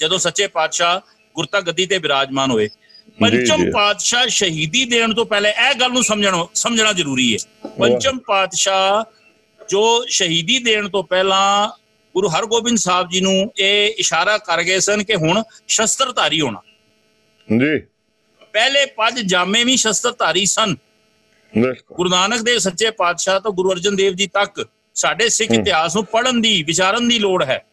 ਜਦੋਂ ਸੱਚੇ ਪਾਤਸ਼ਾਹ ਗੁਰਤਾ ਗੱਦੀ ਤੇ ਬਿਰਾਜਮਾਨ ਹੋਏ। ਪੰਚਮ। ਪਾਤਸ਼ਾਹ ਸ਼ਹੀਦੀ ਦੇਣ ਤੋਂ ਪਹਿਲੇ ਇਹ ਗੱਲ ਨੂੰ ਸਮਝਣਾ ਸਮਝਣਾ ਜ਼ਰੂਰੀ ਹੈ। ਪੰਚਮ ਪਾਤਸ਼ਾਹ ਜੋ ਸ਼ਹੀਦੀ ਦੇਣ ਤੋਂ ਪਹਿਲਾਂ ਗੁਰੂ ਹਰਗੋਬਿੰਦ ਸਾਹਿਬ ਜੀ ਨੂੰ ਇਹ ਇਸ਼ਾਰਾ ਕਰ ਗਏ ਸਨ ਕਿ ਹੁਣ ਸ਼ਸਤਰਧਾਰੀ ਹੋਣਾ। ਜੀ। ਪਹਿਲੇ ਪੰਜ ਜਾਮੇ ਵੀ ਸ਼ਸਤਰਧਾਰੀ ਸਨ। ਗੁਰੂ ਨਾਨਕ ਦੇਵ ਸੱਚੇ ਪਾਤਸ਼ਾਹ ਤੋਂ ਗੁਰੂ ਅਰਜਨ ਦੇਵ ਜੀ ਤੱਕ ਸਾਡੇ ਸਿੱਖ। ਇਤਿਹਾਸ ਨੂੰ ਪੜ੍ਹਨ ਦੀ ਵਿਚਾਰਨ ਦੀ ਲੋੜ ਹੈ।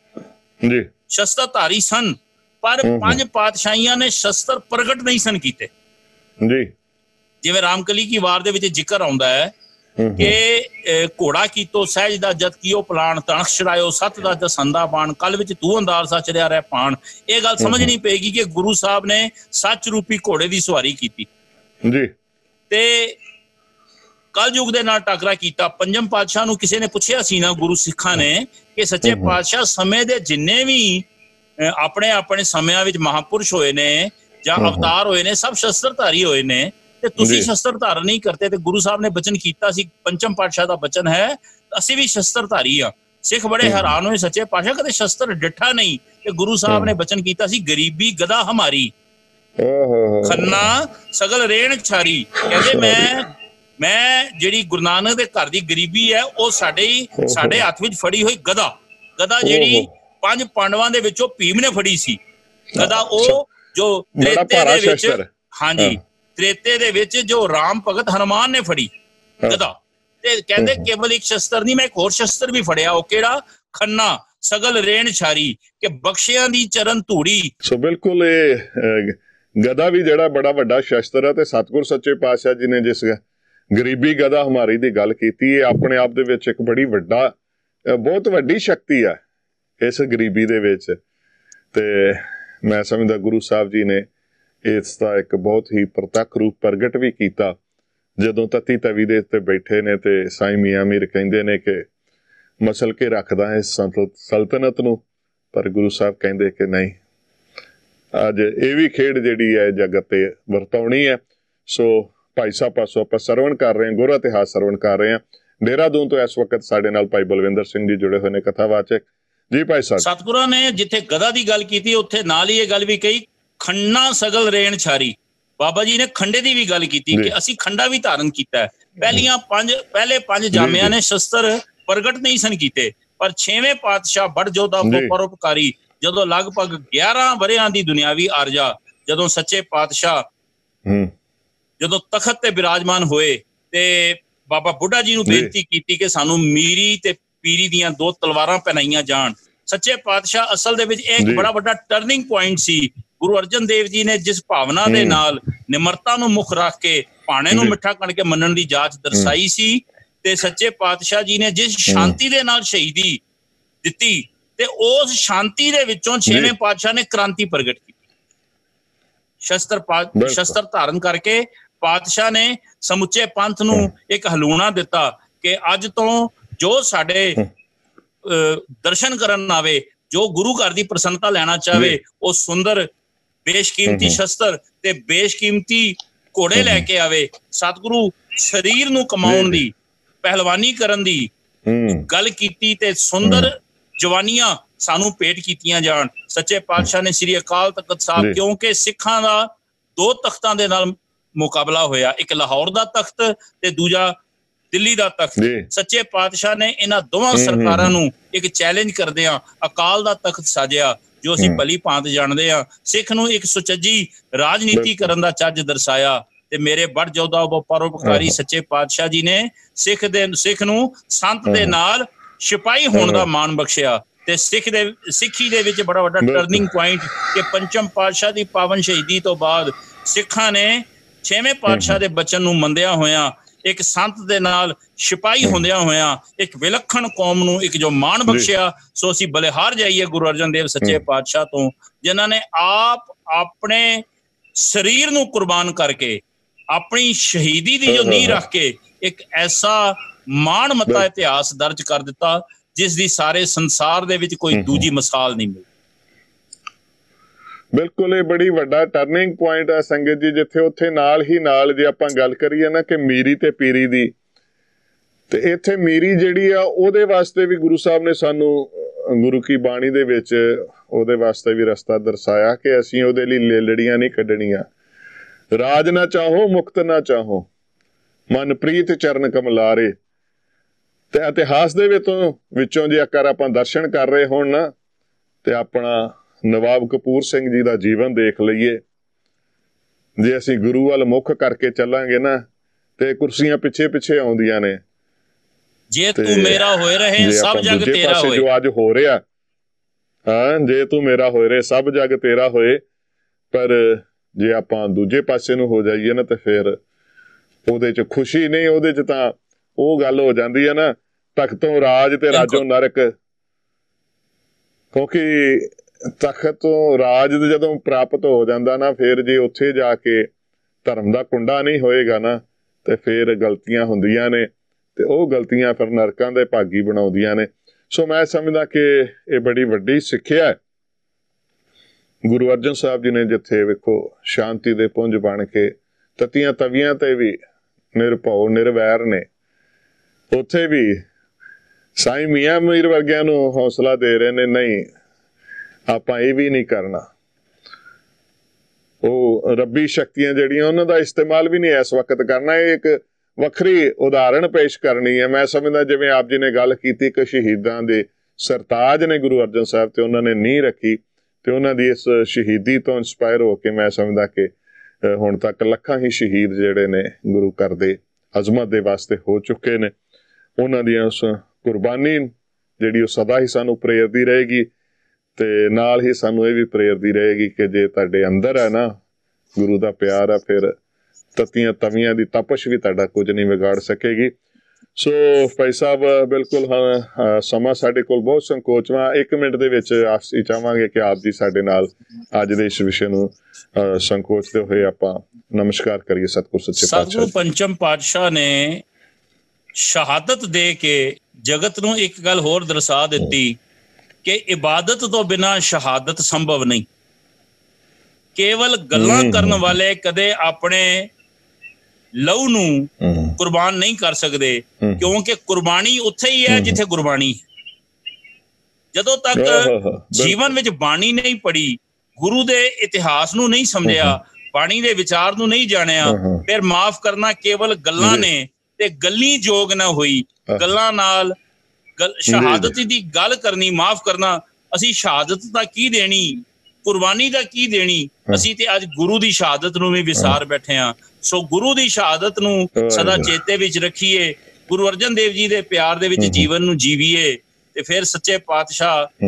ਜੀ। ਸ਼ਸਤਰਧਾਰੀ ਸਨ ਪਰ। ਪੰਜ ਪਾਤਸ਼ਾਹੀਆਂ ਨੇ ਸ਼ਸਤਰ ਪ੍ਰਗਟ ਨਹੀਂ ਸਨ ਕੀਤੇ। ਜੀ। ਜਿਵੇਂ ਰਾਮਕਲੀ ਕੀ ਵਾਰ ਦੇ ਵਿੱਚ ਜ਼ਿਕਰ ਆਉਂਦਾ ਹੂੰ, ਕਿ ਘੋੜਾ ਕੀਤੋ ਸਹਿਜ ਦਾ ਜਤ ਕੀਓ ਪਲਾਣ ਤਣਖ ਛੜਾਇਓ ਸਤ ਦਾ ਦਸੰਦਾ ਬਾਣ ਕੱਲ ਵਿੱਚ ਤੂੰ ਅੰਦਾਰ ਸੱਚ ਰਿਆ ਰਹਿ ਪਾਣ। ਇਹ ਗੱਲ ਸਮਝਣੀ ਪਏਗੀ ਕਿ ਗੁਰੂ ਸਾਹਿਬ ਨੇ ਸੱਚ ਰੂਪੀ ਘੋੜੇ ਦੀ ਸਵਾਰੀ ਕੀਤੀ। ਜੀ। ਤੇ ਕਲਯੁਗ ਦੇ ਨਾਲ ਟਕਰਾ ਕੀਤਾ। ਪੰਜਮ ਪਾਤਸ਼ਾਹ ਨੂੰ ਕਿਸੇ ਨੇ ਪੁੱਛਿਆ ਸੀ ਨਾ ਗੁਰੂ ਸਿੱਖਾਂ ਨੇ ਕਿ ਸੱਚੇ। ਪਾਤਸ਼ਾਹ ਸਮੇਂ ਦੇ ਜਿੰਨੇ ਵੀ ਆਪਣੇ ਆਪਣੇ ਸਮਿਆਂ ਵਿੱਚ ਮਹਾਪੁਰਸ਼ ਹੋਏ ਨੇ ਜਾਂ। ਅਵਤਾਰ ਹੋਏ ਨੇ ਸਭ ਸ਼ਸਤਰਧਾਰੀ ਹੋਏ ਨੇ ਤੇ ਤੁਸੀਂ। ਸ਼ਸਤਰ ਧਾਰਨ ਨਹੀਂ ਕਰਤੇ ਤੇ ਗੁਰੂ ਸਾਹਿਬ ਨੇ ਬਚਨ ਕੀਤਾ ਸੀ ਪੰਚਮ ਪਾਤਸ਼ਾਹ ਦਾ ਬਚਨ ਹੈ ਅਸੀਂ ਵੀ ਸ਼ਸਤਰ ਧਾਰੀ ਆ ਸਿੱਖ ਬੜੇ। ਹੈਰਾਨ ਹੋਏ ਸੱਚੇ ਪਾਤਸ਼ਾਹ ਕਦੇ ਸ਼ਸਤਰ ਡਿੱਠਾ ਨਹੀਂ ਤੇ ਗੁਰੂ ਸਾਹਿਬ। ਨੇ ਬਚਨ ਕੀਤਾ ਸੀ ਗਰੀਬੀ ਗਦਾ ਹਮਾਰੀ ਖੰਨਾ ਸਗਲ ਰੇਣ ਛਾਰੀ ਕਹਿੰਦੇ ਮੈਂ ਮੈਂ ਜਿਹੜੀ ਗੁਰੂ ਨਾਨਕ ਦੇ ਘਰ ਦੀ ਗਰੀਬੀ ਹੈ ਉਹ ਸਾਡੇ ਹੀ। ਸਾਡੇ ਹੱਥ ਵਿੱਚ ਫੜੀ ਹੋਈ ਗਦਾ ਗਦਾ ਜਿਹੜੀ। ਪੰਜ ਪਾਂਡਵਾਂ ਦੇ ਵਿੱਚੋਂ ਭੀਮ ਨੇ ਫੜੀ ਸੀ ਗਦਾ ਉਹ ਜੋ ਦੇ ਵਿੱਚ ਹਾਂਜੀ। ਤ੍ਰੇਤੇ ਦੇ ਵਿੱਚ ਜੋ ਰਾਮ ਭਗਤ ਹਨੂਮਾਨ ਨੇ ਫੜੀ। ਗਦਾ ਤੇ ਕਹਿੰਦੇ। ਕੇਵਲ ਇੱਕ ਸ਼ਸਤਰ ਨਹੀਂ ਮੈਂ ਇੱਕ ਹੋਰ ਸ਼ਸਤਰ ਵੀ ਫੜਿਆ ਉਹ ਕਿਹੜਾ ਖੰਨਾ ਸਗਲ ਰੇਣ ਛਾਰੀ ਕਿ ਬਖਸ਼ਿਆਂ ਦੀ ਚਰਨ ਧੂੜੀ ਸੋ ਬਿਲਕੁਲ ਇਹ ਗਦਾ ਵੀ ਜਿਹੜਾ ਬੜਾ ਵੱਡਾ ਸ਼ਸਤਰ ਹੈ ਤੇ ਸਤਿਗੁਰ ਸੱਚੇ ਪਾਤਸ਼ਾਹ ਜੀ ਨੇ ਜਿਸ ਗਰੀਬੀ ਗਦਾ ਹਮਾਰੀ ਦੀ ਗੱਲ ਕੀਤੀ ਇਹ ਆਪਣੇ ਆਪ ਦੇ ਵਿੱਚ ਇੱਕ ਬੜੀ ਵੱਡਾ ਬਹੁਤ ਵੱਡੀ ਸ਼ਕਤੀ ਹੈ ਇਸ ਗਰੀਬੀ ਦੇ ਵਿੱਚ ਤੇ ਮੈਂ ਸਮਝਦਾ ਗੁਰੂ ਸਾਹਿਬ ਜੀ ਨੇ ਇਸ ਦਾ ਇੱਕ ਬਹੁਤ ਹੀ ਪ੍ਰਤੱਖ ਰੂਪ ਪ੍ਰਗਟ ਵੀ ਕੀਤਾ। ਜਦੋਂ ਤਤੀ ਤਵੀ ਦੇ ਉੱਤੇ ਬੈਠੇ ਨੇ ਤੇ ਸਾਈ ਮੀਆਂ ਮੀਰ ਕਹਿੰਦੇ ਨੇ ਕਿ ਮਸਲ ਕੇ ਰੱਖਦਾ ਹੈ ਸਲਤਨਤ ਨੂੰ, ਪਰ ਗੁਰੂ ਸਾਹਿਬ ਕਹਿੰਦੇ ਕਿ ਨਹੀਂ। ਅੱਜ ਇਹ ਵੀ ਖੇਡ ਜਿਹੜੀ ਹੈ ਜਗਤ ਤੇ ਵਰਤਾਉਣੀ ਹੈ। ਸੋ ਭਾਈ ਸਾਹਿਬ ਪਾਸੋਂ ਆਪਾਂ ਸਰਵਣ ਕਰ ਰਹੇ ਹਾਂ, ਗੁਰ ਇਤਿਹਾਸ ਸਰਵਣ ਕਰ ਰਹੇ ਹਾਂ। ਦੇਹਰਾਦੂਨ ਤੋਂ ਇਸ ਵਕਤ ਸਾਡੇ ਨਾਲ ਭਾਈ ਬਲਵਿੰਦਰ ਸਿੰਘ ਜੀ ਜੁੜੇ ਹੋਏ ਨੇ ਕਥਾਵਾਚਕ। ਜੀ ਭਾਈ ਸਾਹਿਬ। ਸਤਿਗੁਰਾਂ ਨੇ ਜਿੱਥੇ ਗਦਾ ਦੀ ਗੱਲ ਕੀਤੀ, ਉੱਥੇ ਨਾਲ ਹੀ ਇਹ ਗੱਲ ਵੀ ਕਹੀ ਖੰਨਾ ਸਗਲ ਰੇਣ ਛਾਰੀ ਬਾਬਾ ਜੀ ਨੇ ਖੰਡੇ ਦੀ ਵੀ ਗੱਲ ਕੀਤੀ। ਕਿ ਅਸੀਂ ਖੰਡਾ ਵੀ ਧਾਰਨ ਕੀਤਾ ਪਹਿਲੀਆਂ ਪੰਜ ਪਹਿਲੇ ਪੰਜ ਜਾਮਿਆਂ। ਨੇ ਸ਼ਸਤਰ ਪ੍ਰਗਟ ਨਹੀਂ ਸਨ ਕੀਤੇ ਪਰ ਛੇਵੇਂ ਪਾਤਸ਼ਾਹ ਬੜ ਜੋਧਾ ਜੀ। ਪਰਉਪਕਾਰੀ ਜਦੋਂ ਲਗਭਗ 11 ਵਰਿਆਂ ਦੀ ਦੁਨਿਆਵੀ ਆਰਜਾ ਜਦੋਂ ਸੱਚੇ ਪਾਤਸ਼ਾਹ ਜਦੋਂ ਤਖਤ ਤੇ ਬਿਰਾਜਮਾਨ ਹੋਏ ਤੇ ਬਾਬਾ ਬੁੱਢਾ ਜੀ ਨੂੰ। ਬੇਨਤੀ ਕੀਤੀ ਕਿ ਸਾਨੂੰ ਮੀਰੀ ਤੇ ਪੀਰੀ ਦੀਆਂ ਦੋ ਤਲਵਾਰਾਂ ਪਹਿਨਾਈਆਂ ਜਾਣ ਸੱਚੇ ਪਾਤਸ਼ਾਹ ਅਸਲ ਦੇ ਵਿੱਚ ਇਹ ਇੱਕ। ਬੜਾ ਵੱਡਾ ਟਰਨਿੰਗ ਪੁਆਇੰਟ ਸੀ। ਗੁਰੂ ਅਰਜਨ ਦੇਵ ਜੀ ਨੇ ਜਿਸ ਭਾਵਨਾ ਦੇ। ਨਾਲ ਨਿਮਰਤਾ ਨੂੰ ਮੁੱਖ ਰੱਖ ਕੇ ਪਾਣੇ ਨੂੰ। ਮਿੱਠਾ ਕਣ ਕੇ ਮੰਨਣ ਦੀ ਜਾਚ ਦਰਸਾਈ ਸੀ ਤੇ ਸੱਚੇ ਪਾਤਸ਼ਾਹ ਜੀ ਨੇ ਜਿਸ ਸ਼ਾਂਤੀ ਦੇ ਨਾਲ ਸ਼ਹੀਦੀ ਦਿੱਤੀ ਤੇ ਉਸ ਸ਼ਾਂਤੀ ਦੇ ਵਿੱਚੋਂ ਛੇਵੇਂ ਪਾਤਸ਼ਾਹ ਨੇ ਕ੍ਰਾਂਤੀ ਪ੍ਰਗਟ ਕੀਤੀ। ਸ਼ਸਤਰ ਸ਼ਸਤਰ ਧਾਰਨ ਕਰਕੇ ਪਾਤਸ਼ਾਹ ਨੇ ਸਮੁੱਚੇ ਪੰਥ ਨੂੰ ਇੱਕ ਹਲੂਣਾ ਦਿੱਤਾ ਕਿ ਅੱਜ ਤੋਂ ਜੋ ਸਾਡੇ ਦਰਸ਼ਨ ਕਰਨ ਆਵੇ ਜੋ ਗੁਰੂ ਘਰ ਦੀ ਪ੍ਰਸੰਨਤਾ ਲੈਣਾ ਚਾਹਵੇ ਉਹ ਸੁੰਦਰ ਬੇਸ਼ਕੀਮਤੀ ਸ਼ਸਤਰ ਤੇ ਬੇਸ਼ਕੀਮਤੀ ਘੋੜੇ ਲੈ ਕੇ ਆਵੇ। ਸਤਿਗੁਰੂ ਸਰੀਰ ਨੂੰ ਕਮਾਉਣ ਦੀ ਪਹਿਲਵਾਨੀ ਕਰਨ ਦੀ ਗੱਲ ਕੀਤੀ ਤੇ ਸੁੰਦਰ ਜਵਾਨੀਆਂ ਸਾਨੂੰ ਭੇਟ ਕੀਤੀਆਂ ਜਾਣ। ਸੱਚੇ ਪਾਤਸ਼ਾਹ ਨੇ ਸ੍ਰੀ ਅਕਾਲ ਤਖਤ ਸਾਹਿਬ ਕਿਉਂਕਿ ਸਿੱਖਾਂ ਦਾ ਦੋ ਤਖਤਾਂ ਦੇ ਨਾਲ ਮੁਕਾਬਲਾ ਹੋਇਆ। ਇੱਕ ਲਾਹੌਰ ਦਾ ਤਖਤ ਤੇ ਦੂਜਾ ਦਿੱਲੀ ਦਾ ਤਖਤ। ਸੱਚੇ ਪਾਤਸ਼ਾਹ ਨੇ ਇਹਨਾਂ ਦੋਵਾਂ ਸਰਕਾਰਾਂ ਨੂੰ ਇੱਕ ਚੈਲੰਜ ਕਰਦੇ ਆ ਅਕਾਲ ਦਾ ਤਖਤ ਸਾਜਿਆ ਜੋ ਅਸੀਂ ਭਲੀ ਭਾਂਤ ਜਾਣਦੇ ਆ ਸਿੱਖ ਨੂੰ ਇੱਕ ਸੁਚੱਜੀ ਰਾਜਨੀਤੀ ਕਰਨ ਦਾ ਚੱਜ ਦਰਸਾਇਆ। ਤੇ ਮੇਰੇ ਬੜ ਜੋਦਾ ਪਰਉਪਕਾਰੀ ਸੱਚੇ ਪਾਤਸ਼ਾਹ ਜੀ ਨੇ ਸਿੱਖ ਦੇ ਸਿੱਖ ਨੂੰ ਸੰਤ ਦੇ ਨਾਲ ਸਿਪਾਹੀ ਹੋਣ ਦਾ ਮਾਣ ਬਖਸ਼ਿਆ। ਤੇ ਸਿੱਖ ਦੇ ਸਿੱਖੀ ਦੇ ਵਿੱਚ ਬੜਾ ਵੱਡਾ ਟਰਨਿੰਗ ਪੁਆਇੰਟ ਕਿ ਪੰਚਮ ਪਾਤਸ਼ਾਹ ਦੀ ਪਾਵਨ ਸ਼ਹੀਦੀ ਤੋਂ ਬਾਅਦ ਸਿੱਖਾਂ ਨੇ ਛੇਵੇਂ ਪਾਤਸ਼ਾਹ ਦੇ ਬਚਨ ਨੂੰ ਮੰਨਿਆ ਹੋਇਆ ਇੱਕ ਸੰਤ ਦੇ ਨਾਲ ਸਿਪਾਹੀ ਹੁੰਦਿਆਂ ਹੋਇਆਂ ਇੱਕ ਵਿਲੱਖਣ ਕੌਮ ਨੂੰ ਇੱਕ ਜੋ ਮਾਣ ਬਖਸ਼ਿਆ ਸੋ ਅਸੀਂ ਬਲਿਹਾਰ ਜਾਈਏ ਗੁਰੂ ਅਰਜਨ ਦੇਵ ਸੱਚੇ ਪਾਤਸ਼ਾਹ ਤੋਂ ਜਿਨ੍ਹਾਂ ਨੇ ਆਪ ਆਪਣੇ ਸਰੀਰ ਨੂੰ ਕੁਰਬਾਨ ਕਰਕੇ ਆਪਣੀ ਸ਼ਹੀਦੀ ਦੀ ਜੋ ਨੀਂਹ ਰੱਖ ਕੇ ਇੱਕ ਐਸਾ ਮਾਣ ਮਤਾ ਇਤਿਹਾਸ ਦਰਜ ਕਰ ਦਿੱਤਾ ਜਿਸ ਦੀ ਸਾਰੇ ਸੰਸਾਰ ਦੇ ਵਿੱਚ ਕੋਈ ਦੂਜੀ ਮਿਸਾਲ ਨਹੀਂ ਮਿਲਦੀ। ਬਿਲਕੁਲ, ਇਹ ਬੜੀ ਵੱਡਾ ਟਰਨਿੰਗ ਪੁਆਇੰਟ ਹੈ ਸੰਗਤ ਜੀ, ਜਿੱਥੇ ਉੱਥੇ ਨਾਲ ਹੀ ਨਾਲ ਜੇ ਆਪਾਂ ਗੱਲ ਕਰੀਏ ਨਾ ਕਿ ਮੀਰੀ ਤੇ ਪੀਰੀ ਦੀ, ਤੇ ਇੱਥੇ ਮੀਰੀ ਜਿਹੜੀ ਆ, ਉਹਦੇ ਵਾਸਤੇ ਵੀ ਗੁਰੂ ਸਾਹਿਬ ਨੇ ਸਾਨੂੰ ਗੁਰੂ ਕੀ ਬਾਣੀ ਦੇ ਵਿੱਚ ਉਹਦੇ ਵਾਸਤੇ ਵੀ ਰਸਤਾ ਦਰਸਾਇਆ ਕਿ ਅਸੀਂ ਉਹਦੇ ਲਈ ਲੇਲੜੀਆਂ ਨਹੀਂ ਕੱਢਣੀਆਂ। ਰਾਜ ਨਾ ਚਾਹੋ, ਮੁਕਤ ਨਾ ਚਾਹੋ। ਮਨਪ੍ਰੀਤ ਚਰਨ ਕਮਲਾਰੇ। ਤੇ ਇਤਿਹਾਸ ਦੇ ਵਿੱਚੋਂ ਵਿੱਚੋਂ ਜੇ ਅਕਰ ਆਪਾਂ ਦਰਸ਼ਨ ਕਰ ਰਹੇ ਹੋਣ ਨਾ, ਤੇ ਆਪਣਾ ਨਵਾਬ ਕਪੂਰ ਸਿੰਘ ਜੀ ਦਾ ਜੀਵਨ ਦੇਖ ਲਈਏ। ਜੇ ਅਸੀਂ ਗੁਰੂ ਵੱਲ ਮੁਖ ਕਰਕੇ ਚੱਲਾਂਗੇ ਨਾ ਤੇ ਕੁਰਸੀਆਂ ਪਿੱਛੇ ਪਿੱਛੇ ਆਉਂਦੀਆਂ ਨੇ। ਜੇ ਤੂੰ ਮੇਰਾ ਹੋਏ ਰਹੇ ਸਭ ਜਗ ਤੇਰਾ ਹੋਏ। ਜੋ ਅੱਜ ਹੋ ਰਿਹਾ ਹਾਂ ਜੇ ਤੂੰ ਮੇਰਾ ਹੋਏ ਰਹੇ ਸਭ ਜਗ ਤੇਰਾ ਹੋਏ ਪਰ ਜੇ ਆਪਾਂ ਦੂਜੇ ਪਾਸੇ ਨੂੰ ਹੋ ਜਾਈਏ ਨਾ ਤੇ ਫਿਰ ਉਹਦੇ 'ਚ ਖੁਸ਼ੀ ਨਹੀਂ ਉਹਦੇ 'ਚ ਤਾਂ ਉਹ ਗੱਲ ਹੋ ਜਾਂਦੀ ਹੈ ਨਾ ਤਖਤੋਂ ਰਾਜ ਤੇ ਰਾਜੋਂ ਨਰਕ। ਕਿਉਂਕਿ ਤਖਤ ਤੋਂ ਰਾਜ ਜਦੋਂ ਪ੍ਰਾਪਤ ਹੋ ਜਾਂਦਾ ਨਾ, ਫਿਰ ਜੇ ਉੱਥੇ ਜਾ ਕੇ ਧਰਮ ਦਾ ਕੁੰਡਾ ਨਹੀਂ ਹੋਏਗਾ ਨਾ, ਤੇ ਫਿਰ ਗਲਤੀਆਂ ਹੁੰਦੀਆਂ ਨੇ, ਤੇ ਉਹ ਗਲਤੀਆਂ ਫਿਰ ਨਰਕਾਂ ਦੇ ਭਾਗੀ ਬਣਾਉਂਦੀਆਂ ਨੇ। ਸੋ ਮੈਂ ਸਮਝਦਾ ਕਿ ਇਹ ਬੜੀ ਵੱਡੀ ਸਿੱਖਿਆ ਹੈ। ਗੁਰੂ ਅਰਜਨ ਸਾਹਿਬ ਜੀ ਨੇ ਜਿੱਥੇ ਵੇਖੋ ਸ਼ਾਂਤੀ ਦੇ ਪੁੰਜ ਬਣ ਕੇ ਤਤੀਆਂ ਤਵੀਆਂ ਤੇ ਵੀ ਨਿਰਭਉ, ਨਿਰਵੈਰ ਨੇ। ਉੱਥੇ ਵੀ ਸਾਈ ਮੀਆਂ ਮੀਰ ਵਰਗਿਆਂ ਨੂੰ ਹੌਸਲਾ ਦੇ ਰਹੇ ਨੇ, ਨਹੀਂ ਆਪਾਂ ਇਹ ਵੀ ਨਹੀਂ ਕਰਨਾ। ਉਹ ਰੱਬੀ ਸ਼ਕਤੀਆਂ ਜਿਹੜੀਆਂ, ਉਹਨਾਂ ਦਾ ਇਸਤੇਮਾਲ ਵੀ ਨਹੀਂ ਇਸ ਵਕਤ ਕਰਨਾ। ਇਹ ਇੱਕ ਵੱਖਰੀ ਉਦਾਹਰਣ ਪੇਸ਼ ਕਰਨੀ ਹੈ। ਮੈਂ ਸਮਝਦਾ ਜਿਵੇਂ ਆਪ ਜੀ ਨੇ ਗੱਲ ਕੀਤੀ ਕਿ ਸ਼ਹੀਦਾਂ ਦੇ ਸਰਤਾਜ ਨੇ ਗੁਰੂ ਅਰਜਨ ਸਾਹਿਬ ਤੇ ਉਹਨਾਂ ਨੇ ਨੀਂਹ ਰੱਖੀ ਤੇ ਉਹਨਾਂ ਦੀ ਇਸ ਸ਼ਹੀਦੀ ਤੋਂ ਇਨਸਪਾਇਰ ਹੋ ਕੇ ਮੈਂ ਸਮਝਦਾ ਕਿ ਹੁਣ ਤੱਕ ਲੱਖਾਂ ਹੀ ਸ਼ਹੀਦ ਜਿਹੜੇ ਨੇ ਗੁਰੂ ਘਰ ਦੇ ਅਜ਼ਮਤ ਦੇ ਵਾਸਤੇ ਹੋ ਚੁੱਕੇ ਨੇ। ਉਹਨਾਂ ਦੀਆਂ ਉਸ ਕੁਰਬਾਨੀ ਜਿਹੜੀ ਉਹ ਸਦਾ ਹੀ ਸਾਨੂੰ ਪ੍ਰੇਰਦੀ ਰਹੇਗੀ। ਤੇ ਨਾਲ ਹੀ ਸਾਨੂੰ ਇਹ ਵੀ ਪ੍ਰੇਰਦੀ ਰਹੇਗੀ ਕਿ ਜੇ ਤੁਹਾਡੇ ਅੰਦਰ ਹੈ ਨਾ, ਗੁਰੂ ਦਾ ਪਿਆਰ ਆ, ਫਿਰ ਤਤੀਆਂ ਤਵੀਆਂ ਦੀ ਤਪਸ਼ ਵੀ ਤੁਹਾਡਾ ਕੁਝ ਨਹੀਂ ਵਿਗਾੜ ਸਕੇਗੀ। ਸੋ ਭਾਈ ਸਾਹਿਬ, ਬਿਲਕੁਲ ਸਮਾਂ ਸਾਡੇ ਕੋਲ ਬਹੁਤ ਸੰਕੋਚਵਾ 1 ਮਿੰਟ ਦੇ ਵਿੱਚ ਅਸੀਂ ਚਾਹਾਂਗੇ ਕਿ ਆਪ ਜੀ ਸਾਡੇ ਨਾਲ ਅੱਜ ਦੇ ਇਸ ਵਿਸ਼ੇ ਨੂੰ ਸੰਕੋਚਦੇ ਹੋਏ ਆਪਾਂ ਨਮਸਕਾਰ ਕਰੀਏ ਸਤਿਗੁਰ ਸੱਚੇ ਪਾਤਸ਼ਾਹ ਸਤਿਗੁਰ ਪੰਚਮ ਪਾਤਸ਼ਾਹ ਨੇ ਸ਼ਹਾਦਤ ਦੇ ਕੇ ਜਗਤ ਨੂੰ ਇੱਕ ਗੱਲ ਹੋਰ ਦਰਸਾ ਦਿੱਤੀ। ਕਿ ਇਬਾਦਤ ਤੋਂ ਬਿਨਾ ਸ਼ਹਾਦਤ ਸੰਭਵ ਨਹੀਂ। ਕੇਵਲ ਗੱਲਾਂ ਕਰਨ ਵਾਲੇ ਕਦੇ ਆਪਣੇ ਲਹੂ ਨੂੰ ਕੁਰਬਾਨ ਨਹੀਂ ਕਰ ਸਕਦੇ ਕਿਉਂਕਿ ਕੁਰਬਾਨੀ ਉੱਥੇ ਹੀ ਹੈ ਜਿੱਥੇ ਗੁਰਬਾਣੀ ਜਦੋਂ ਤੱਕ ਜੀਵਨ ਵਿੱਚ ਬਾਣੀ ਨਹੀਂ ਪੜੀ ਗੁਰੂ ਦੇ ਇਤਿਹਾਸ ਨੂੰ ਨਹੀਂ ਸਮਝਿਆ ਬਾਣੀ ਦੇ ਵਿਚਾਰ ਨੂੰ ਨਹੀਂ ਜਾਣਿਆ ਫਿਰ ਮਾਫ ਕਰਨਾ ਕੇਵਲ ਗੱਲਾਂ ਨੇ ਤੇ ਗੱਲੀ ਜੋਗ ਨਾ ਹੋਈ ਗੱਲਾਂ ਨਾਲ ਸ਼ਹਾਦਤ ਦੀ ਗੱਲ ਕਰਨੀ ਮਾਫ ਕਰਨਾ ਅਸੀਂ ਸ਼ਹਾਦਤ ਦਾ ਕੀ ਦੇਣੀ? ਕੁਰਬਾਨੀ ਦਾ ਕੀ ਦੇਣੀ? ਅਸੀਂ ਤੇ ਅੱਜ ਗੁਰੂ ਦੀ ਸ਼ਹਾਦਤ ਨੂੰ ਵੀ ਵਿਸਾਰ ਬੈਠੇ ਆ ਸੋ ਗੁਰੂ ਦੀ ਸ਼ਹਾਦਤ ਨੂੰ ਸਦਾ ਚੇਤੇ ਵਿੱਚ ਰੱਖੀਏ। ਗੁਰੂ ਅਰਜਨ ਦੇਵ ਜੀ ਦੇ ਪਿਆਰ ਦੇ ਵਿੱਚ ਜੀਵਨ ਨੂੰ ਜੀਵੀਏ ਤੇ ਫਿਰ ਸੱਚੇ ਪਾਤਸ਼ਾਹ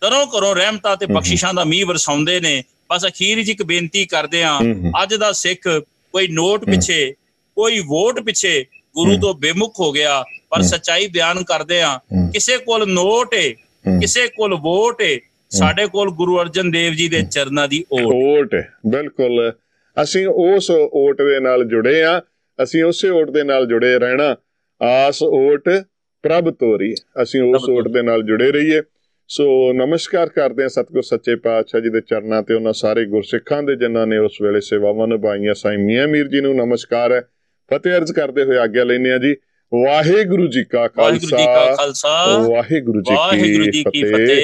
ਤਰੋਂ ਕਰੋ ਰਹਿਮਤਾਂ ਤੇ ਬਖਸ਼ਿਸ਼ਾਂ ਦਾ ਮੀਂਹ ਵਰਸਾਉਂਦੇ ਨੇ। ਬਸ ਅਖੀਰ ਵਿੱਚ ਇੱਕ ਬੇਨਤੀ ਕਰਦੇ ਆ ਅੱਜ ਦਾ ਸਿੱਖ ਕੋਈ ਨੋਟ ਪਿੱਛੇ ਕੋਈ ਵੋਟ ਪਿੱਛੇ ਗੁਰੂ ਤੋਂ ਬੇਮੁਖ ਹੋ ਗਿਆ ਪਰ ਸਚਾਈ ਬਿਆਨ ਕਰਦੇ ਆ ਕਿਸੇ ਕੋਲ ਨੋਟ ਏ। ਕਿਸੇ ਕੋਲ ਵੋਟ ਏ ਸਾਡੇ ਕੋਲ ਗੁਰੂ ਅਰਜਨ ਦੇਵ ਜੀ ਦੇ ਚਰਨਾਂ ਦੀ ਓਟ ਬਿਲਕੁਲ। ਅਸੀਂ ਉਸ ਓਟ ਦੇ ਨਾਲ ਜੁੜੇ ਆ ਅਸੀਂ ਉਸੇ ਓਟ ਦੇ ਨਾਲ ਜੁੜੇ ਰਹਿਣਾ। ਆਸ ਓਟ ਪ੍ਰਭ ਤੋਰੀ ਅਸੀਂ ਉਸ ਓਟ ਦੇ ਨਾਲ ਜੁੜੇ ਰਹੀਏ। ਸੋ ਨਮਸਕਾਰ ਕਰਦੇ ਹਾਂ ਸਤਿਗੁਰ ਸੱਚੇ ਪਾਤਸ਼ਾਹ ਜੀ ਦੇ ਚਰਨਾਂ ਤੇ ਉਹਨਾਂ ਸਾਰੇ ਗੁਰਸਿੱਖਾਂ ਦੇ ਜਿਨ੍ਹਾਂ ਨੇ ਉਸ ਵੇਲੇ ਸੇਵਾਵਾਂ ਨਿਭਾਈਆਂ। ਸਾਈਂ ਮੀਆਂ ਮੀਰ ਜੀ ਨੂੰ ਨਮਸਕਾਰ ਹੈ। ਫਤਿਹ ਅਰਜ਼ ਕਰਦੇ ਹੋਏ ਆਗਿਆ ਲੈਂਦੇ ਹਾਂ ਜੀ। ਵਾਹਿਗੁਰੂ ਜੀ ਕਾ ਖਾਲਸਾ। ਵਾਹਿਗੁਰੂ ਜੀ ਕੀ ਫਤਿਹ।